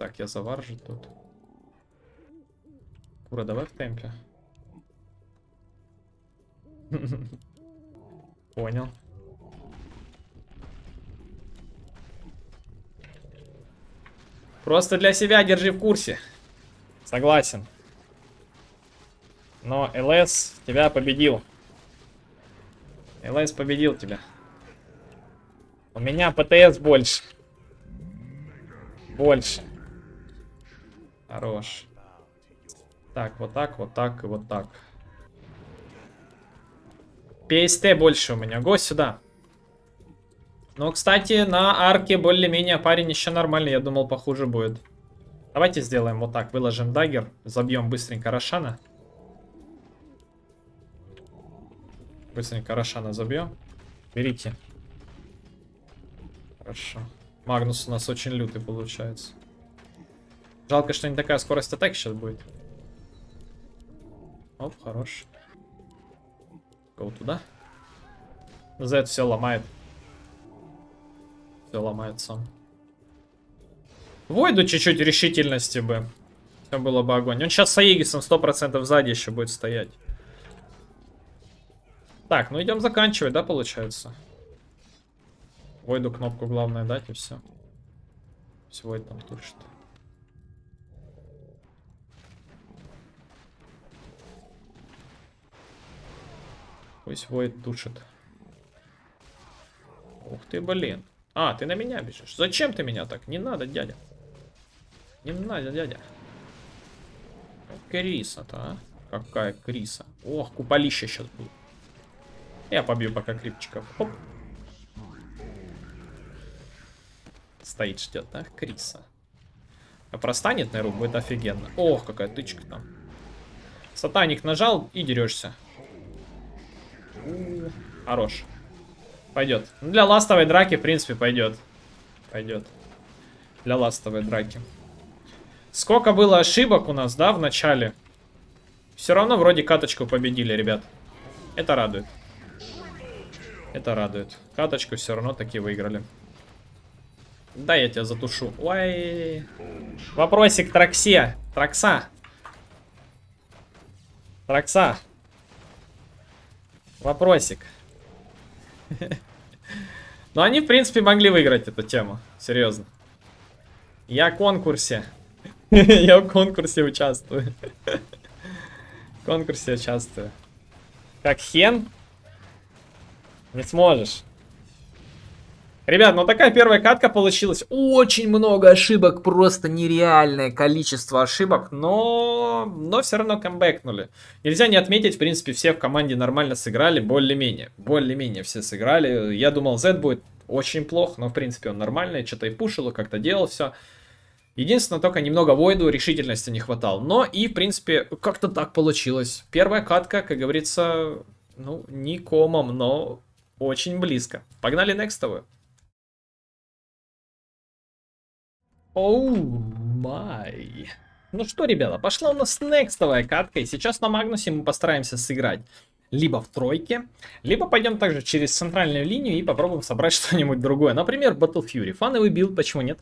Так, я заваржу тут. Кура, давай в темпе. <laughs> Понял. Просто для себя держи в курсе. Согласен. Но ЛС тебя победил. ЛС победил тебя. У меня ПТС больше. Больше. Хорош. Так, вот так, вот так и вот так. ПСТ больше у меня. Го сюда. Ну, кстати, на арке более-менее парень еще нормальный. Я думал, похуже будет. Давайте сделаем вот так. Выложим дагер. Забьем быстренько Рошана. Быстренько Рошана забьем. Берите. Хорошо. Магнус у нас очень лютый получается. Жалко, что не такая скорость атаки сейчас будет. Оп, хорош. Go туда. За это все ломает. Все ломает сам. Войду чуть-чуть решительности бы. Все было бы огонь. Он сейчас с Аегисом 100% сзади еще будет стоять. Так, ну идем заканчивать, да, получается? Войду кнопку главное дать и все. Всего это там тушит. Пусть воет тушит. Ух ты, блин. А, ты на меня бежишь. Зачем ты меня так? Не надо, дядя. Не надо, дядя. Криса-то, а? Какая Криса? Ох, куполище сейчас будет. Я побью пока крипчиков. Оп. Стоит, ждет, да, Криса. А простанет, наверное, будет офигенно. Ох, какая тычка там. Сатаник нажал и дерешься. Хорош. Пойдет. Ну, для ластовой драки, в принципе, пойдет. Пойдет. Для ластовой драки. Сколько было ошибок у нас, да, в начале? Все равно вроде каточку победили, ребят. Это радует. Это радует. Каточку все равно таки выиграли. Да, я тебя затушу. Ой. Вопросик Траксе. Тракса. Тракса. Вопросик. <laughs> Но они, в принципе, могли выиграть эту тему. Серьезно. Я в конкурсе. <laughs> Я в конкурсе участвую. В конкурсе участвую. Как хен? Не сможешь. Ребят, ну такая первая катка получилась. Очень много ошибок, просто нереальное количество ошибок, но, но все равно камбэкнули. Нельзя не отметить, в принципе, все в команде нормально сыграли, более-менее. Более-менее все сыграли. Я думал, Z будет очень плохо, но в принципе он нормальный, что-то и пушил, как-то делал все. Единственное, только немного Войду решительности не хватало. Но и, в принципе, как-то так получилось. Первая катка, как говорится, ну, не комом, но очень близко. Погнали некстовую. Оу май. Ну что, ребята, пошла у нас некстовая катка, и сейчас на Магнусе мы постараемся сыграть либо в тройке, либо пойдем также через центральную линию и попробуем собрать <laughs> что-нибудь другое. Например, Battle Fury. Фановый билд, почему нет?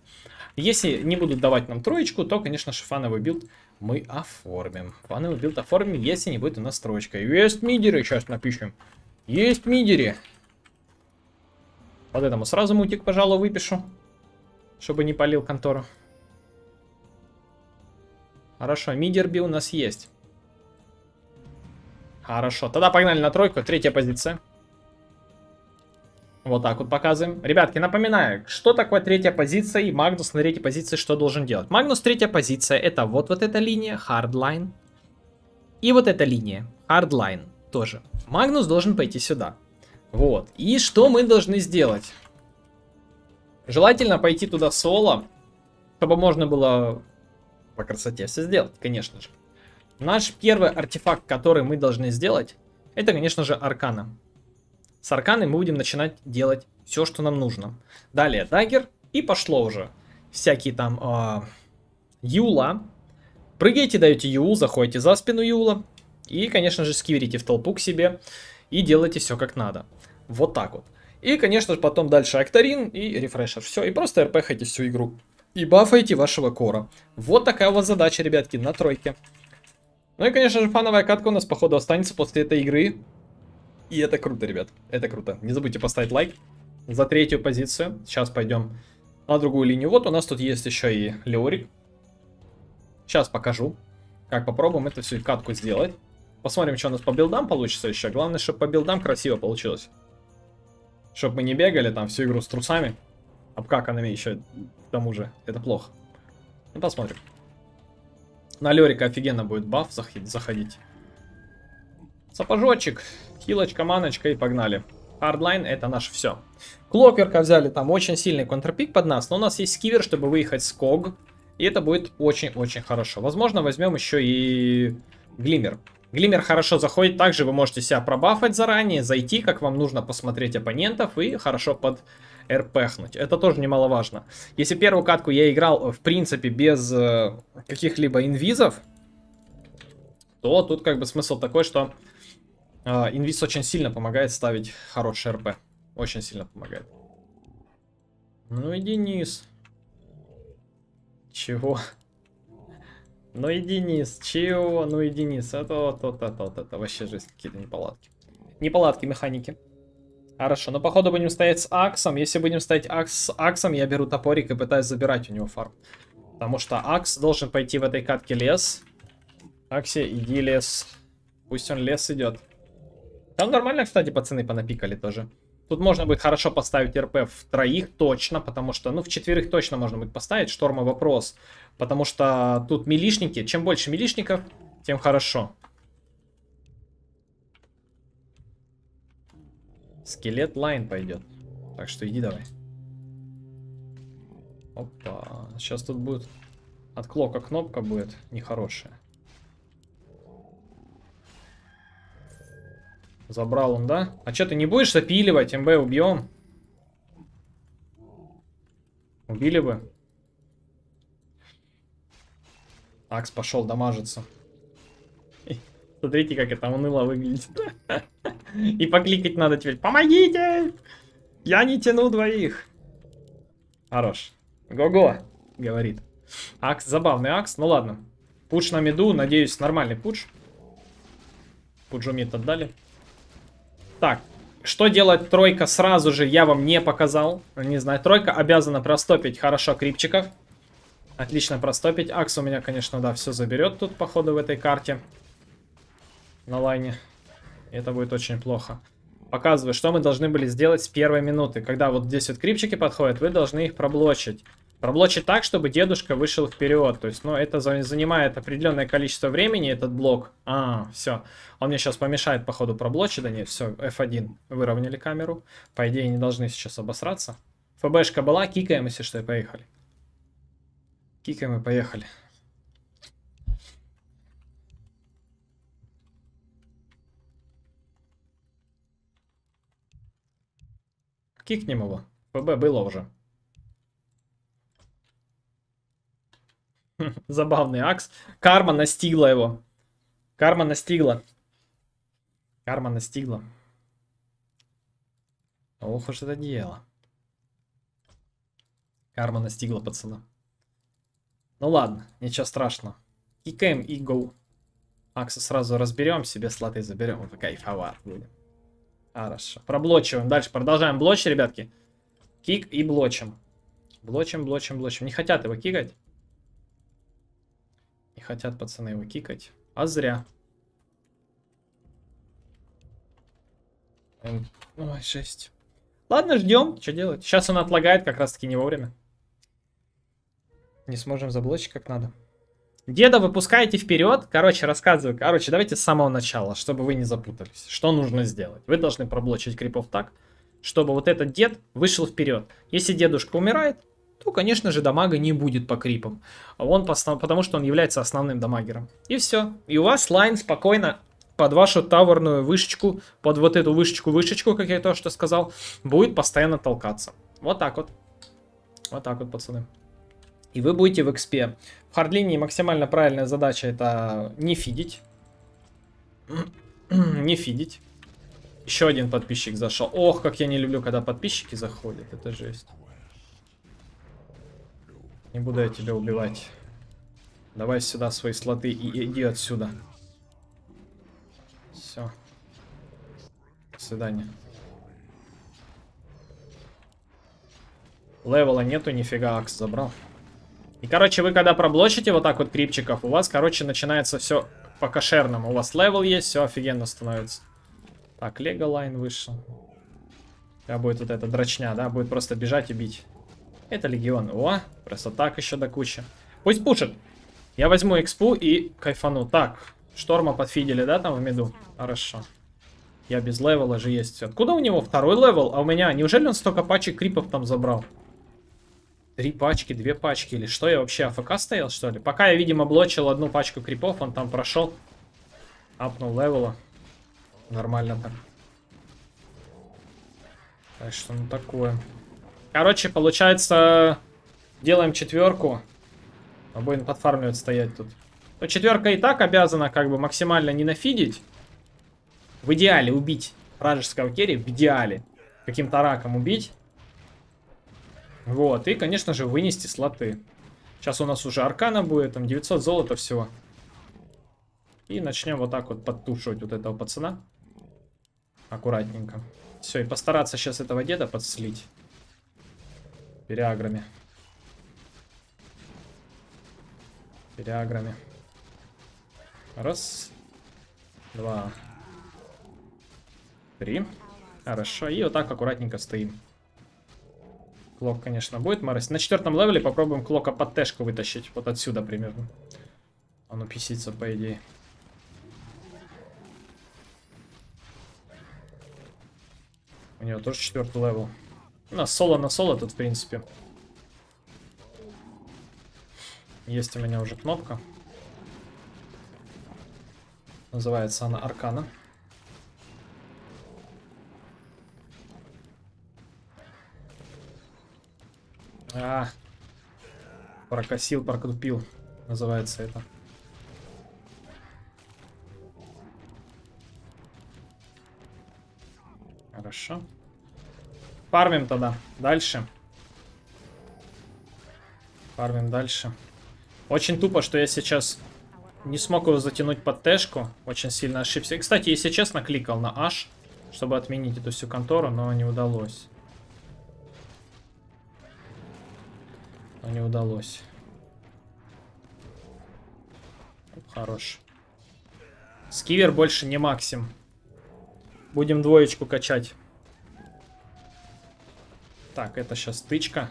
Если не будут давать нам троечку, то, конечно же, фановый билд мы оформим. Фановый билд оформим, если не будет у нас троечка. Есть мидеры, сейчас напишем. Есть мидеры. Вот этому сразу мутик, пожалуй, выпишу. Чтобы не полил контору. Хорошо, мидерби у нас есть. Хорошо, тогда погнали на тройку. Третья позиция. Вот так вот показываем. Ребятки, напоминаю, что такое третья позиция и Магнус на третьей позиции что должен делать. Магнус третья позиция, это вот, вот эта линия, hardline. И вот эта линия, hardline тоже. Магнус должен пойти сюда. Вот. И что мы должны сделать? Желательно пойти туда соло, чтобы можно было по красоте все сделать, конечно же. Наш первый артефакт, который мы должны сделать, это, конечно же, аркана. С арканой мы будем начинать делать все, что нам нужно. Далее дагер, и пошло уже. Всякие там э, юла. Прыгаете, даете юл, заходите за спину юла. И, конечно же, скиверите в толпу к себе. И делайте все как надо. Вот так вот. И, конечно же, потом дальше Акторин и рефрешер. Все, и просто рпхайте всю игру. И бафайте вашего кора. Вот такая у вас задача, ребятки, на тройке. Ну и, конечно же, фановая катка у нас, походу, останется после этой игры. И это круто, ребят. Это круто. Не забудьте поставить лайк за третью позицию. Сейчас пойдем на другую линию. Вот у нас тут есть еще и Леорик. Сейчас покажу, как попробуем это всю катку сделать. Посмотрим, что у нас по билдам получится еще. Главное, чтобы по билдам красиво получилось. Чтобы мы не бегали там всю игру с трусами. Обкаканными еще к тому же. Это плохо. Ну, посмотрим. На Лерика офигенно будет баф заходить. Сапожочек, хилочка, маночка и погнали. Hardlane это наше все. Клокверка взяли, там очень сильный контрпик под нас, но у нас есть skewer, чтобы выехать с Cog. И это будет очень-очень хорошо. Возможно, возьмем еще и Глиммер. Глиммер хорошо заходит, также вы можете себя пробафать заранее, зайти, как вам нужно, посмотреть оппонентов и хорошо под РПхнуть. Это тоже немаловажно. Если первую катку я играл, в принципе, без э, каких-либо инвизов, то тут как бы смысл такой, что э, инвиз очень сильно помогает ставить хороший РП. Очень сильно помогает. Ну и Денис. Чего? Ну и Денис, чего? Ну и Денис, это вот, вот, это вот, это вообще жесть, какие-то неполадки. Неполадки механики. Хорошо, но походу будем стоять с Аксом. Если будем стоять акс, с Аксом, я беру топорик и пытаюсь забирать у него фарм. Потому что Акс должен пойти в этой катке лес. Акси, иди лес. Пусть он лес идет. Там нормально, кстати, пацаны понапикали тоже. Тут можно будет хорошо поставить РП в троих точно, потому что, ну, в четверых точно можно будет поставить. Шторма вопрос. Потому что тут милишники. Чем больше милишников, тем хорошо. Скелет лайн пойдет. Так что иди давай. Опа. Сейчас тут будет от клока кнопка будет нехорошая. Забрал он, да? А что, ты не будешь запиливать? МБ убьем. Убили бы. Акс пошел дамажиться. Смотрите, как это уныло выглядит. И покликать надо теперь. Помогите! Я не тяну двоих. Хорош. Го-го, говорит. Акс, забавный акс. Ну ладно. Пуш на меду, надеюсь, нормальный пуш. Пуджу мид отдали. Так, что делать тройка сразу же я вам не показал. Не знаю, тройка обязана простопить хорошо крипчиков. Отлично простопить. Акс у меня, конечно, да, все заберет тут, походу, в этой карте. На лайне. Это будет очень плохо. Показываю, что мы должны были сделать с первой минуты. Когда вот здесь вот крипчики подходят, вы должны их проблочить. Проблочить так, чтобы дедушка вышел вперед. То есть, ну, это занимает определенное количество времени, этот блок. А, все. Он мне сейчас помешает, походу, проблочить. Да нет, все, F1. Выровняли камеру. По идее, не должны сейчас обосраться. ФБшка была, кикаем, если что, и поехали. Кикаем и поехали. Кикнем его. ФБ было уже. <laughs> Забавный Акс. Карма настигла его. Карма настигла. Карма настигла. Ох уж это дело. Карма настигла пацана. Ну ладно, ничего страшного. Кикаем и гоу. Акса сразу разберем, себе слоты заберем. Кайфовар будем. Хорошо. Проблочиваем. Дальше продолжаем блочь, ребятки. Кик и блочим. Блочим, блочим, блочим. Не хотят его кикать. Хотят пацаны его кикать. А зря. Ой, жесть. Ладно, ждем. Что делать? Сейчас он отлагает как раз таки не вовремя. Не сможем заблочить как надо. Деда выпускаете вперед. Короче, рассказываю. Короче, давайте с самого начала, чтобы вы не запутались. Что нужно сделать? Вы должны проблочить крипов так, чтобы вот этот дед вышел вперед. Если дедушка умирает, то, конечно же, дамага не будет по крипам. Он, потому что он является основным дамагером. И все. И у вас лайн спокойно под вашу таверную вышечку, под вот эту вышечку-вышечку, как я то что сказал, будет постоянно толкаться. Вот так вот. Вот так вот, пацаны. И вы будете в экспе. В хардлине максимально правильная задача это не фидить. <clears throat> не фидить. Еще один подписчик зашел. Ох, как я не люблю, когда подписчики заходят. Это жесть. Не буду я тебя убивать. Давай сюда свои слоты и иди отсюда. Все. До свидания. Левела нету, нифига, Акс забрал. И, короче, вы когда проблочите вот так вот крипчиков, у вас, короче, начинается все по-кошерному. У вас level есть, все офигенно становится. Так, Лего Лайн вышел. Я будет вот эта дрочня, да? Будет просто бежать и бить. Это легион. О, просто так еще до кучи. Пусть пушит. Я возьму экспу и кайфану. Так, шторма подфидели, да, там в миду? Хорошо. Я без level а же есть. Откуда у него второй level? А у меня... Неужели он столько пачек крипов там забрал? Три пачки, две пачки. Или что, я вообще AFK стоял, что ли? Пока я, видимо, блочил одну пачку крипов, он там прошел. Апнул левела. Нормально так. Так что, ну такое. Короче, получается, делаем четверку. А будем подфармливать стоять тут. Но четверка и так обязана как бы максимально не нафидить. В идеале убить вражеского керри, в идеале. Каким-то раком убить. Вот, и, конечно же, вынести слоты. Сейчас у нас уже аркана будет, там 900 золота всего. И начнем вот так вот подтушивать вот этого пацана. Аккуратненько. Все, и постараться сейчас этого деда подслить. Переаграми. Переаграми. Раз. Два. Три. Хорошо. И вот так аккуратненько стоим. Клок, конечно, будет морозить. На четвертом левеле попробуем Клока под тэшку вытащить. Вот отсюда примерно. Он уписится, по идее. У него тоже четвертый левел. На соло на соло тут, в принципе. Есть у меня уже кнопка. Называется она Аркана. А, прокосил, прокрупил, называется это. Хорошо. Фармим тогда. Дальше. Фармим дальше. Очень тупо, что я сейчас не смог его затянуть под тэшку. Очень сильно ошибся. И, кстати, если честно, кликал на H, чтобы отменить эту всю контору, но не удалось. Но не удалось. Хорош. Скивер больше не максим. Будем двоечку качать. Так, это сейчас стычка.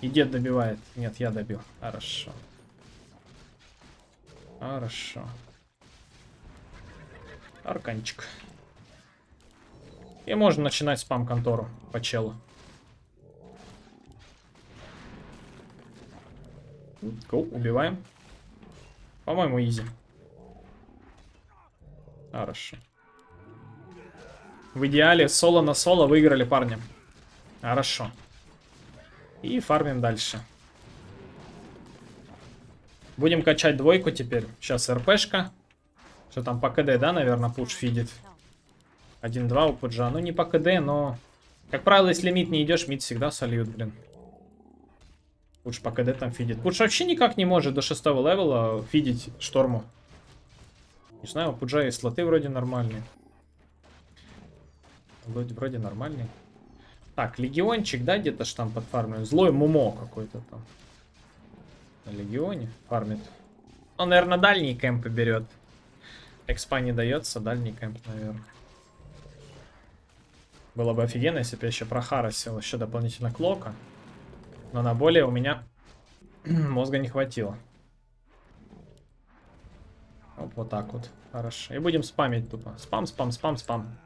И дед добивает. Нет, я добил. Хорошо. Хорошо. Арканчик. И можно начинать спам-контору по челу. Go, убиваем. По-моему, изи. Хорошо. В идеале соло на соло выиграли парни. Хорошо. И фармим дальше. Будем качать двойку теперь. Сейчас РПшка. Что там по КД, да, наверное, пуш фидит. 1-2 у пуджа. Ну, не по КД, но... Как правило, если мид не идешь, мид всегда сольют, блин. Пуш по КД там фидит. Пуш вообще никак не может до шестого левела фидить шторму. Не знаю, у пуджа и слоты вроде нормальные. Вроде, вроде нормальный. Так, легиончик, да, где-то ж там подфармлен. Злой мумо какой-то там. На легионе фармит. Он, наверное, дальний кемп берет. Экспа не дается, дальний кемп, наверное. Было бы офигенно, если бы я еще прохарасил еще дополнительно клока. Но на более у меня <clears throat> мозга не хватило. Вот, вот так вот. Хорошо. И будем спамить тупо. Спам, спам, спам, спам.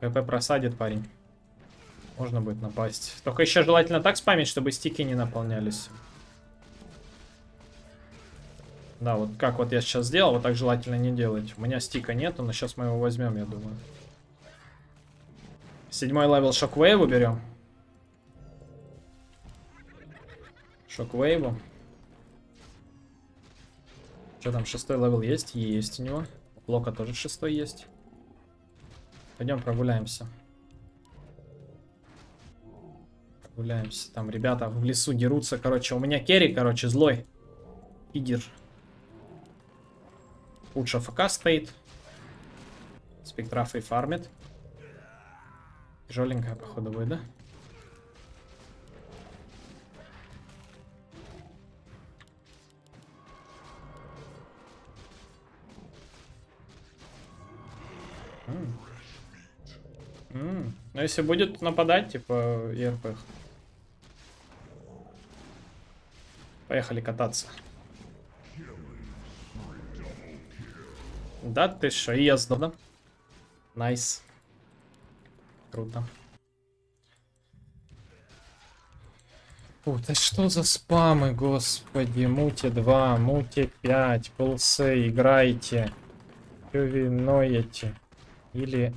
КП просадит парень. Можно будет напасть. Только еще желательно так спамить, чтобы стики не наполнялись. Да, вот как вот я сейчас сделал, вот так желательно не делать. У меня стика нету, но сейчас мы его возьмем, я думаю. Седьмой level шоквейву берем. Шоквейву. Что там, шестой левел есть? Есть у него. У Клока тоже шестой есть. Пойдем прогуляемся. Прогуляемся. Там ребята в лесу дерутся. Короче, у меня керри, короче, злой. Идир. Лучше AFK стоит. Спектрафы фармит. Тяжеленькая, походу, будет, да? Mm. Ну, если будет нападать, типа, ЕРП. Поехали кататься. Да ты шо, и я сдал, да? Nice. Круто. Фу, да что за спамы, господи. Мути 2, мути 5, полсы, играйте. Чё вы? Или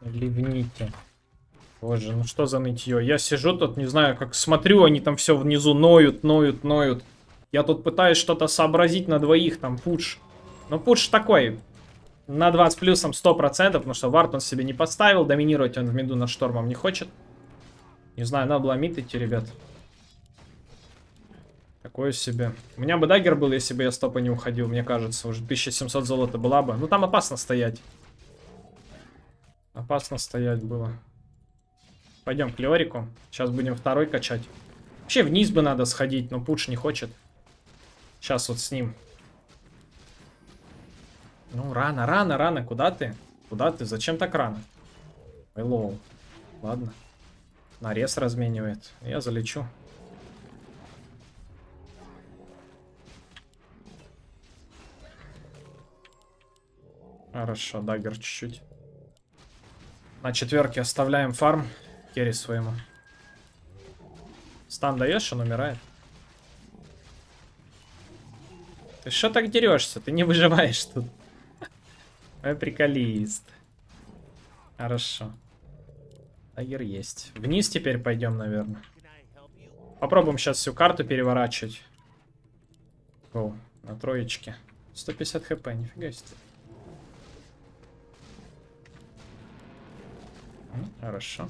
ливните. Боже, ну что за нытье? Я сижу тут, не знаю, как смотрю, они там все внизу ноют, ноют, ноют. Я тут пытаюсь что-то сообразить на двоих, там, пуш. Ну, пуш такой, на 20 плюсом 100%, потому что вард он себе не подставил, доминировать он в миду над штормом не хочет. Не знаю, надо было мид идти, ребят. Такое себе. У меня бы дагер был, если бы я стопа не уходил, мне кажется. Уже 1700 золота была бы. Ну, там опасно стоять. Опасно стоять было. Пойдем к Леорику. Сейчас будем второй качать. Вообще вниз бы надо сходить, но Пуч не хочет. Сейчас вот с ним. Ну, рано, рано, рано. Куда ты? Куда ты? Зачем так рано? Lol. Ладно. Нарез разменивает. Я залечу. Хорошо, дагер чуть-чуть. На четверке оставляем фарм керри своему. Стан даешь, он умирает. Ты что так дерешься? Ты не выживаешь тут. <laughs> Ой, приколист. Хорошо. Тайгер есть. Вниз теперь пойдем, наверное. Попробуем сейчас всю карту переворачивать. О, на троечке. 150 хп, нифига себе. Хорошо.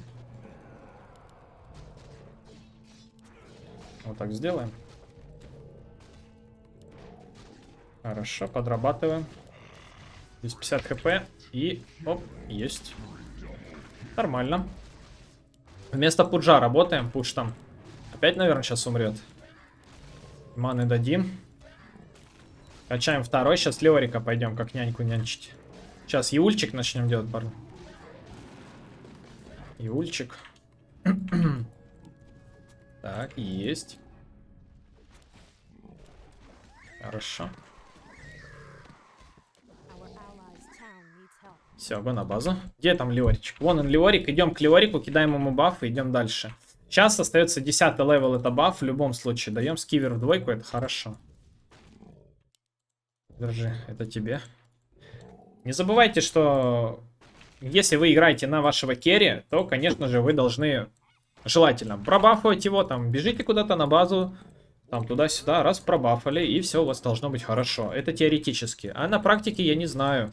Вот так сделаем. Хорошо, подрабатываем. Здесь 50 хп. И, оп, есть. Нормально. Вместо пуджа работаем. Пуш там. Опять, наверное, сейчас умрет. Маны дадим. Качаем второй. Сейчас Леорика пойдем, как няньку нянчить. Сейчас Юльчик начнем делать, парни. Юльчик. <clears throat> так, есть. Хорошо. Все, go на базу. Где там Леоричек? Вон он, Леорик. Идем к Леорику, кидаем ему баф и идем дальше. Сейчас остается 10 level, это баф в любом случае. Даем skewer в двойку, это хорошо. Держи, это тебе. Не забывайте, что если вы играете на вашего carry, то, конечно же, вы должны желательно пробафовать его, там, бежите куда-то на базу, там, туда-сюда, раз пробафали, и все у вас должно быть хорошо. Это теоретически. А на практике я не знаю.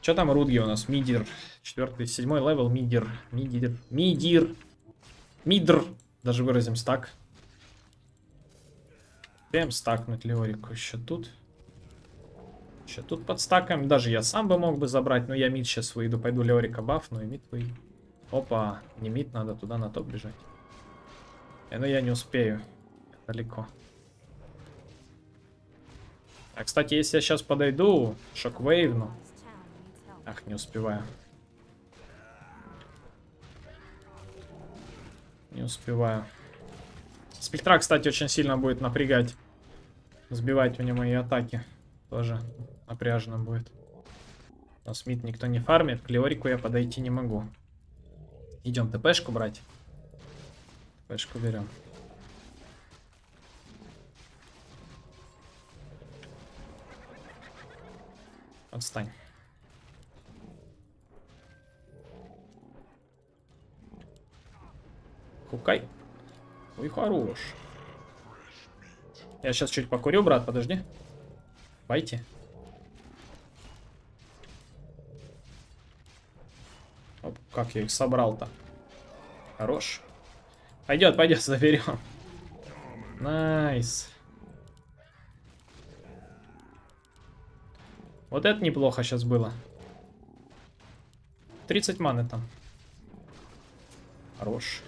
Что там Рудги у нас? Мидир. Четвертый, седьмой level. Мидир. Мидир. Мидир. Мидр. Даже выразим стак. Прям стакнуть Леорику еще тут. Еще тут подстакаем. Даже я сам бы мог бы забрать, но я мид сейчас выйду. Пойду Леорика бафну и мид выйду. Опа, не мид, надо туда на топ бежать. Э, но я не успею. Далеко. А, кстати, если я сейчас подойду, шоквейвну, Ах, не успеваю. Не успеваю. Спектра, кстати, очень сильно будет напрягать. Сбивать у него мои атаки. Тоже напряжно будет. Но Смит никто не фармит. К Леорику я подойти не могу. Идем ТПшку брать. ТПшку берем. Отстань. Хукай. Ой, хорош. Я сейчас чуть покурю, брат, подожди. Пойти. Оп, как я их собрал-то. Хорош. Пойдет, пойдет, <laughs> заберем. Nice. Вот это неплохо сейчас было. 30 маны там. Хорош.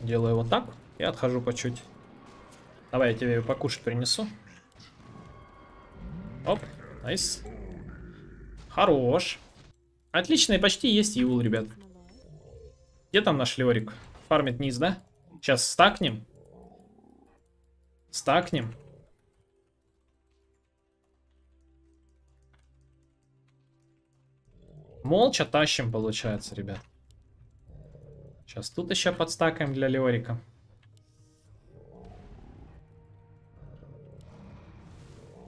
Делаю вот так и отхожу по чуть. Давай я тебе покушать принесу. Оп, найс. Хорош. Отлично, и почти есть Юл, ребят. Где там наш Леорик? Фармит низ, да? Сейчас стакнем. Стакнем. Молча тащим, получается, ребят. Сейчас тут еще подстакаем для Леорика.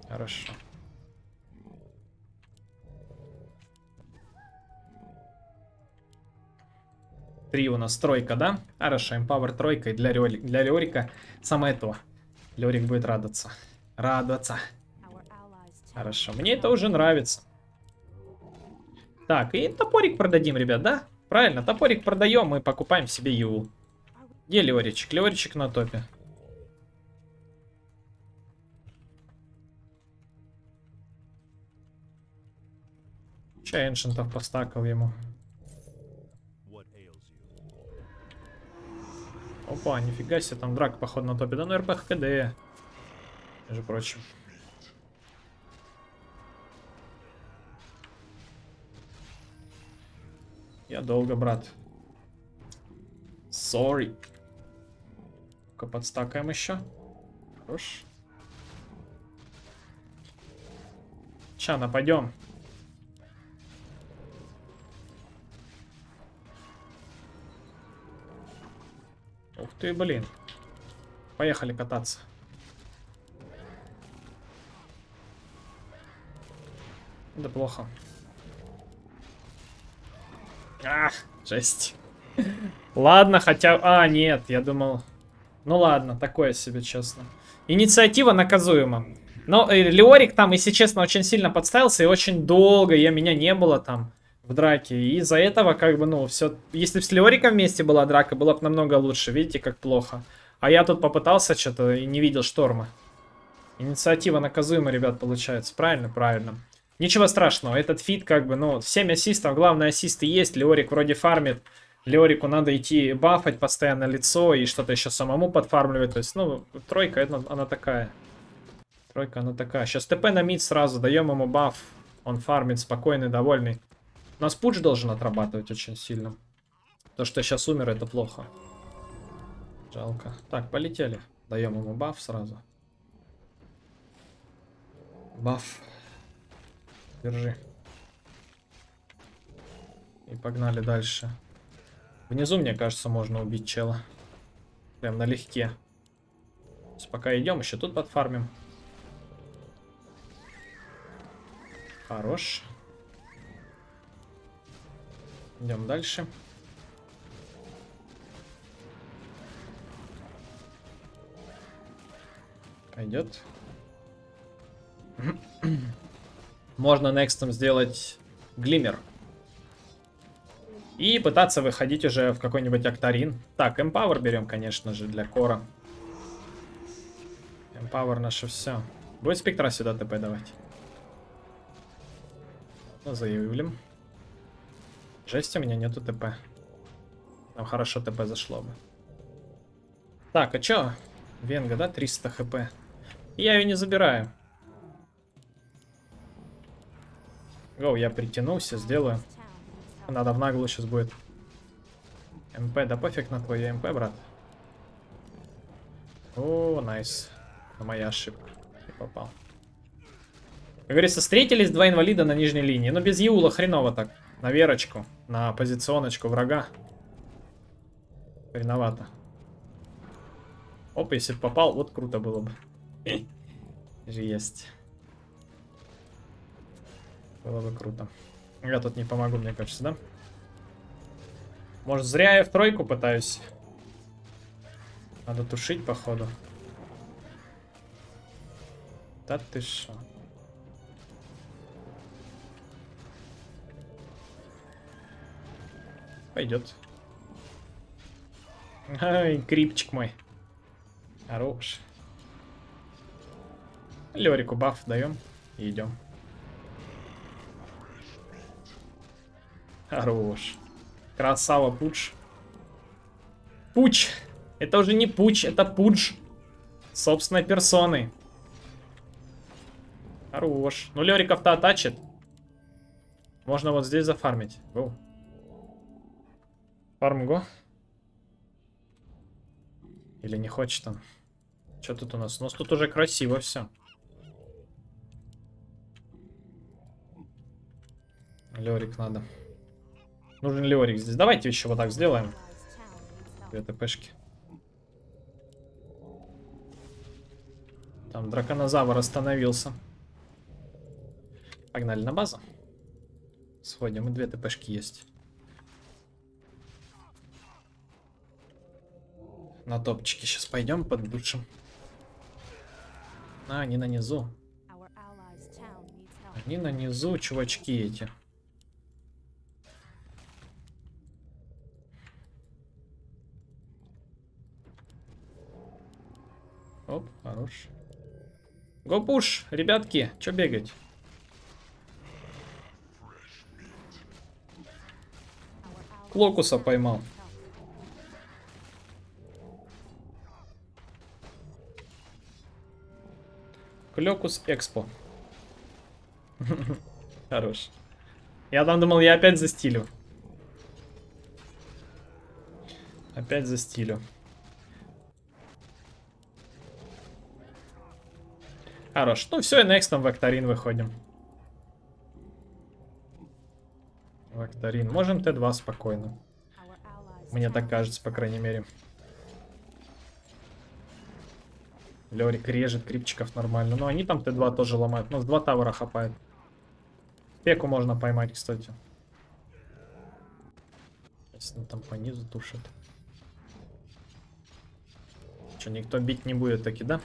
Хорошо. Три у нас тройка, да? Хорошо, Empower тройка для, Леори... для Леорика самое то. Леорик будет радоваться. Радоваться. Хорошо, мне это уже нравится. Так, и топорик продадим, ребят, да? Правильно, топорик продаем и покупаем себе Юл. Где Леоричек? Леоричек на топе. Че эншентов постакал ему? Опа, нифига себе, там драк походу, на топе. Да ну РПХ КД, между прочим. Я долго, брат. Сори. Ну-ка, подстакаем еще. Хорош. Ча, нападем. Ух ты, блин. Поехали кататься. Да плохо. Ах, жесть. Ладно, хотя... А, нет, я думал... Ну ладно, такое себе, честно. Инициатива наказуема. Но э, Леорик там, если честно, очень сильно подставился, и очень долго я меня не было там в драке. И из-за этого, как бы, ну, все... Если бы с Леориком вместе была драка, было бы намного лучше. Видите, как плохо. А я тут попытался что-то и не видел шторма. Инициатива наказуема, ребят, получается. Правильно? Правильно. Ничего страшного, этот feed как бы, ну, 7 ассистов, главное ассисты есть, Леорик вроде фармит. Леорику надо идти бафать постоянно лицо и что-то еще самому подфармливать. То есть, ну, тройка, это, она такая. Тройка, она такая. Сейчас ТП на мид сразу, даем ему баф. Он фармит, спокойный, довольный. Нас пуч должен отрабатывать очень сильно. То, что я сейчас умер, это плохо. Жалко. Так, полетели. Даем ему баф сразу. Баф. Держи. И погнали дальше. Внизу, мне кажется, можно убить чела. Прям налегке. Пока идем, еще тут подфармим. Хорош. Идем дальше. Пойдет. <clears throat> Можно некстом сделать глиммер. И пытаться выходить уже в какой-нибудь Актарин. Так, Empower берем, конечно же, для Кора. Empower наше все. Будет спектра сюда ТП давать. Ну, заявим. Жесть, у меня нету ТП. Нам хорошо ТП зашло бы. Так, а чё? Венга, да? 300 хп. Я ее не забираю. Go, я притянулся, сделаю. Надо в наглую сейчас будет. МП, да пофиг на твою МП, брат. О, nice. На моя ошибка. Не попал. Как говорится, встретились два инвалида на нижней линии. Но без Юла хреново так. На верочку. На позиционочку врага. Хреновато. Оп, если бы попал, вот круто было бы. <laughs> Есть. Было бы круто. Я тут не помогу, мне кажется, да? Может, зря я в тройку пытаюсь. Надо тушить, походу. Да ты шо? Пойдет. Ай, крипчик мой. Хорош. Лерику баф даем и идем. Хорош. Красава, Пуч. Пуч. Это уже не Пуч, это Пудж. Собственной персоной. Хорош. Ну, Лериков-то оттачит. Можно вот здесь зафармить. Гоу. Фарм го. Или не хочет он? Что тут у нас? У нас тут уже красиво все. Лерик надо. Нужен Леорик здесь. Давайте еще вот так сделаем. Две ТПшки. Там драконозавр остановился. Погнали на базу. Сходим, и две ТПшки есть. На топчике сейчас пойдем поддушим. А, они на низу. Они на низу, чувачки эти. Оп, хорош. Го пуш, ребятки, чё бегать? Клокуса поймал. Клёкус Экспо. <laughs> Хорош. Я там думал, я опять застилю. Опять за стилю. Хорош. Ну все, и next в Акторин выходим. В Акторин. Можем Т2 спокойно. Мне так кажется, по крайней мере. Лерик режет крипчиков нормально. Но они там Т2 тоже ломают. Но с 2 тавера хапает. Пеку можно поймать, кстати. Если там по низу тушит. Что, никто бить не будет таки, да?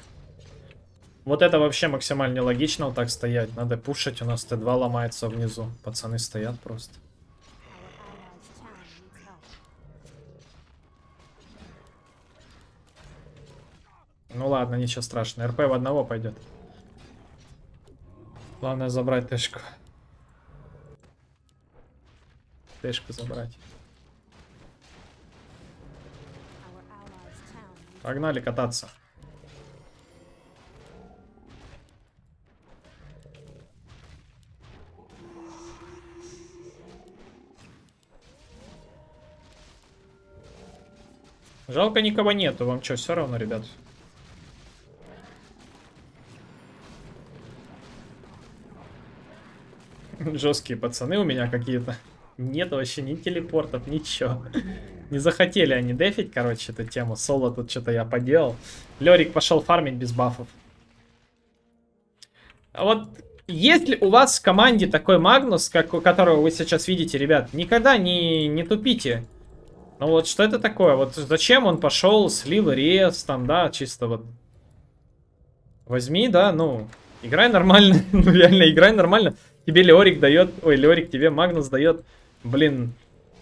Вот это вообще максимально нелогично вот так стоять. Надо пушить, у нас Т2 ломается внизу. Пацаны стоят просто. Ну ладно, ничего страшного. РП в одного пойдет. Главное забрать Тэшку. Тэшку забрать. Погнали кататься. Жалко никого нету. Вам что, все равно, ребят? <laughs> Жесткие пацаны у меня какие-то. Нет вообще ни телепортов, ничего. Не захотели они дефить, короче, эту тему. Соло тут что-то я поделал. Лерик пошел фармить без бафов. А вот если у вас в команде такой Магнус, как, которого вы сейчас видите, ребят, никогда не, не тупите. Ну вот что это такое? Вот зачем он пошел, слил рез, там, да, чисто вот. Возьми, да, ну, играй нормально. <laughs> ну реально, играй нормально. Тебе Леорик дает, ой, Леорик тебе Магнус дает, блин,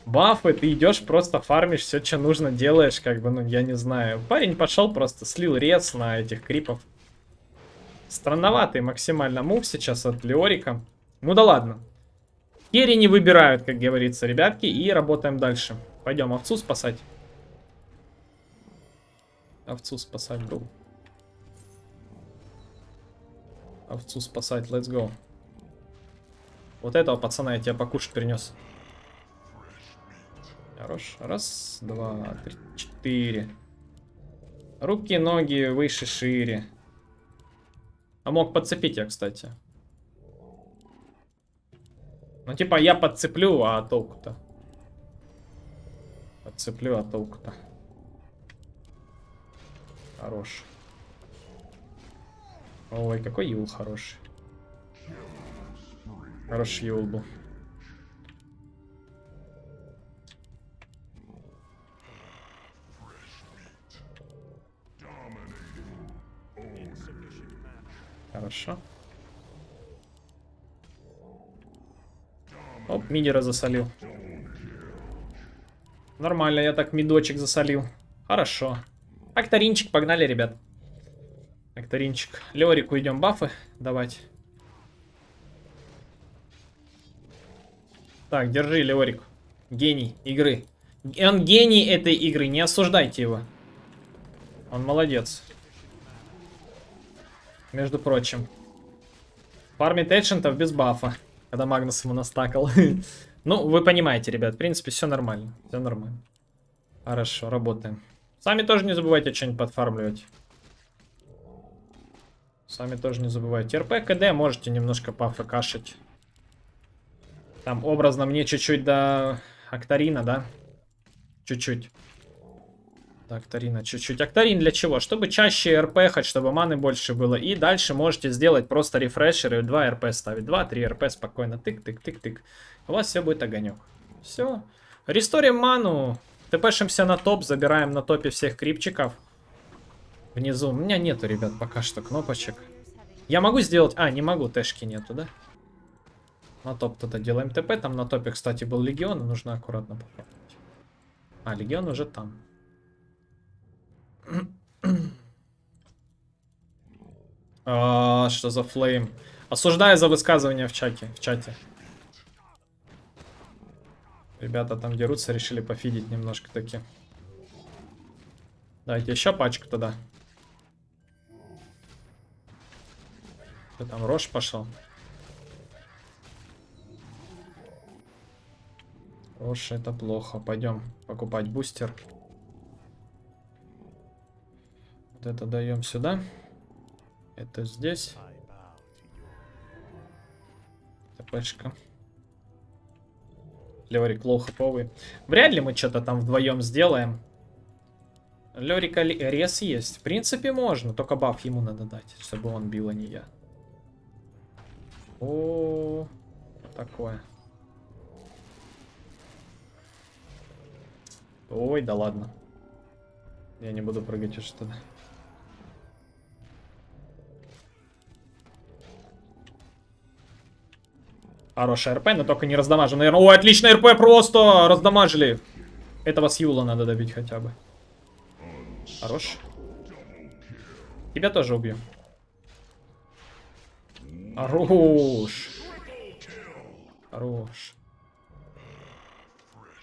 бафы, ты идешь, просто фармишь, все, что нужно, делаешь, как бы, ну, я не знаю. Парень пошел, просто слил рез на этих крипов. Странноватый максимально мув сейчас от Леорика. Ну да ладно. Керри не выбирают, как говорится, ребятки, и работаем дальше. Пойдем овцу спасать. Овцу спасать был. Овцу спасать, let's go. Вот этого пацана я тебе покушать принес. Хорош. Раз, два, три, четыре. Руки, ноги выше, шире. А мог подцепить я, кстати. Ну, типа, я подцеплю, а толку-то? Подцеплю, а толку-то? Хорош. Ой, какой юл хороший. Хороший юл был. Хорошо. Оп, мидера засолил. Нормально, я так мидочек засолил. Хорошо. Акторинчик, погнали, ребят. Акторинчик. Леорику идем бафы давать. Так, держи, Леорик. Гений игры. Он гений этой игры, не осуждайте его. Он молодец. Между прочим. Фармит эйджентов без бафа. Когда Магнус ему настакал. <laughs> ну, вы понимаете, ребят. В принципе, все нормально. Все нормально. Хорошо, работаем. Сами тоже не забывайте что-нибудь подфармливать. Сами тоже не забывайте. РП, КД можете немножко пофкашить. Там образно мне чуть-чуть до Акторина, да? Чуть-чуть. До Акторина чуть-чуть. Акторин для чего? Чтобы чаще РП хоть, чтобы маны больше было. И дальше можете сделать просто рефрешеры, 2 РП ставить. 2-3 РП спокойно. Тык-тык-тык-тык. У вас все будет огонек. Все. Ресторим ману. ТПшимся на топ, забираем на топе всех крипчиков. Внизу. У меня нету, ребят, пока что кнопочек. Я могу сделать... А, не могу, тэшки нету, да? На топ тогда делаем ТП. Там на топе, кстати, был Легион. Нужно аккуратно попробовать. А, Легион уже там. <clears throat> а, что за флейм? Осуждаю за высказывание в чате. В чате. Ребята там дерутся, решили пофидить немножко таки. Давайте еще пачку тогда. Что там, Рош пошел? Рош, это плохо. Пойдем покупать бустер. Вот это даем сюда. Это здесь. ТПшка. Лерик лоу-хэповый. Вряд ли мы что-то там вдвоем сделаем. Лерика рез есть. В принципе, можно. Только баф ему надо дать, чтобы он бил, а не я. О, такое. Ой, да ладно. Я не буду прыгать уж тогда. Хорошая РП, но только не раздамажим, наверное. Ой, отлично РП просто! Раздамажили. Этого с Юла надо добить хотя бы. Хорош. Тебя тоже убью. Хорош. Хорош.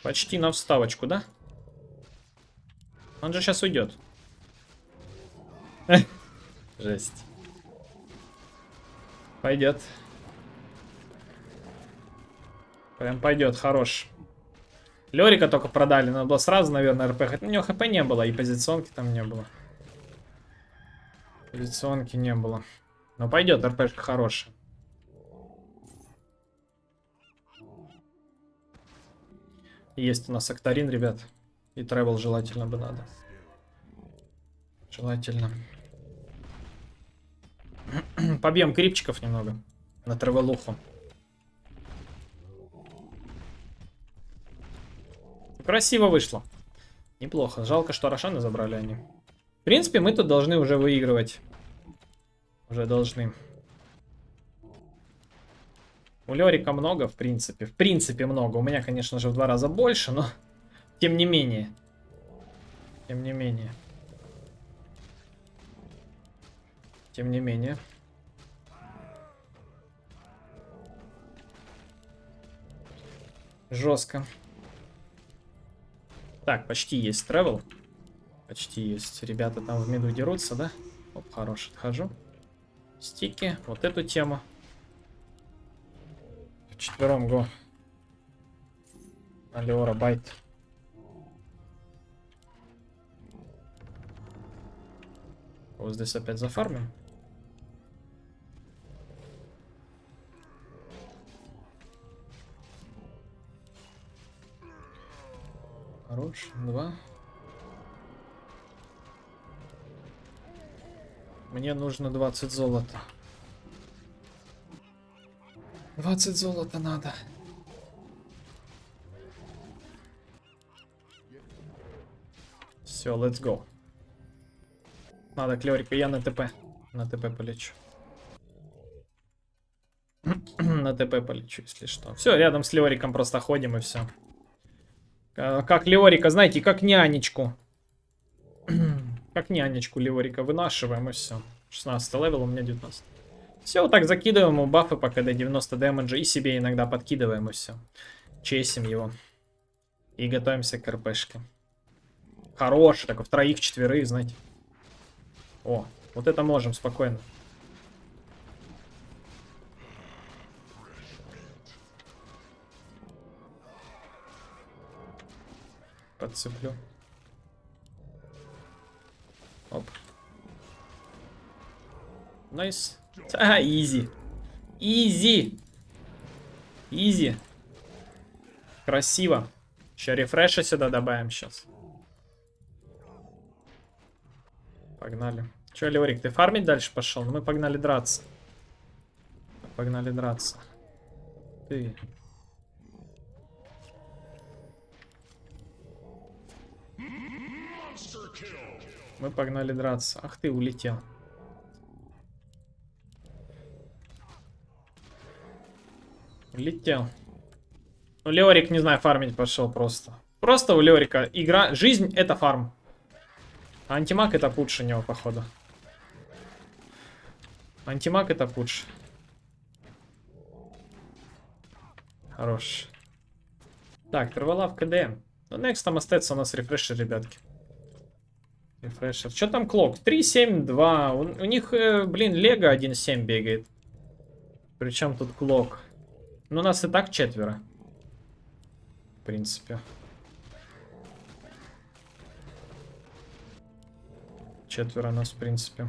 Почти на вставочку, да? Он же сейчас уйдет. <laughs> Жесть. Пойдет. Прям пойдет, хорош. Лерика только продали, надо было сразу, наверное, РП. У него хп не было, и позиционки там не было. Позиционки не было. Но пойдет, РПшка хорошая. Есть у нас Акторин, ребят. И тревел желательно бы надо. Желательно. <clears throat> Побьем крипчиков немного. На тревелуху. Красиво вышло. Неплохо. Жалко, что Рошаны забрали они. В принципе, мы тут должны уже выигрывать. Уже должны. У Лерика много, в принципе. В принципе, много. У меня, конечно же, в два раза больше, но... Тем не менее. Тем не менее. Тем не менее. Жестко. Так, почти есть тревел. Почти есть. Ребята там в миду дерутся, да? Оп, хорош, отхожу. Стики, вот эту тему. Четвером го. Алиора байт. Вот здесь опять зафармим. Хорош, два. Мне нужно 20 золота. 20 золота надо. Все, let's go. Надо клеврика, я на ТП. На ТП полечу. <clears throat> на ТП полечу, если что. Все, рядом с Леориком просто ходим и все. Э, как Леорика, знаете, как нянечку. <clears throat> как нянечку Леорика вынашиваем и все. 16 level, у меня 19. Все, вот так закидываем ему бафы пока до 90 дэмэджа и себе иногда подкидываем и все. Чесим его. И готовимся к РПшке. Хороший, такой в троих, четверых, знаете. О, вот это можем спокойно. Подцеплю. Оп. Nice. А, easy. Easy. Easy. Красиво. Еще рефреша сюда добавим сейчас. Погнали. Че, Леорик, ты фармить дальше пошел? Мы погнали драться. Погнали драться. Ты. Мы погнали драться. Ах ты, улетел. Улетел. Ну, Леорик, не знаю, фармить пошел просто. Просто у Леорика игра... Жизнь это фарм. А антимаг это у него, походу. Антимаг это пудж. Хорош. Так, в КД. Ну, next там остается у нас рефрешер, ребятки. Рефрешер. Что там клок? 3.7.2. У, у них, э, блин, Лего 1.7 бегает. Причем тут клок. Ну, у нас и так четверо. В принципе. Четверо нас, в принципе.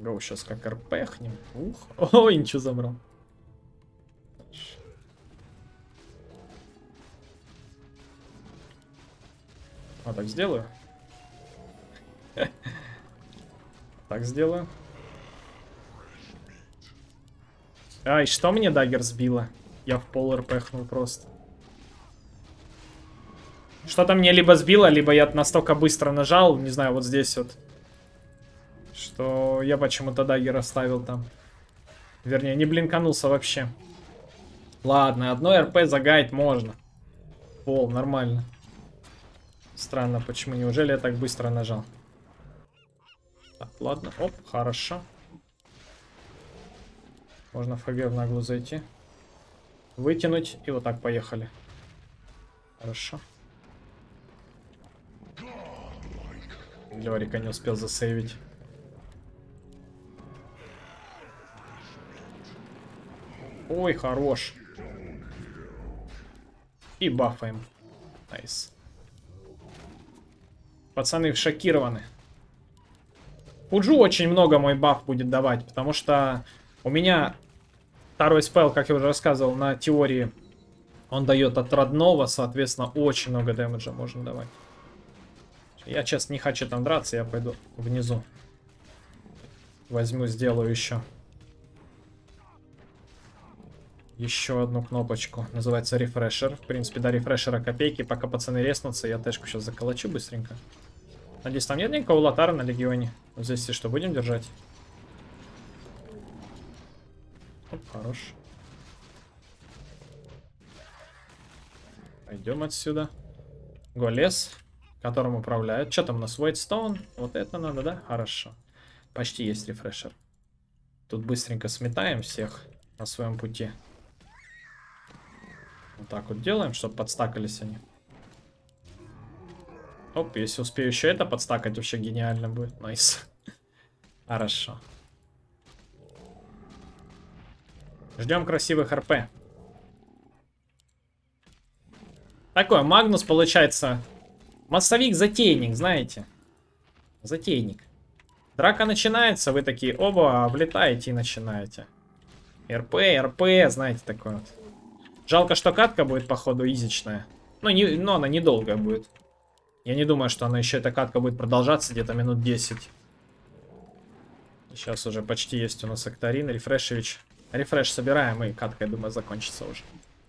Гоу, сейчас как РПхнем. Ух. <laughs> Ой, ничего забрал. А, так сделаю. <laughs> Так сделаю. Ай, что мне дагер сбило? Я в пол РПхнул просто. Что-то мне либо сбило, либо я настолько быстро нажал, не знаю, вот здесь вот. Что я почему-то дагер оставил там. Вернее, не блинканулся вообще. Ладно, одно РП загайт можно. Пол, нормально. Странно, почему? Неужели я так быстро нажал? Так, ладно. Оп, хорошо. Можно ФГ в наглую зайти. Вытянуть. И вот так поехали. Хорошо. Леорика не успел засейвить. Ой, хорош. И бафаем. Nice. Пацаны шокированы. Фуджу очень много мой баф будет давать, потому что у меня второй спел, как я уже рассказывал, на теории он дает от родного, соответственно, очень много дэмэджа можно давать. Я, честно, не хочу там драться, я пойду внизу. Возьму, сделаю еще. Еще одну кнопочку. Называется рефрешер. В принципе, до рефрешера копейки. Пока пацаны резнутся, я тэшку сейчас заколочу быстренько. Надеюсь, там нет никакого лотара на легионе. Вот здесь и что, будем держать? Оп, хорош. Пойдем отсюда. Голес, которым управляют. Что там у нас? Whitestone. Вот это надо, да? Хорошо. Почти есть рефрешер. Тут быстренько сметаем всех на своем пути. Вот так вот делаем, чтобы подстакались они. Оп, если успею еще это подстакать, вообще гениально будет. Nice. <laughs> Хорошо. Ждем красивых РП. Такой, Магнус получается массовик-затейник, знаете. Затейник. Драка начинается, вы такие, оба, влетаете и начинаете. РП, РП, знаете, такое вот. Жалко, что катка будет, походу, изичная. Ну, не, но она недолгая будет. Я не думаю, что она еще эта катка будет продолжаться где-то минут 10. Сейчас уже почти есть у нас Акторин, Рефрешевич. Рефреш собираем, и катка, я думаю, закончится уже.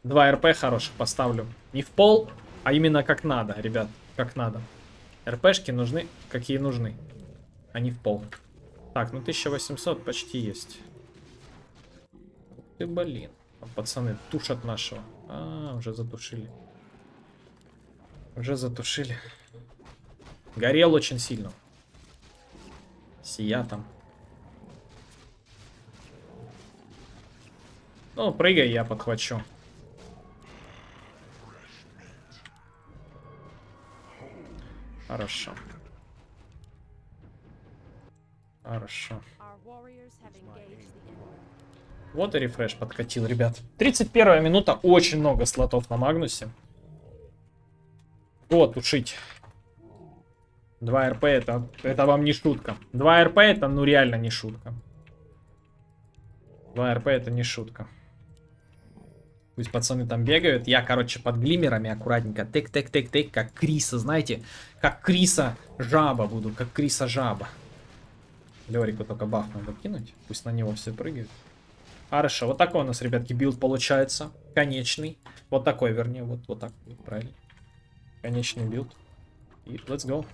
Два РП хороших поставлю. Не в пол, а именно как надо, ребят. Как надо. РПшки нужны, какие нужны. Не в пол. Так, ну 1800 почти есть. Ты, блин. Пацаны тушат нашего. А, уже затушили. Уже затушили. Горел очень сильно. Сия там. Ну, прыгай, я подхвачу. Хорошо. Хорошо. Вот и рефреш подкатил, ребят. 31 минута, очень много слотов на Магнусе. Вот, тушить. 2 РП это, это вам не шутка. 2 РП это ну реально не шутка. 2 РП это не шутка. Пусть пацаны там бегают. Я, короче, под глимерами аккуратненько. Тык-тык-тык-тык, как Криса, знаете? Как Криса жаба буду, как Криса жаба. Леорику только баф надо кинуть. Пусть на него все прыгают. Хорошо, вот такой у нас, ребятки, build получается. Конечный. Вот такой, вернее, вот, вот так будет правильно. Конечный build. И let's go.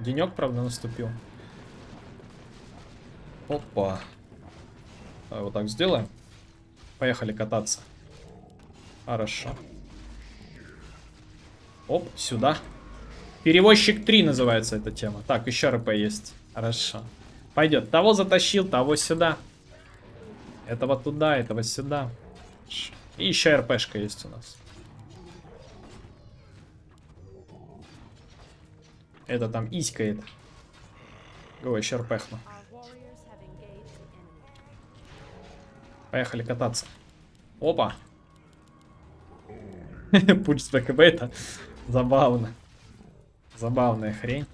Денек, правда, наступил. Опа. Давай вот так сделаем. Поехали кататься. Хорошо. Оп, сюда. Перевозчик 3 называется эта тема. Так, еще РП есть. Хорошо. Пойдет. Того затащил, того сюда. Этого туда, этого сюда. И еще РПшка есть у нас. Это там иськает. Ой, еще РПхну. Поехали кататься. Опа. <laughs> Пульс ВКБ это забавно. Забавная хрень.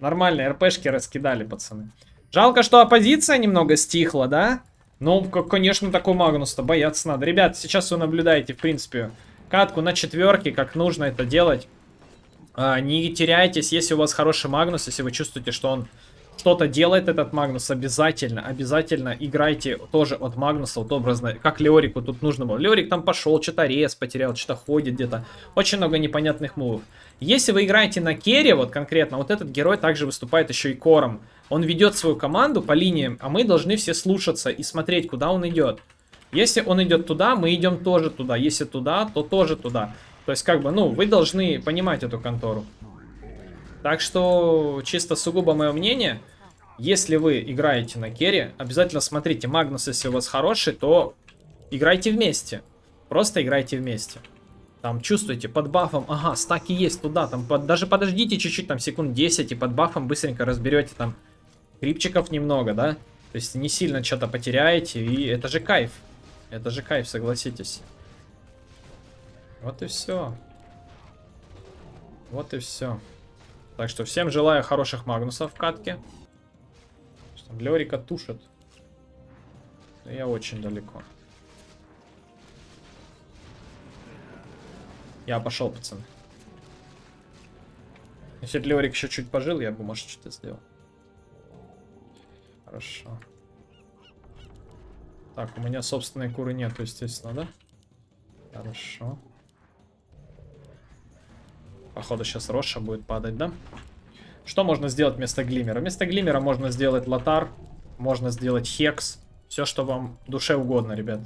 Нормально, РПшки раскидали, пацаны. Жалко, что оппозиция немного стихла, да? Ну, конечно, такой Магнус-то бояться надо. Ребят, сейчас вы наблюдаете, в принципе, катку на четверке, как нужно это делать. А, не теряйтесь, если у вас хороший Магнус, если вы чувствуете, что он что-то делает этот Магнус, обязательно, обязательно играйте тоже от Магнуса, вот образно, как Леорику тут нужно было. Леорик там пошел, что-то рез потерял, что-то ходит где-то. Очень много непонятных мувов. Если вы играете на керри, вот конкретно, вот этот герой также выступает еще и кором. Он ведет свою команду по линиям, а мы должны все слушаться и смотреть, куда он идет. Если он идет туда, мы идем тоже туда. Если туда, то тоже туда. То есть, как бы, ну, вы должны понимать эту контору. Так что, чисто сугубо мое мнение, если вы играете на керри, обязательно смотрите, Магнус, если у вас хороший, то играйте вместе. Просто играйте вместе. Там чувствуете, под бафом, ага, стаки есть туда, там под, даже подождите чуть-чуть, там секунд 10, и под бафом быстренько разберете там крипчиков немного, да? То есть не сильно что-то потеряете, и это же кайф. Это же кайф, согласитесь. Вот и все. Вот и все. Так что всем желаю хороших магнусов в катке. Там Лерика тушит. Я очень далеко. Я пошел, пацаны. Если бы Леорик еще чуть пожил, я бы, может, что-то сделал. Хорошо. Так, у меня собственной куры нету, естественно, да? Хорошо. Походу сейчас Роша будет падать, да? Что можно сделать вместо Глимера? Вместо Глимера можно сделать Лотар, можно сделать Хекс. Все, что вам душе угодно, ребят.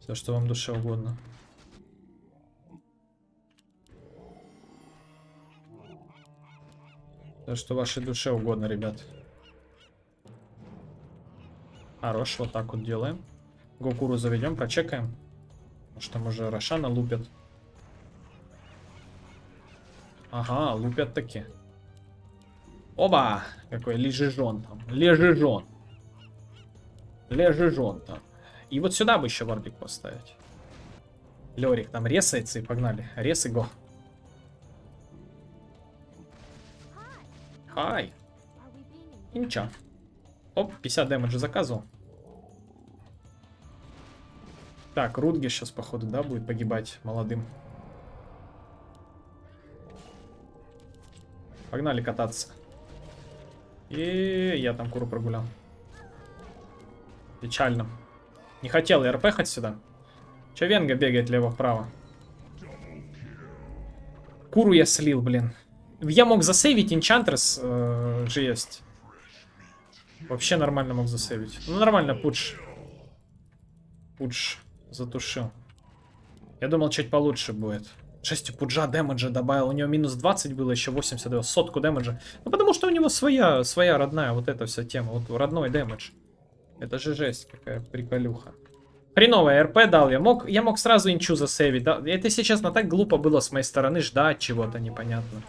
Все, что вам душе угодно. Все, что вашей душе угодно, ребят. Хорош, вот так вот делаем. Гокуру заведем, прочекаем. Что там уже Рошана лупят. Ага, лупят таки. Оба! Какой лежижон там. Лежижон. Лежижон там. И вот сюда бы еще вардик поставить. Лерик там ресается и погнали. Рес и го. Хай. Ничего. Оп, 50 дэмэджа заказывал. Так, Рудги сейчас, походу, да, будет погибать молодым. Погнали кататься. И я там куру прогулял. Печально. Не хотел РП хоть сюда. Че Венга бегает лево-вправо? Куру я слил, блин. Я мог засейвить Энчантрес э, же есть. Вообще нормально мог засейвить. Ну нормально, пудж. Пудж затушил. Я думал, чуть получше будет. 6 пуджа дэмэджа добавил. У него минус 20 было, еще 80 давал. Сотку дэмэджа. Ну, потому что у него своя, своя родная вот эта вся тема. Вот родной дэмэдж. Это же жесть какая приколюха. Хреновая РП дал. Я мог, я мог сразу инчу засейвить. Да? Это, если честно, так глупо было с моей стороны ждать чего-то непонятно.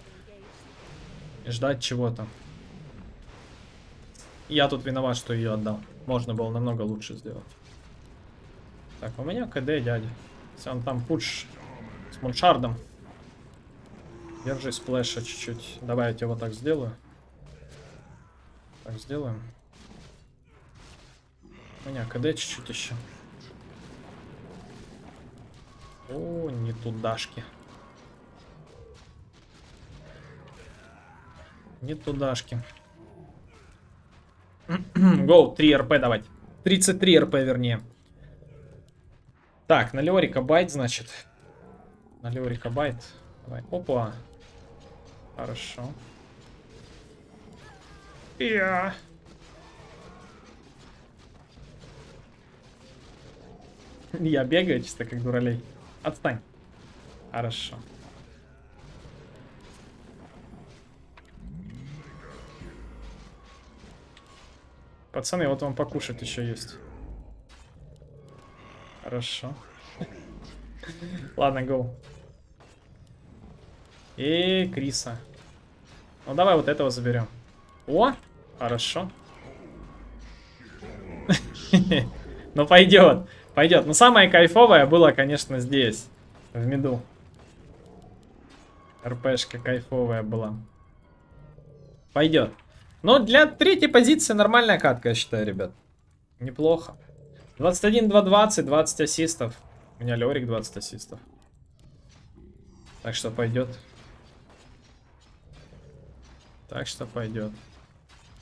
Ждать чего-то. Я тут виноват, что ее отдал. Можно было намного лучше сделать. Так, у меня КД, дядя. Если он там пуш с муншардом. Держи сплэша чуть-чуть. Давай я тебе вот так сделаю. Так, сделаем. У меня КД чуть-чуть еще. О, не тудашки. Не тудашки. <clears throat> Go, 3 РП давать. 33 РП вернее. Так, на Леорика bait, значит. На Леорика bait. Давай. Опа. Хорошо. Я. Я бегаю чисто как дуралей. Отстань. Хорошо. Пацаны, вот вам покушать еще есть. Хорошо. Ладно, гоу. И Криса. Ну давай вот этого заберем. О, хорошо. <laughs> Ну пойдет, пойдет. Но самое кайфовое было, конечно, здесь, в меду. РПшка кайфовая была. Пойдет. Но для третьей позиции нормальная катка, я считаю, ребят. Неплохо. 21, 2, 20, 20 ассистов. У меня Лерик 20 ассистов. Так что пойдет. Так что пойдет.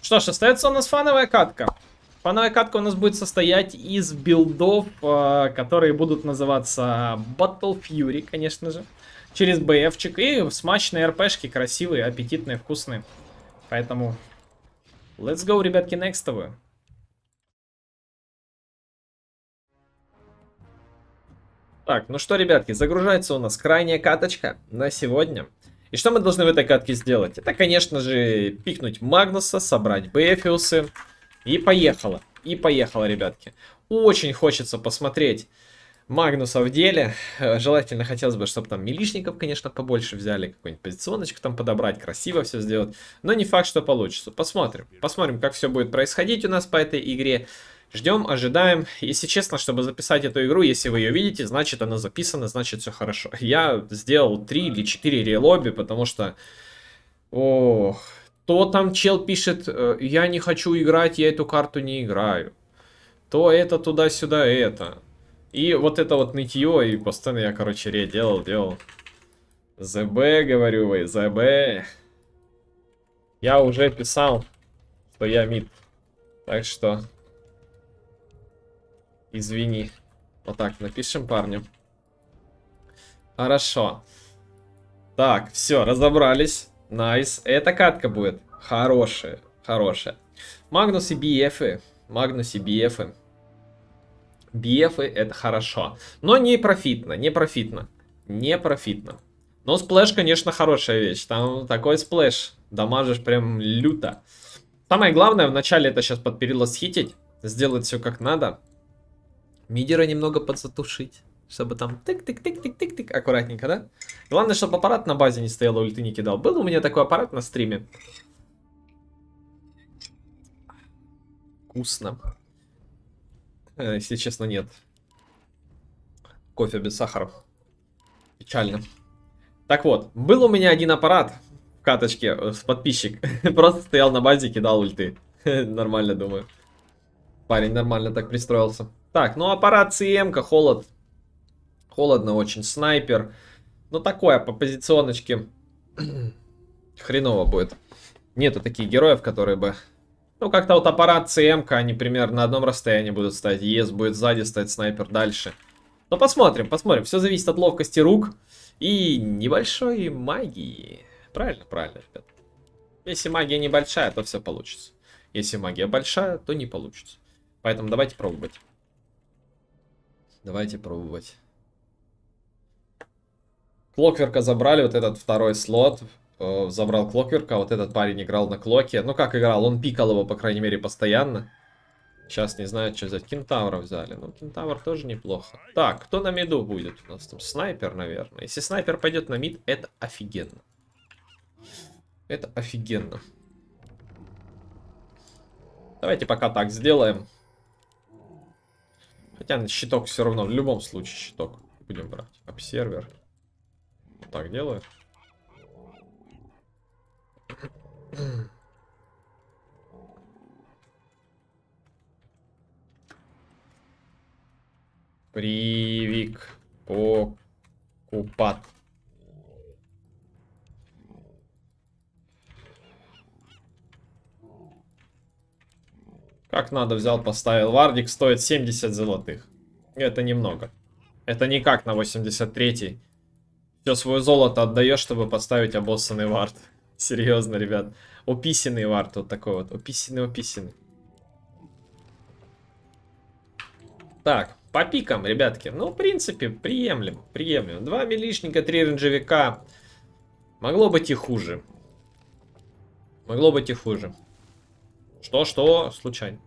Что ж, остается у нас фановая катка. Фановая катка у нас будет состоять из билдов, э, которые будут называться Battle Fury, конечно же. Через БФчик и смачные РПшки, красивые, аппетитные, вкусные. Поэтому let's go, ребятки, некстовую. Так, ну что, ребятки, загружается у нас крайняя каточка на сегодня. И что мы должны в этой катке сделать? Это, конечно же, пикнуть Магнуса, собрать Бефиусы. И поехало. И поехало, ребятки. Очень хочется посмотреть Магнуса в деле. Желательно хотелось бы, чтобы там милишников, конечно, побольше взяли. Какую-нибудь позиционочку там подобрать, красиво все сделать. Но не факт, что получится. Посмотрим. Посмотрим, как все будет происходить у нас по этой игре. Ждем, ожидаем. Если честно, чтобы записать эту игру, если вы ее видите, значит она записана, значит все хорошо. Я сделал 3 или 4 релобби, потому что... Ох, то там чел пишет, э, я не хочу играть, я эту карту не играю. То это туда-сюда это. И вот это вот нытье, и постоянно я, короче, ре делал, делал. ЗБ, говорю вы, ЗБ. Я уже писал, что я мид. Так что... Извини. Вот так напишем парню. Хорошо. Так, все, разобрались. Nice. Эта катка будет хорошая. Хорошая. Магнус и BF. Магнус и BF. BF это хорошо. Но не профитно, не профитно. Не профитно. Но splash, конечно, хорошая вещь. Там такой splash. Дамажишь прям люто. Самое главное вначале это сейчас попереластхитить. Сделать все как надо. Мидера немного подзатушить. Чтобы там тык-тык-тык-тык-тык-тык. Аккуратненько, да? Главное, чтобы аппарат на базе не стоял, ульты не кидал. Был у меня такой аппарат на стриме. Вкусно. Э, если честно, нет. Кофе без сахара. Печально. Так вот, был у меня один аппарат в каточке, э, с подписчик. <laughs> Просто стоял на базе и кидал ульты. <laughs> Нормально, думаю. Парень нормально так пристроился. Так, ну аппарат ЦМ-ка, холод. Холодно очень. Снайпер. Ну такое, по позиционочке. <clears throat> Хреново будет. Нету таких героев, которые бы... Ну, как-то вот аппарат ЦМ-ка, они примерно на одном расстоянии будут стоять. ЕС будет сзади стоять, снайпер дальше. Но посмотрим, посмотрим. Все зависит от ловкости рук и небольшой магии. Правильно, правильно, ребят. Если магия небольшая, то все получится. Если магия большая, то не получится. Поэтому давайте пробовать. Давайте пробовать. Клокверка забрали, вот этот второй слот. Э, забрал Клокверка, вот этот парень играл на Клоке. Ну как играл, он пикал его, по крайней мере, постоянно. Сейчас не знаю, что взять. Кентавра взяли. Ну, Кентавр тоже неплохо. Так, кто на миду будет? У нас там снайпер, наверное. Если снайпер пойдет на мид, это офигенно. Это офигенно. Давайте пока так сделаем. Хотя щиток все равно, в любом случае щиток будем брать. Обсервер. Так делаю. Привик. Покупат. Как надо взял, поставил. Вардик стоит 70 золотых. Это немного. Это никак на 83-й. Все свое золото отдаешь, чтобы поставить обоссанный вард. <laughs> Серьезно, ребят. Описанный вард вот такой вот. Описанный, описанный. Так, по пикам, ребятки. Ну, в принципе, приемлем. Приемлем. Два милишника, три рейнджевика. Могло быть и хуже. Могло быть и хуже. Что, что? Случайно.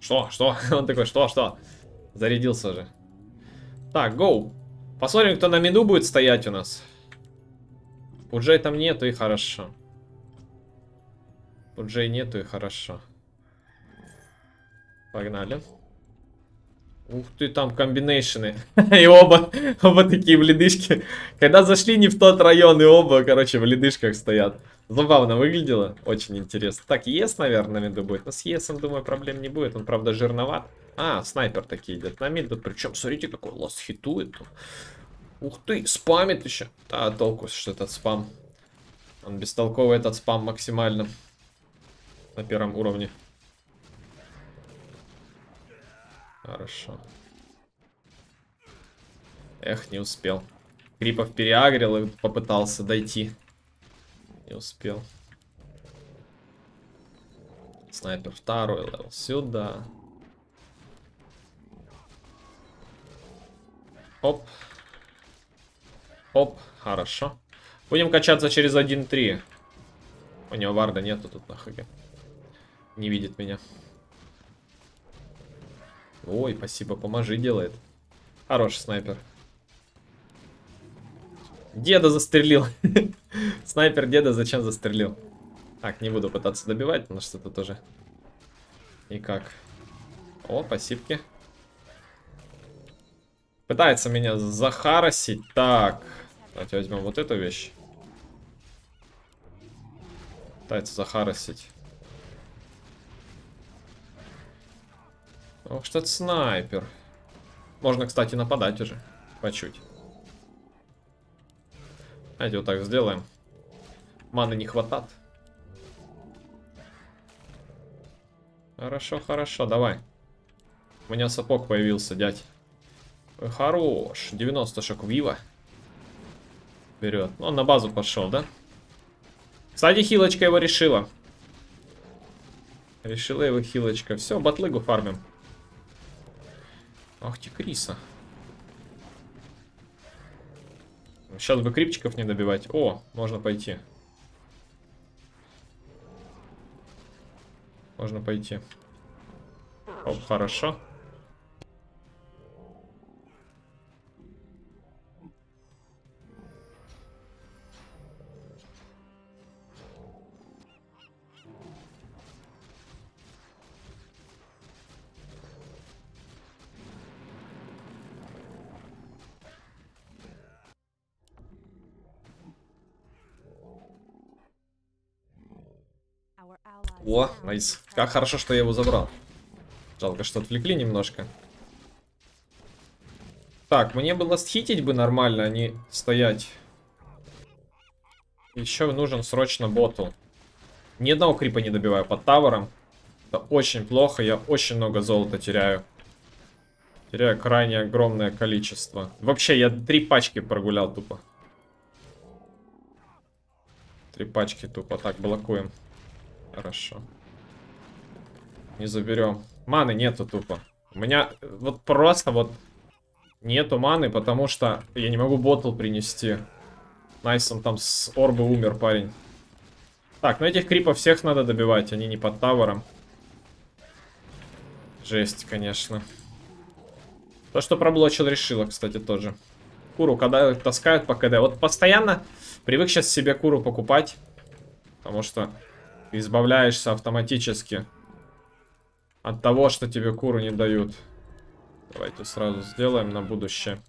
Что, что? <laughs> Он такой, что, что? Зарядился же. Так, гоу. Посмотрим, кто на миду будет стоять у нас. Пуджей там нету и хорошо. Пуджей нету и хорошо. Погнали. Ух ты, там комбинейшены. <laughs> и оба, оба такие в ледышке. Когда зашли не в тот район, и оба, короче, в ледышках стоят. Забавно выглядело, очень интересно. Так, ЕС, наверное, на миду будет. Но с ЕСом, думаю, проблем не будет. Он, правда, жирноват. А, снайпер такие идет на мид. Причем, смотрите, какой лост хитует. Ух ты, спамит еще. Да, толку, что этот спам. Он бестолковый, этот спам максимально. На первом уровне. Хорошо. Эх, не успел. Крипов переагрил и попытался дойти. Не успел. Снайпер второй level. Сюда. Оп. Оп. Хорошо. Будем качаться через 1-3. У него варда нету тут на хайге. Не видит меня. Ой, спасибо, поможи делает. Хороший снайпер. Деда застрелил. <laughs> снайпер деда зачем застрелил? Так, не буду пытаться добивать, потому что это тоже никак. О, пассивки. Пытается меня захарасить. Так, давайте возьмем вот эту вещь. Пытается захарасить. Ох, что это снайпер. Можно, кстати, нападать уже. По чуть. Давайте вот так сделаем. Маны не хватает. Хорошо, хорошо, давай. У меня сапог появился, дядь. Хорош. 90 шок вива. Вперед. Он на базу пошел, да? Кстати, хилочка его решила. Решила его хилочка. Все, батлыгу фармим. Ах ты, Криса. Сейчас бы крипчиков не добивать. О, можно пойти. Можно пойти. Оп, хорошо. О, найс. Как хорошо, что я его забрал. Жалко, что отвлекли немножко. Так, мне было схитить бы нормально, а не стоять. Еще нужен срочно ботл. Ни одного крипа не добиваю под тавером. Это очень плохо, я очень много золота теряю. Теряю крайне огромное количество. Вообще, я три пачки прогулял тупо. Три пачки тупо так блокуем. Хорошо. Не заберем. Маны нету тупо. У меня вот просто вот нету маны, потому что я не могу bottle принести. Nice, он там с орбы умер, парень. Так, ну этих крипов всех надо добивать, они не под тавером. Жесть, конечно. То, что проблочил, решила, кстати, тоже. Куру, когда таскают по КД. Вот постоянно привык сейчас себе куру покупать. Потому что избавляешься автоматически от того, что тебе куру не дают. Давайте сразу сделаем на будущее.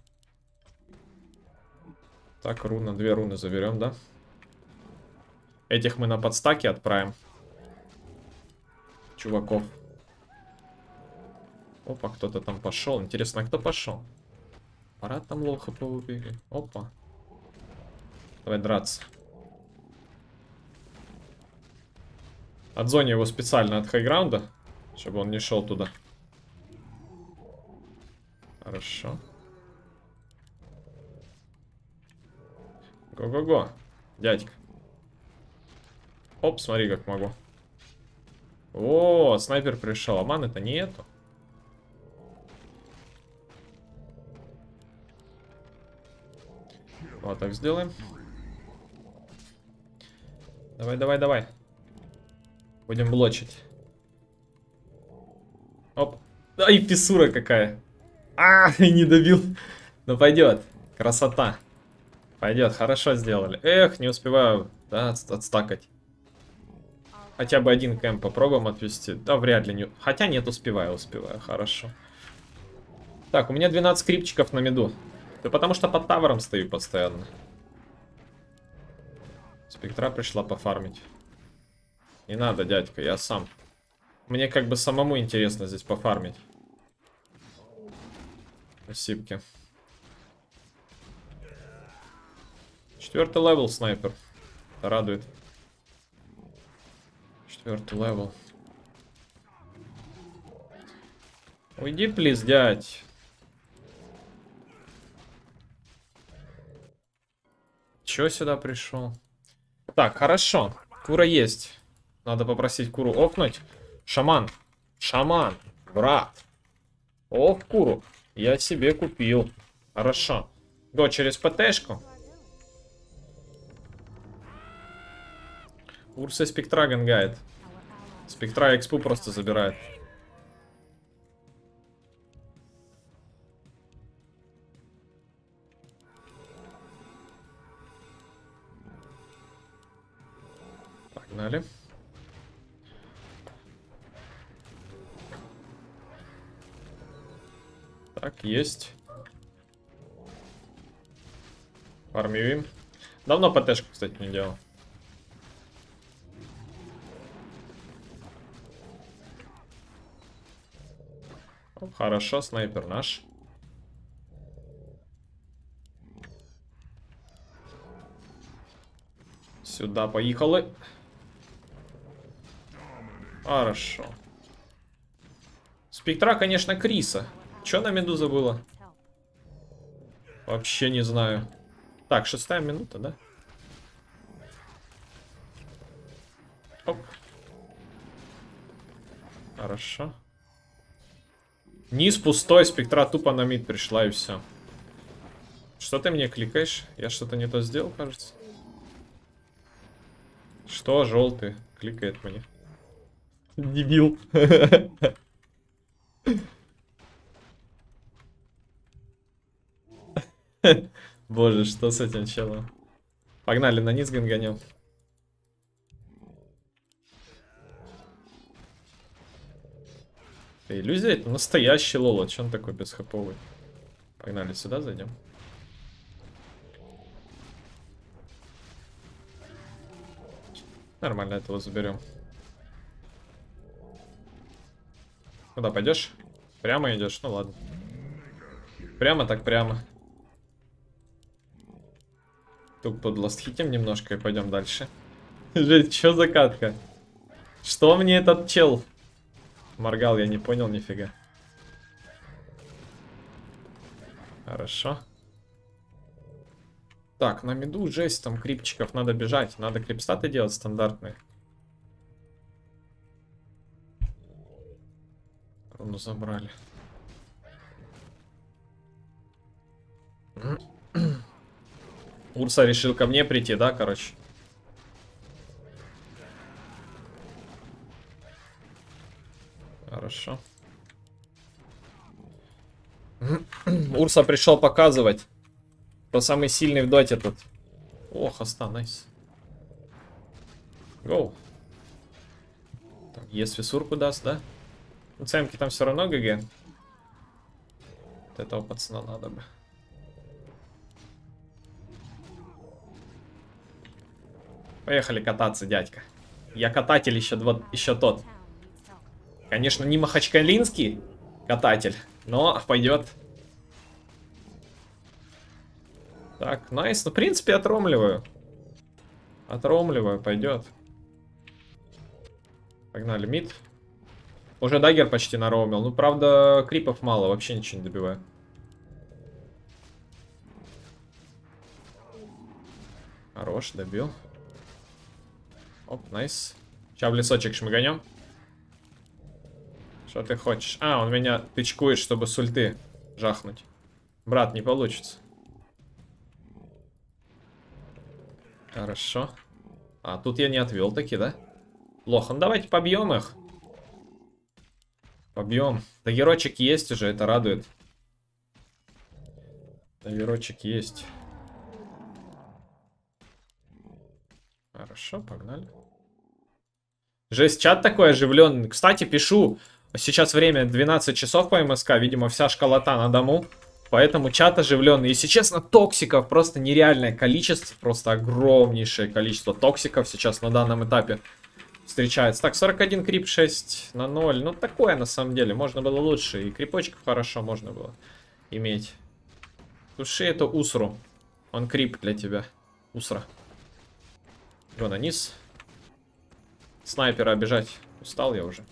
Так, руна, две руны заберем, да? Этих мы на подстаки отправим. Чуваков. Опа, кто-то там пошел. Интересно, кто пошел? Парад там лол хп убили. Опа. Давай драться. Отзоне его специально от хайграунда, чтобы он не шел туда. Хорошо. Го-го-го, дядька. Оп, смотри, как могу. О, снайпер пришел, а маны-то нету. Вот так сделаем. Давай, давай, давай. Будем блочить. Оп. Ай, фиссура какая. А, <laughs> не добил. Ну пойдет. Красота. Пойдет, хорошо сделали. Эх, не успеваю, да, отстакать. Хотя бы один кэмп попробуем отвести. Да, вряд ли не... Хотя нет, успеваю, успеваю, хорошо. Так, у меня 12 крипчиков на меду. Да потому что под тавером стою постоянно. Спектра пришла пофармить. Не надо, дядька, я сам. Мне как бы самому интересно здесь пофармить. Спасибо. Четвертый level снайпер. Это радует. Четвертый level. Уйди, please, дядь. Чё сюда пришел? Так, хорошо. Кура есть. Надо попросить Куру апнуть. Шаман. Шаман. Брат. Ап Куру. Я себе купил. Хорошо. Го через ПТшку. Урса спектра гангает. Спектра экспу просто забирает. Погнали. Так, есть. Фармим. Давно ПТшку, кстати, не делал. Хорошо, снайпер наш. Сюда поехали. Хорошо. Спектра, конечно, Криса. Что на Медуза было? Вообще не знаю. Так, шестая минута, да? Оп. Хорошо. Низ пустой, спектра тупо на мид пришла и все. Что ты мне кликаешь? Я что-то не то сделал, кажется. Что желтый кликает мне? <laughs> Дебил. <laughs> <laughs> Боже, что с этим челом? Погнали, на низ ганганем. Иллюзия это настоящий лоло. Че он такой бесхоповый? Погнали, сюда зайдем. Нормально этого заберем. Куда пойдешь? Прямо идешь? Ну ладно. Прямо так прямо. Тут подластхитим немножко и пойдем дальше. <laughs> Жесть, что за катка? Что мне этот чел моргал, я не понял нифига. Хорошо. Так, на меду жесть, там крипчиков надо бежать. Надо крипстаты делать стандартные. Руну забрали. Урса решил ко мне прийти, да, короче? Хорошо. <clears throat> Урса пришел показывать, кто самый сильный в доте тут. О, хоста, найс. Гоу. Если сурку даст, да? Ну, там все равно ГГ. Вот этого пацана надо бы. Поехали кататься, дядька. Я кататель еще, два, еще тот. Конечно, не махачкалинский кататель, но пойдет. Так, найс. Ну, в принципе, отромливаю. Отромливаю, пойдет. Погнали, мид. Уже дагер почти нароумил. Ну, правда, крипов мало, вообще ничего не добиваю. Хорош, добил. Оп, найс. Сейчас в лесочек шмыганем. Что ты хочешь? А, он меня тычкует, чтобы с ульты жахнуть. Брат, не получится. Хорошо. А, тут я не отвел таки, да? Плохо. Ну, давайте побьем их. Побьем. Дагерочек есть уже, это радует. Дагерочек есть. Хорошо, погнали. Жесть, чат такой оживленный. Кстати, пишу. Сейчас время 12 часов по МСК, видимо, вся школота на дому. Поэтому чат оживленный. Если честно, токсиков просто нереальное количество. Просто огромнейшее количество токсиков сейчас на данном этапе встречается. Так, 41 крип, 6 на 0. Ну, такое на самом деле. Можно было лучше. И крипочков хорошо можно было иметь. Туши эту усру. Он крип для тебя. Усра. Его на низ. Снайпера обижать. Устал я уже.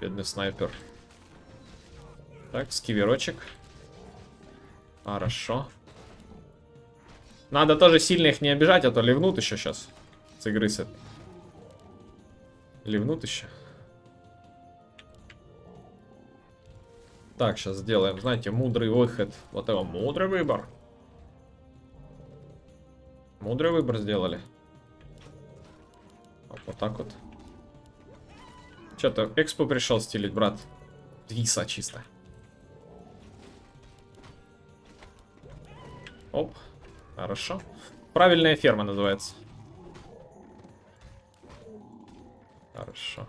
Бедный снайпер. Так, скиверочек. Хорошо. Надо тоже сильно их не обижать, а то ливнут еще сейчас. С игры с. Ливнут еще. Так, сейчас сделаем, знаете, мудрый выход. Вот это мудрый выбор. Мудрый выбор сделали. Вот так вот. Что-то экспо пришел стилить, брат. Виса чисто. Оп. Хорошо. Правильная ферма называется. Хорошо.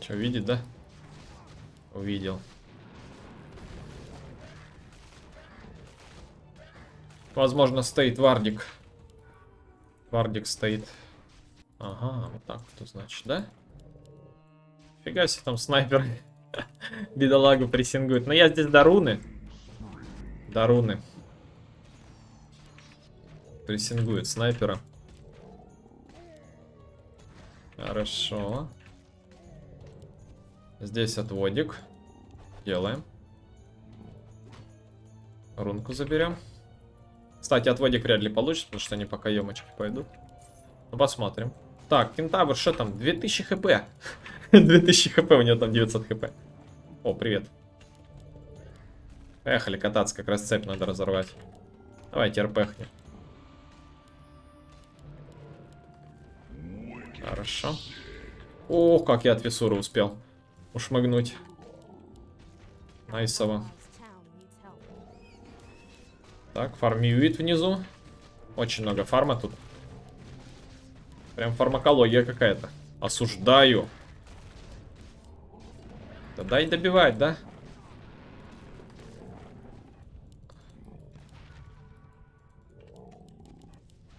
Что, видит, да? Увидел. Возможно, стоит Вардик. Вардик стоит. Ага, вот так вот, значит, да? Фига себе, там снайпер <laughs> бедолагу прессингует. Но я здесь до руны. До руны. Прессингует снайпера. Хорошо. Здесь отводик. Делаем. Рунку заберем. Кстати, отводик вряд ли получится, потому что они пока емочки пойдут. Ну, посмотрим. Так, кентавр, что там? 2000 хп. <laughs> 2000 хп, у него там 900 хп. О, привет. Поехали кататься, как раз цепь надо разорвать. Давайте РПхни. Хорошо. Ох, как я от Висура успел ушмыгнуть. Найсово. Так, фармиюит внизу. Очень много фарма тут. Прям фармакология какая-то. Осуждаю. Да дай добивать, да?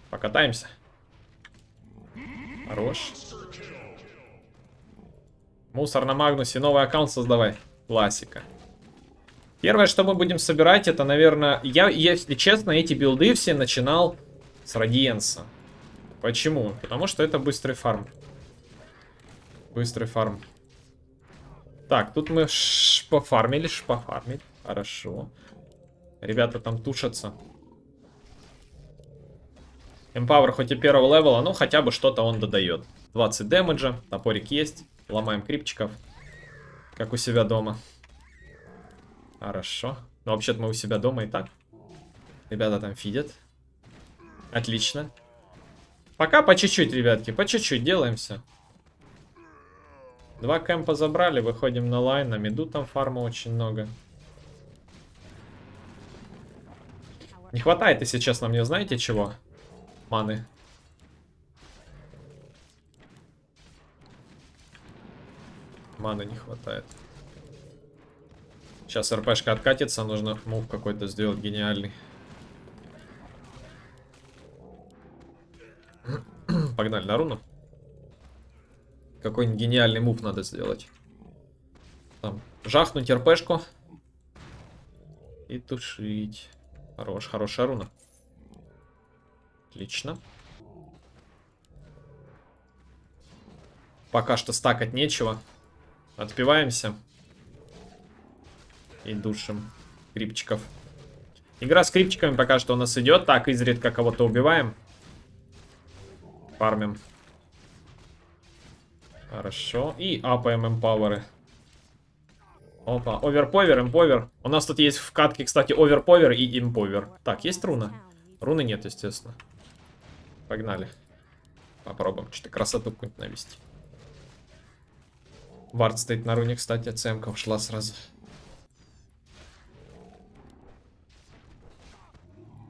Покатаемся. Хорош. Мусор на Магнусе. Новый аккаунт создавай. Классика. Первое, что мы будем собирать, это, наверное... Я, если честно, эти билды все начинал с Радиенса. Почему? Потому что это быстрый фарм. Быстрый фарм. Так, тут мы пофармили, пофармили. Хорошо. Ребята там тушатся. Empower хоть и первого левела, но хотя бы что-то он додает. 20 дэмэджа, топорик есть. Ломаем крипчиков. Как у себя дома. Хорошо. Ну, вообще-то мы у себя дома и так. Ребята там фидят. Отлично. Пока по чуть-чуть, ребятки, по чуть-чуть делаемся. Два кемпа забрали, выходим на лайн. На миду там фарма очень много. Не хватает, если честно, мне знаете чего? Маны. Маны не хватает. Сейчас РПшка откатится, нужно мув какой-то сделать гениальный. <clears throat> Погнали на руну. Какой-нибудь гениальный мув надо сделать. Там, жахнуть РПшку. И тушить. Хорош, хорошая руна. Отлично. Пока что стакать нечего. Отпиваемся. И душим крипчиков. Игра с крипчиками пока что у нас идет. Так, изредка кого-то убиваем. Фармим. Хорошо. И апаем эмпаверы. Опа, оверповер, имповер. У нас тут есть в катке, кстати, оверповер и имповер. Так, есть руна? Руны нет, естественно. Погнали. Попробуем что-то красоту какую-нибудь навести. Вард стоит на руне, кстати, цемка ушла сразу.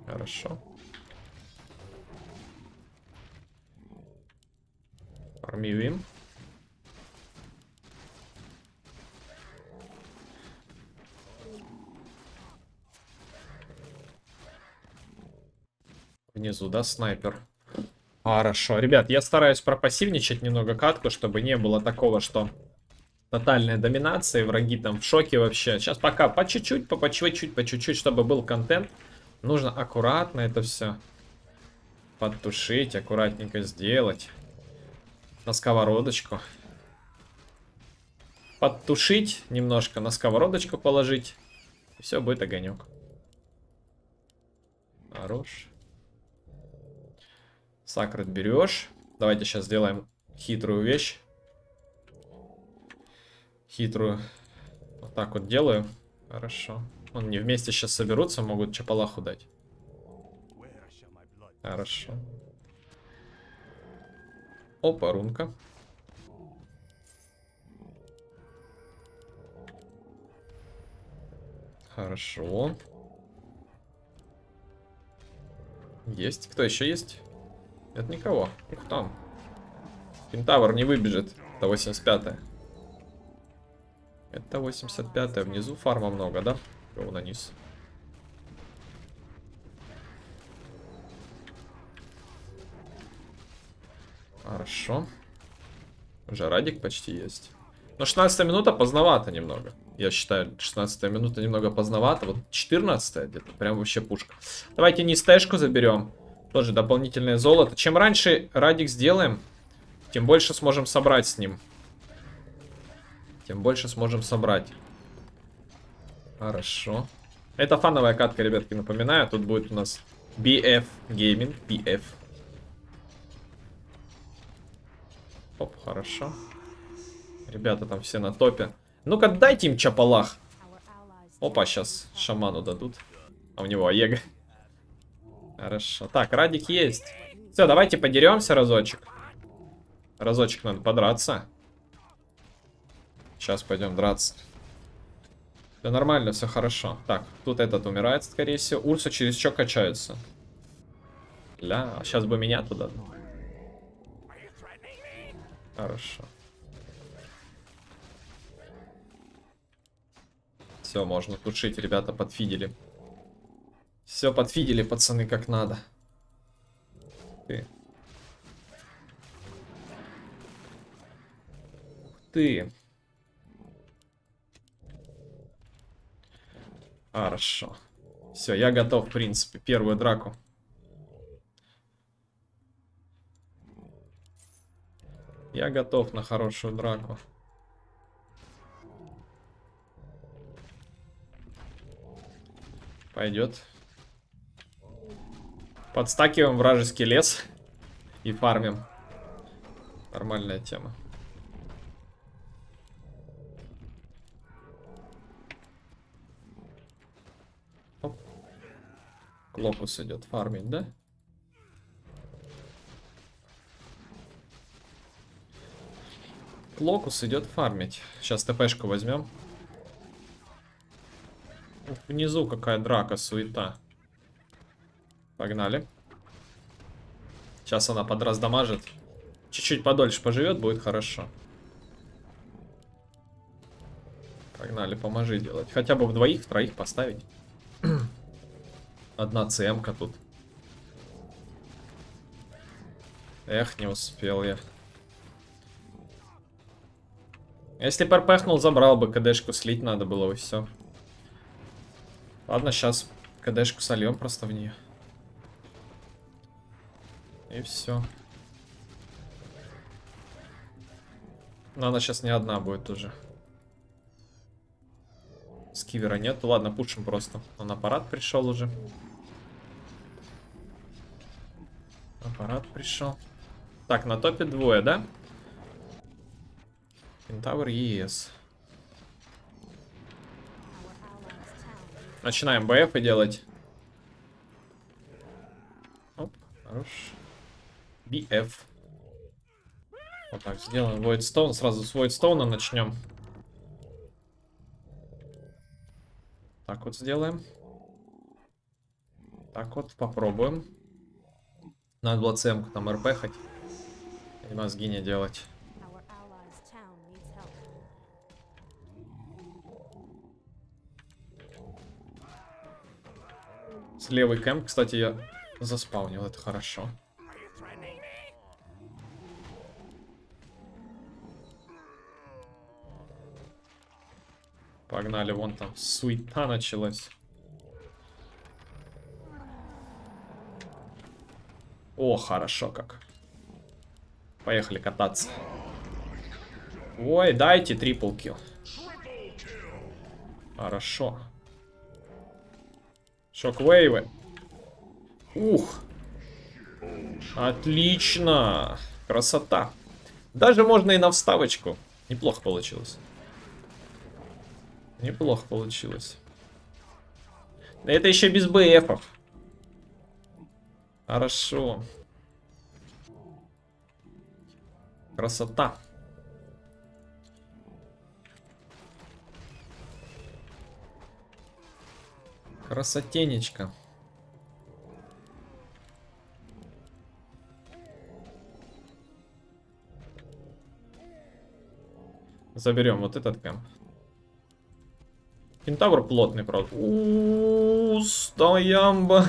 Хорошо. Армию им. Внизу, да, снайпер? Хорошо. Ребят, я стараюсь пропассивничать немного катку, чтобы не было такого, что тотальная доминация, враги там в шоке вообще. Сейчас пока по чуть-чуть, по чуть-чуть, по чуть-чуть, чтобы был контент. Нужно аккуратно это все подтушить, аккуратненько сделать. На сковородочку. Подтушить немножко, на сковородочку положить. И все, будет огонек. Хорош. Сакрат берешь. Давайте сейчас сделаем хитрую вещь. Хитрую. Вот так вот делаю. Хорошо. Он не вместе сейчас соберутся, могут чапалаху дать. Хорошо. Опа, рунка. Хорошо. Есть. Кто еще есть? Это никого. Ух там. Кентавр не выбежит. Это 85 -е. Это 85 -е. Внизу фарма много, да? Его на низ. Хорошо. Уже радик почти есть. Но 16 минута поздновато немного. Я считаю, 16 минута немного поздновато. Вот 14 где-то прям вообще пушка. Давайте не стэшку заберем. Тоже дополнительное золото. Чем раньше радик сделаем, тем больше сможем собрать с ним. Тем больше сможем собрать. Хорошо. Это фановая катка, ребятки, напоминаю. Тут будет у нас BF Gaming. BF. Оп, хорошо. Ребята там все на топе. Ну-ка, дайте им чапалах. Опа, сейчас шаману дадут. А у него Аега. Хорошо. Так, Радик есть. Все, давайте подеремся разочек. Разочек надо подраться. Сейчас пойдем драться. Все нормально, все хорошо. Так, тут этот умирает, скорее всего. Урса через что качается? Ля, сейчас бы меня туда. Хорошо. Все, можно тушить, ребята подфидели. Все подфидели, пацаны, как надо. Ты. Ты. Хорошо. Все, я готов, в принципе, первую драку. Я готов на хорошую драку. Пойдет. Подстакиваем вражеский лес и фармим. Нормальная тема. Локус идет фармить, да? Локус идет фармить. Сейчас ТПшку возьмем. Внизу какая драка, суета. Погнали. Сейчас она подраздамажит. Чуть-чуть подольше поживет, будет хорошо. Погнали, поможи делать. Хотя бы в двоих, в троих поставить. Одна ЦМ-ка тут. Эх, не успел я. Если перпехнул, забрал бы. КДшку слить надо было и все. Ладно, сейчас КДшку сольем просто в нее. И все. Но она сейчас не одна будет уже. Скивера нет. Ладно, пушим просто. Он аппарат пришел уже. Аппарат пришел. Так, на топе двое, да? Кентавр ЕС. Начинаем БФ и делать. Оп, хорош. BF. Вот так сделаем. Voidstone. Сразу с Voidstone начнем. Так вот сделаем. Так вот, попробуем. Надо было цемку там РП хоть. И мозги не делать. С левый кэмп, кстати, я заспаунил, это хорошо. Погнали, вон там суета началась. О, хорошо как. Поехали кататься. Ой, дайте трипл килл. Хорошо. Шоквейвы. Ух. Отлично. Красота. Даже можно и на вставочку. Неплохо получилось. Неплохо получилось. Это еще без БФов. Хорошо. Красота. Красотенечка. Заберем вот этот кэмп. Кентавр плотный, правда. Ууу, стоямба.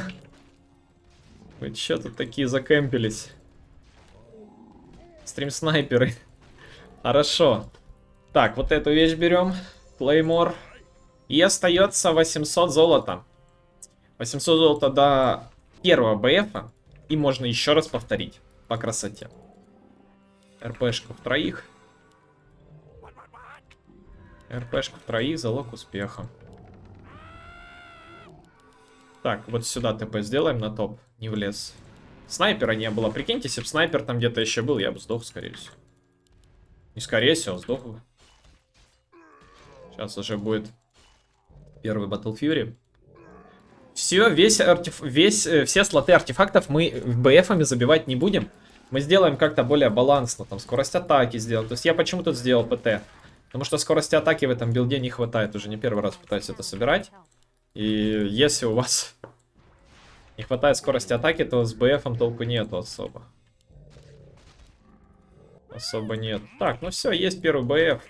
Вы че тут такие закэмпились? Стрим-снайперы. <laughs> Хорошо. Так, вот эту вещь берем. Клеймор. И остается 800 золота. 800 золота до первого БФа. И можно еще раз повторить. По красоте. РПшка в троих. РПшка в троих, залог успеха. Так, вот сюда ТП сделаем на топ. Не влез. Снайпера не было. Прикиньте, если бы снайпер там где-то еще был, я бы сдох, скорее всего. Не скорее всего, сдох бы. Сейчас уже будет первый Battle Fury. Все, весь артеф... весь, э, все слоты артефактов мы БФами забивать не будем. Мы сделаем как-то более балансно. Там скорость атаки сделаем. То есть я почему тут сделал ПТ? Потому что скорости атаки в этом билде не хватает. Уже не первый раз пытаюсь это собирать. И если у вас не хватает скорости атаки, то с БФом толку нету особо. Особо нет. Так, ну все, есть первый БФ.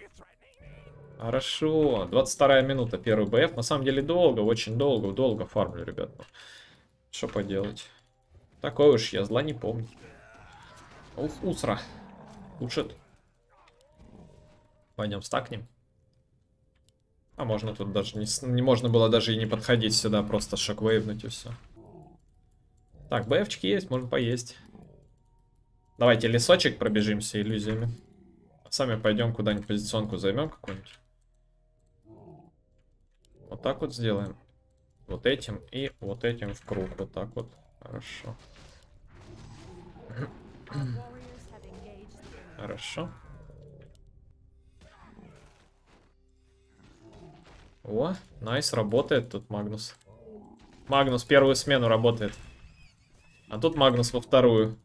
Хорошо. 22 минута, первый БФ. На самом деле долго, очень долго, долго фармлю, ребят. Что поделать. Такой уж я зла не помню. Ух, усра. Учит. Пойдем стакнем. А можно тут даже не, не можно было даже и не подходить сюда, просто шоквейвнуть и все. Так, БФчики есть, можно поесть. Давайте лесочек пробежимся иллюзиями. Сами пойдем куда-нибудь позиционку займем какую-нибудь. Вот так вот сделаем. Вот этим и вот этим в круг. Вот так вот. Хорошо. Хорошо. О, найс, работает тут Магнус. Магнус первую смену работает. А тут Магнус во вторую.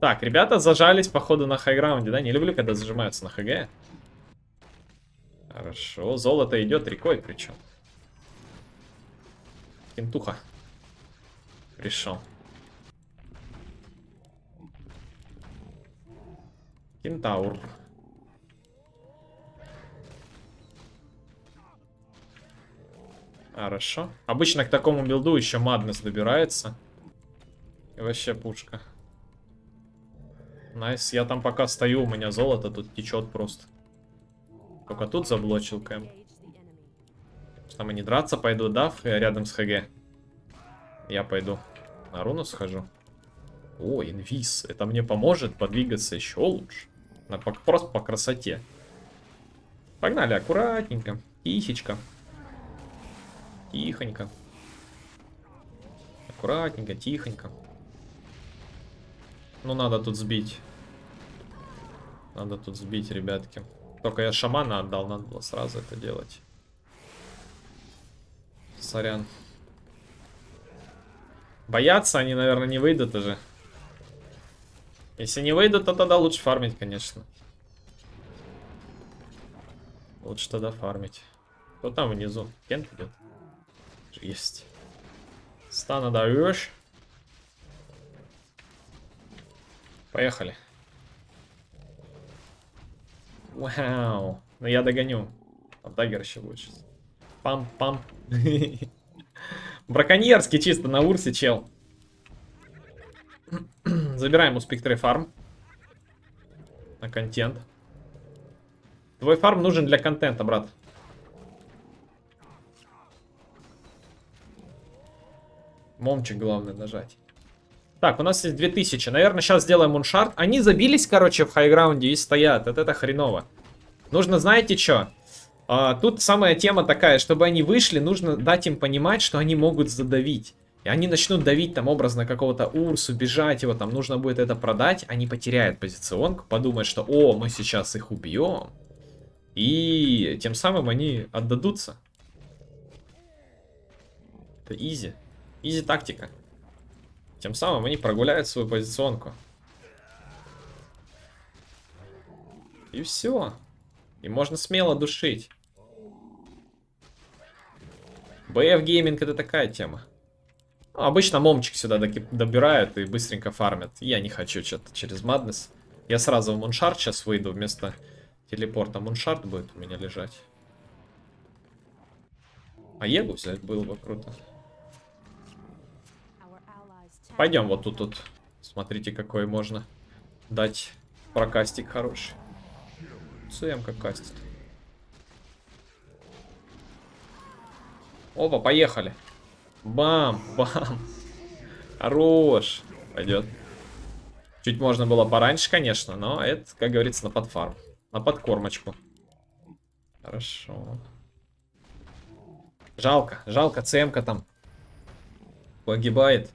Так, ребята зажались, походу, на хайграунде, да? Не люблю, когда зажимаются на ХГ. Хорошо, золото идет рекой причем. Кентуха. Пришел. Кентаур. Хорошо. Обычно к такому билду еще Маднес добирается. Вообще пушка. Nice, я там пока стою, у меня золото тут течет просто. Только тут заблочил camp. Там они драться пойдут, да, в- рядом с HG? Я пойду на руну схожу. О, invis. Это мне поможет подвигаться еще лучше. На, по- просто по красоте. Погнали, аккуратненько. Тихечко. Тихонько. Аккуратненько, тихонько. Ну, надо тут сбить. Надо тут сбить, ребятки. Только я шамана отдал, надо было сразу это делать. Сорян. Боятся они, наверное, не выйдут уже. Если не выйдут, то тогда лучше фармить, конечно. Лучше тогда фармить. Кто там внизу? Кент идет? Есть. Стана даешь. Поехали. Вау. Ну я догоню. Там дагер еще будет сейчас. Пам-пам. Браконьерский чисто на урсе, чел. Забираем у спектры фарм. На контент. Твой фарм нужен для контента, брат. Момчик главное нажать. Так, у нас есть 2000. Наверное, сейчас сделаем муншарт. Они забились, короче, в хайграунде и стоят. Вот это хреново. Нужно, знаете что? А, тут самая тема такая, чтобы они вышли, нужно дать им понимать, что они могут задавить. И они начнут давить там образно какого-то Урсу, бежать его, там нужно будет это продать, они потеряют позиционку, подумают, что о, мы сейчас их убьем. И тем самым они отдадутся. Это изи. Изи тактика. Тем самым они прогуляют свою позиционку. И все. И можно смело душить. BF Gaming это такая тема. Ну, обычно момчик сюда добирают и быстренько фармят. Я не хочу что-то через Madness. Я сразу в Муншарт сейчас выйду вместо телепорта. Муншарт будет у меня лежать. А Егу взять было бы круто. Пойдем вот тут, тут. Смотрите, какой можно дать прокастик хороший. ЦМ как кастит. Опа, поехали. Бам, бам. Хорош. Пойдет. Чуть можно было пораньше, конечно, но это, как говорится, на подфарм. На подкормочку. Хорошо. Жалко, жалко, ЦМ-ка там погибает.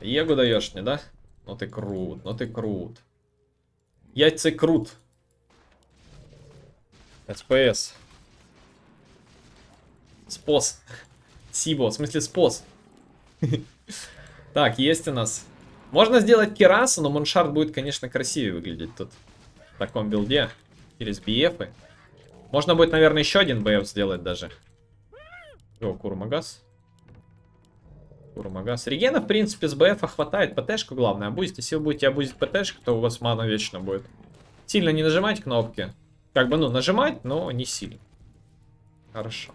Егу даешь мне, да? Ну ты крут, ну ты крут. Я це крут. СПС. Спос. Сибо, в смысле спос. Так, есть у нас. Можно сделать кирасу, но Moon Shard будет, конечно, красивее выглядеть тут. В таком build е. Через BF. Можно будет, наверное, еще один BF сделать даже. О, Курмагас. Курмагас. Регена, в принципе, с BF хватает. PT шку главное абузить. Если вы будете абузить PT шку, то у вас мана вечно будет. Сильно не нажимать кнопки. Как бы, ну, нажимать, но не сильно. Хорошо.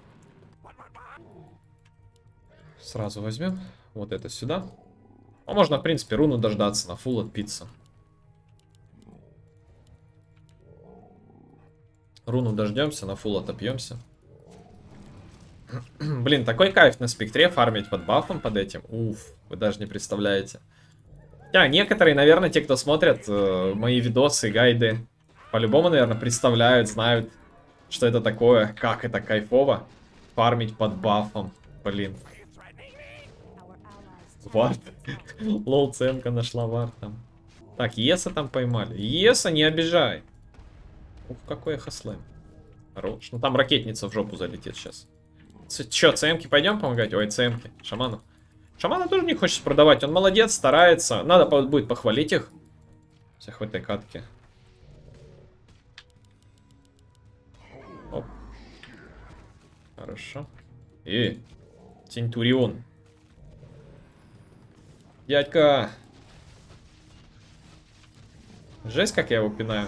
Сразу возьмем вот это сюда. А можно, в принципе, руну дождаться на фул отпиться. Руну дождемся, на фул отопьемся. <clears throat> Блин, такой кайф на спектре фармить под бафом, под этим. Уф, вы даже не представляете. А, некоторые, наверное, те, кто смотрят э, мои видосы, гайды, по-любому, наверное, представляют, знают, что это такое, как это кайфово фармить под бафом. Блин. Вард. <laughs> Лол, цемка нашла вард там. Так, Еса там поймали. Еса, не обижай. Ух, какой хаслэм. Хорош. Ну там ракетница в жопу залетит сейчас. Че, ЦМки пойдем помогать? Ой, ЦМки. Шаману. Шамана тоже не хочет продавать. Он молодец, старается. Надо будет похвалить их. Всех в этой катке. Оп. Хорошо. И. Центурион. Дядька. Жесть, как я его пинаю.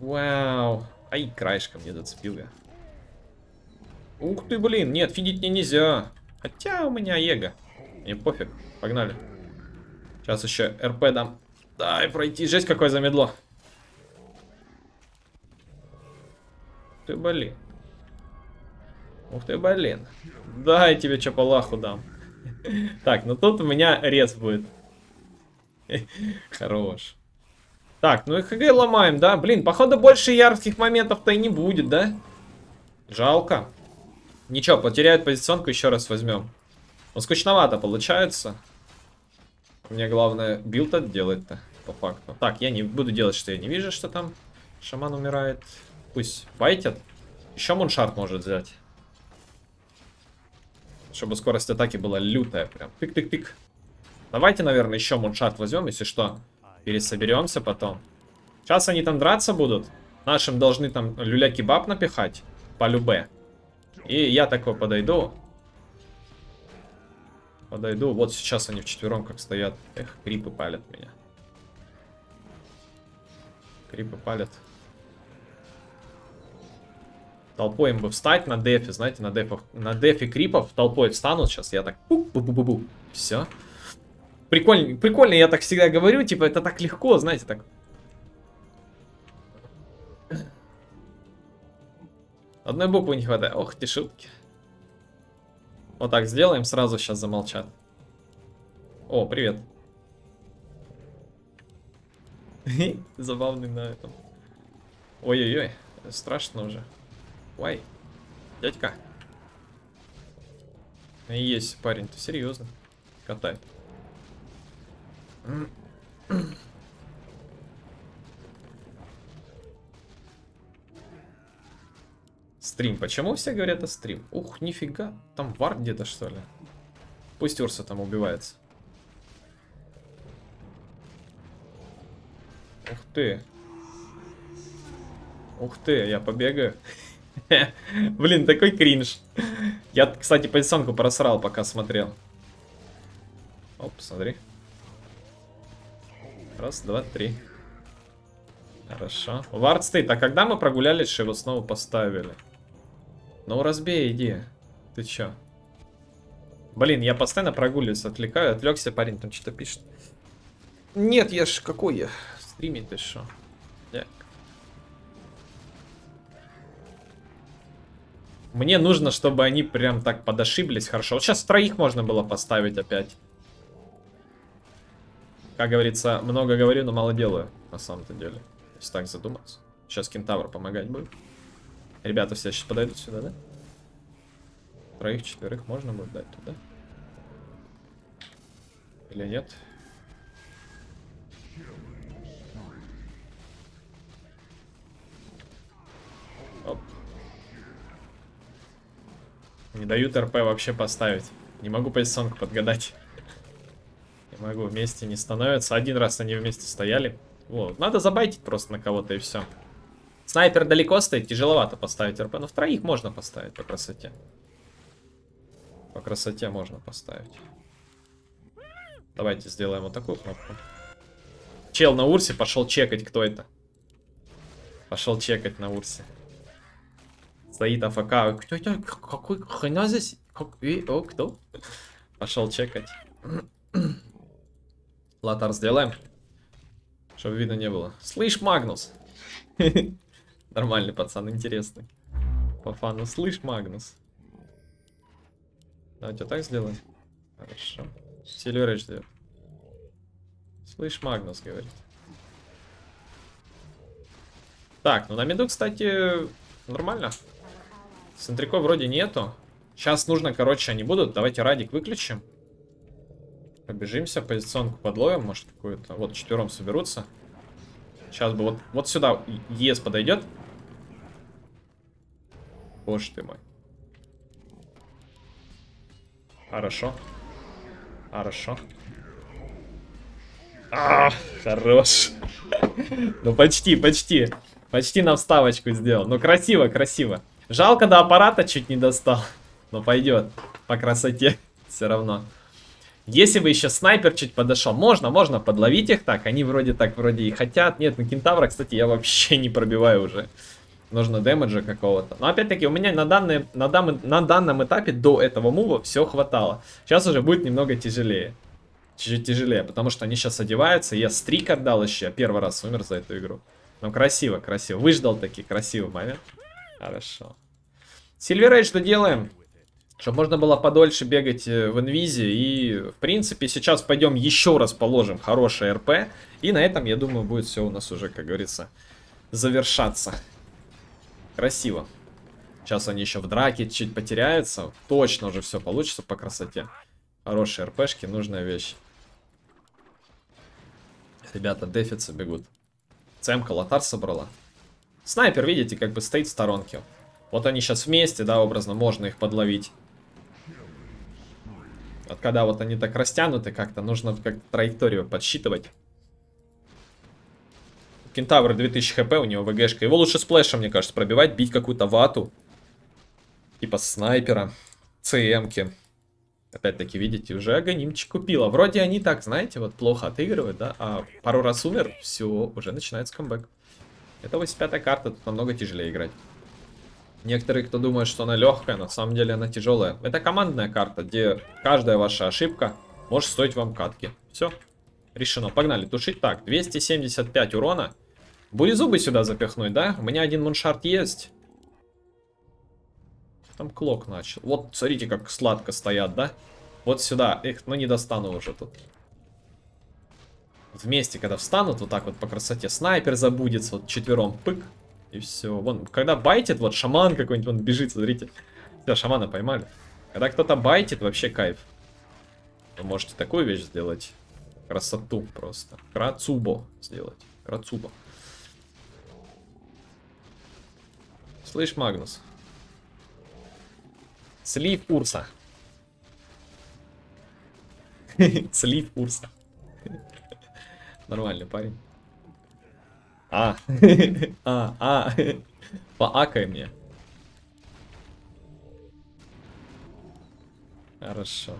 Вау. Ай, краешком не зацепил я. Ух ты, блин. Нет, фидить мне нельзя. Хотя у меня эго. Мне пофиг. Погнали. Сейчас еще РП дам. Дай пройти. Жесть, какое замедло. Ты блин. Ух ты, блин. Дай тебе чапалаху дам. Так, ну тут у меня рез будет. Хорош. Так, ну и ХГ ломаем, да? Блин, походу больше ярких моментов-то и не будет, да? Жалко. Ничего, потеряют позиционку, еще раз возьмем. Ну, скучновато получается. Мне главное build делать-то, по факту. Так, я не буду делать, что я не вижу, что там шаман умирает. Пусть байтят. Еще Moon Shard может взять. Чтобы скорость атаки была лютая. Прям тык-тык-тык. Давайте, наверное, еще Moon Shard возьмем, если что. Пересоберемся потом. Сейчас они там драться будут. Нашим должны там люля-кебаб напихать. По любе. И я такой подойду. Подойду. Вот сейчас они вчетвером как стоят. Эх, крипы палят меня. Крипы палят. Толпой им бы встать на дефе, знаете, на, дефах, на дефе крипов толпой встанут сейчас. Я так... Бу -бу -бу -бу -бу. Все. Прикольно, прикольно, я так всегда говорю, типа, это так легко, знаете, так Одной буквы не хватает. Ох, ты шутки. Вот так сделаем, сразу сейчас замолчат. О, привет. <laughs> Забавный на этом. Ой-ой-ой, страшно уже. Ой, дядька. Есть парень, ты серьезно? Катает. Стрим. Почему все говорят о стрим? Ух, нифига. Там вар где-то, что ли? Пусть Урса там убивается. Ух ты. Ух ты, я побегаю. <laughs> Блин, такой кринж. Я, кстати, позиционку просрал, пока смотрел. Оп, смотри. Раз, два, три. Хорошо. Вард стоит. А когда мы прогулялись, его снова поставили? Ну, разбей, иди. Ты чё? Блин, я постоянно прогуливаюсь, отвлекаю. Отвлекся, парень там что-то пишет. Нет, я ж какой я? Стримить ты? Я... Мне нужно, чтобы они прям так подошиблись хорошо. Вот сейчас троих можно было поставить опять. Как говорится, много говорю, но мало делаю, на самом-то деле. Если так задуматься. Сейчас кентавр помогать будет. Ребята все сейчас подойдут сюда, да? Троих, четверых можно будет дать туда? Или нет? Оп. Не дают РП вообще поставить. Не могу позиционку подгадать. Не могу, вместе не становятся. Один раз они вместе стояли. Вот. Надо забайтить просто на кого-то и все. Снайпер далеко стоит, тяжеловато поставить РП. Но в троих можно поставить по красоте. По красоте можно поставить. Давайте сделаем вот такую кнопку. Чел на Урсе пошел чекать, кто это. Пошел чекать на Урсе. Стоит АФК. Какой хрена здесь? И, о, кто? Пошел чекать. Лотар сделаем. Чтобы видно не было. Слышь, Магнус. <laughs> Нормальный пацан, интересный. По фану. Слышь, Магнус. Давайте так сделаем. Хорошо. Сильверыч ждет. Слышь, Магнус, говорит. Так, ну на меду, кстати, нормально. Центрикой вроде нету. Сейчас нужно, короче, они будут. Давайте радик выключим. Побежимся, позиционку подловим, может, какую-то. Вот, четвером соберутся. Сейчас бы вот, вот сюда ЕС подойдет. Боже ты мой. Хорошо. Хорошо. А, хорош. ну почти, почти. Почти на вставочку сделал. Ну красиво, красиво. Жалко до аппарата чуть не достал. Но пойдет. По красоте. Все равно. Если бы еще снайпер чуть подошел, можно, можно подловить их так. Они вроде так, вроде и хотят. Нет, на кентавра, кстати, я вообще не пробиваю уже. Нужно дэмэджа какого-то. Но опять-таки, у меня на, данный, на, дан, на данном этапе до этого мува все хватало. Сейчас уже будет немного тяжелее. Чуть-чуть тяжелее, потому что они сейчас одеваются. Я стрик отдал еще. Я первый раз умер за эту игру. Ну, красиво, красиво. Выждал таки красивый момент. Хорошо. Сильверейдж что делаем? Чтобы можно было подольше бегать э, в инвизе. И, в принципе, сейчас пойдем еще раз положим хорошее РП. И на этом, я думаю, будет все у нас уже, как говорится, завершаться. Красиво. Сейчас они еще в драке чуть потеряются. Точно уже все получится по красоте. Хорошие РПшки, нужная вещь. Ребята, дефицы бегут. Цемка лотар собрала. Снайпер, видите, как бы стоит в сторонке. Вот они сейчас вместе, да, образно, можно их подловить. Вот когда вот они так растянуты как-то, нужно как траекторию подсчитывать. Кентавр 2000 хп, у него ВГшка. Его лучше сплэшем, мне кажется, пробивать, бить какую-то вату. Типа снайпера, ЦМки. Опять-таки, видите, уже аганимчик купила. Вроде они так, знаете, вот плохо отыгрывают, да, а пару раз умер, все, уже начинается камбэк. Это 85 карта, тут намного тяжелее играть. Некоторые, кто думает, что она легкая, на самом деле она тяжелая. Это командная карта, где каждая ваша ошибка может стоить вам катки. Все, решено. Погнали, тушить. Так, 275 урона. Будет зубы сюда запихнуть, да? У меня один муншарт есть. Там клок начал. Вот, смотрите, как сладко стоят, да? Вот сюда. Эх, ну не достану уже тут. Вместе, когда встанут, вот так вот по красоте, снайпер забудется, вот четвером, пык. И все. Вон, когда байтит, вот шаман какой-нибудь, он бежит, смотрите. Все, шамана поймали. Когда кто-то байтит, вообще кайф. Вы можете такую вещь сделать. Красоту просто. Крацубо сделать. Крацубо. Слышь, Магнус. Слив Урса. <laughs> Слив Урса. Нормальный парень. А, <laughs> а, а, поакай мне. Хорошо.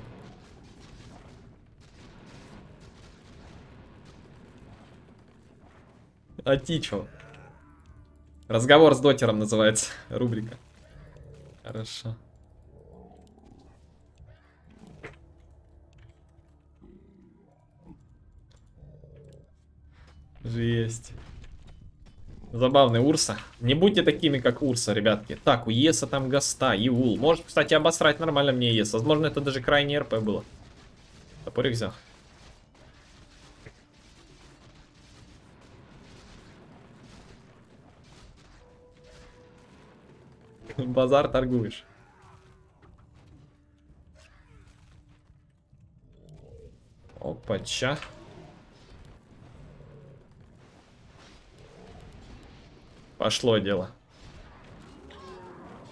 А ти чё? Разговор с дотером называется рубрика. Хорошо. Жесть. Забавный Урса. Не будьте такими, как Урса, ребятки. Так, у Еса там Гаста, Иул. Может, кстати, обосрать нормально мне Ес. Возможно, это даже крайний РП было. Топорик взял. <laughs> Базар торгуешь. Опача. Пошло дело.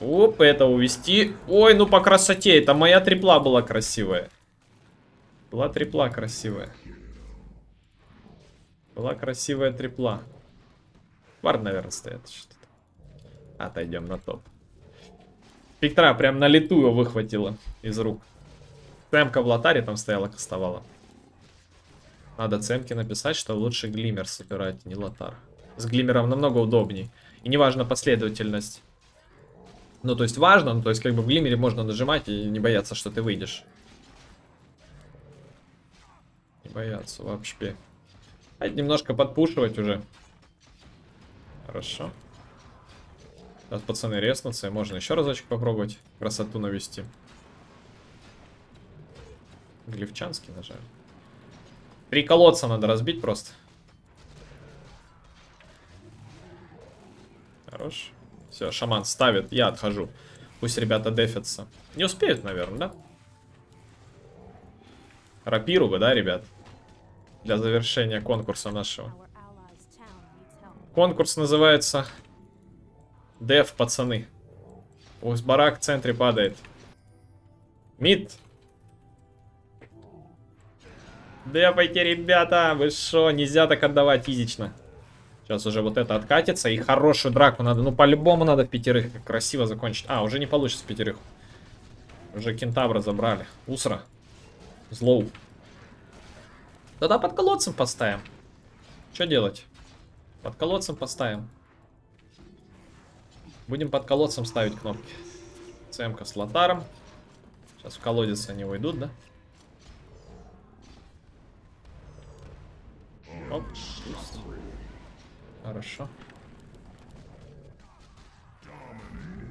Оп, это увести. Ой, ну по красоте. Это моя трипла была красивая. Была трипла красивая. Была красивая трипла. Вард, наверное, стоят что-то. Отойдем на топ. Спектра прям на лету его выхватила из рук. Цемка в лотаре там стояла, кастовала. Надо цемке написать, что лучше глиммер собирать, не лотар. С глиммером намного удобней. И неважно последовательность. Ну, то есть важно, ну, то есть как бы в глиммере можно нажимать и не бояться, что ты выйдешь. Не бояться вообще. А немножко подпушивать уже. Хорошо. Сейчас пацаны резнутся, можно еще разочек попробовать красоту навести. Глифчанский нажали. Три колодца надо разбить просто. Хорош. Все, шаман ставит, я отхожу. Пусть ребята дефятся. Не успеют, наверное, да? Рапиру бы, да, ребят? Для завершения конкурса нашего. Конкурс называется Деф, пацаны. Пусть барак в центре падает. Мид. Дефайте, ребята. Вы шо, нельзя так отдавать физично. Сейчас уже вот это откатится. И хорошую драку надо. Ну, по-любому надо в пятерых красиво закончить. А, уже не получится в пятерых. Уже кентавра забрали. Усра. Злоу. Тогда под колодцем поставим. Что делать? Под колодцем поставим. Будем под колодцем ставить кнопки. ЦМК с лотаром. Сейчас в колодец они уйдут, да? Оп. Хорошо.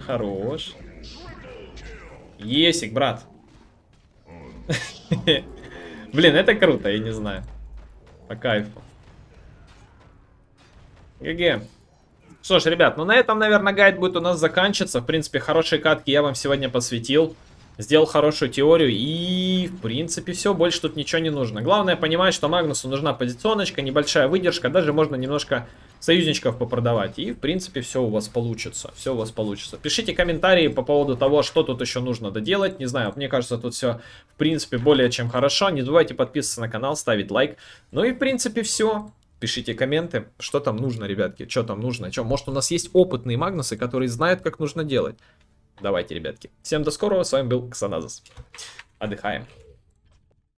Хорош. Есик, брат. <laughs> Блин, это круто, я не знаю. По кайфу. ГГ. Что ж, ребят, ну на этом, наверное, гайд будет у нас заканчиваться. В принципе, хорошие катки я вам сегодня посвятил. Сделал хорошую теорию и, в принципе, все. Больше тут ничего не нужно. Главное понимать, что Магнусу нужна позиционочка, небольшая выдержка. Даже можно немножко союзничков попродавать. И, в принципе, все у вас получится. Все у вас получится. Пишите комментарии по поводу того, что тут еще нужно доделать. Не знаю, мне кажется, тут все, в принципе, более чем хорошо. Не забывайте подписываться на канал, ставить лайк. Ну и, в принципе, все. Пишите комменты, что там нужно, ребятки, что там нужно. Что, может, у нас есть опытные Магнусы, которые знают, как нужно делать. Давайте, ребятки. Всем до скорого, с вами был Ксаназас. Отдыхаем.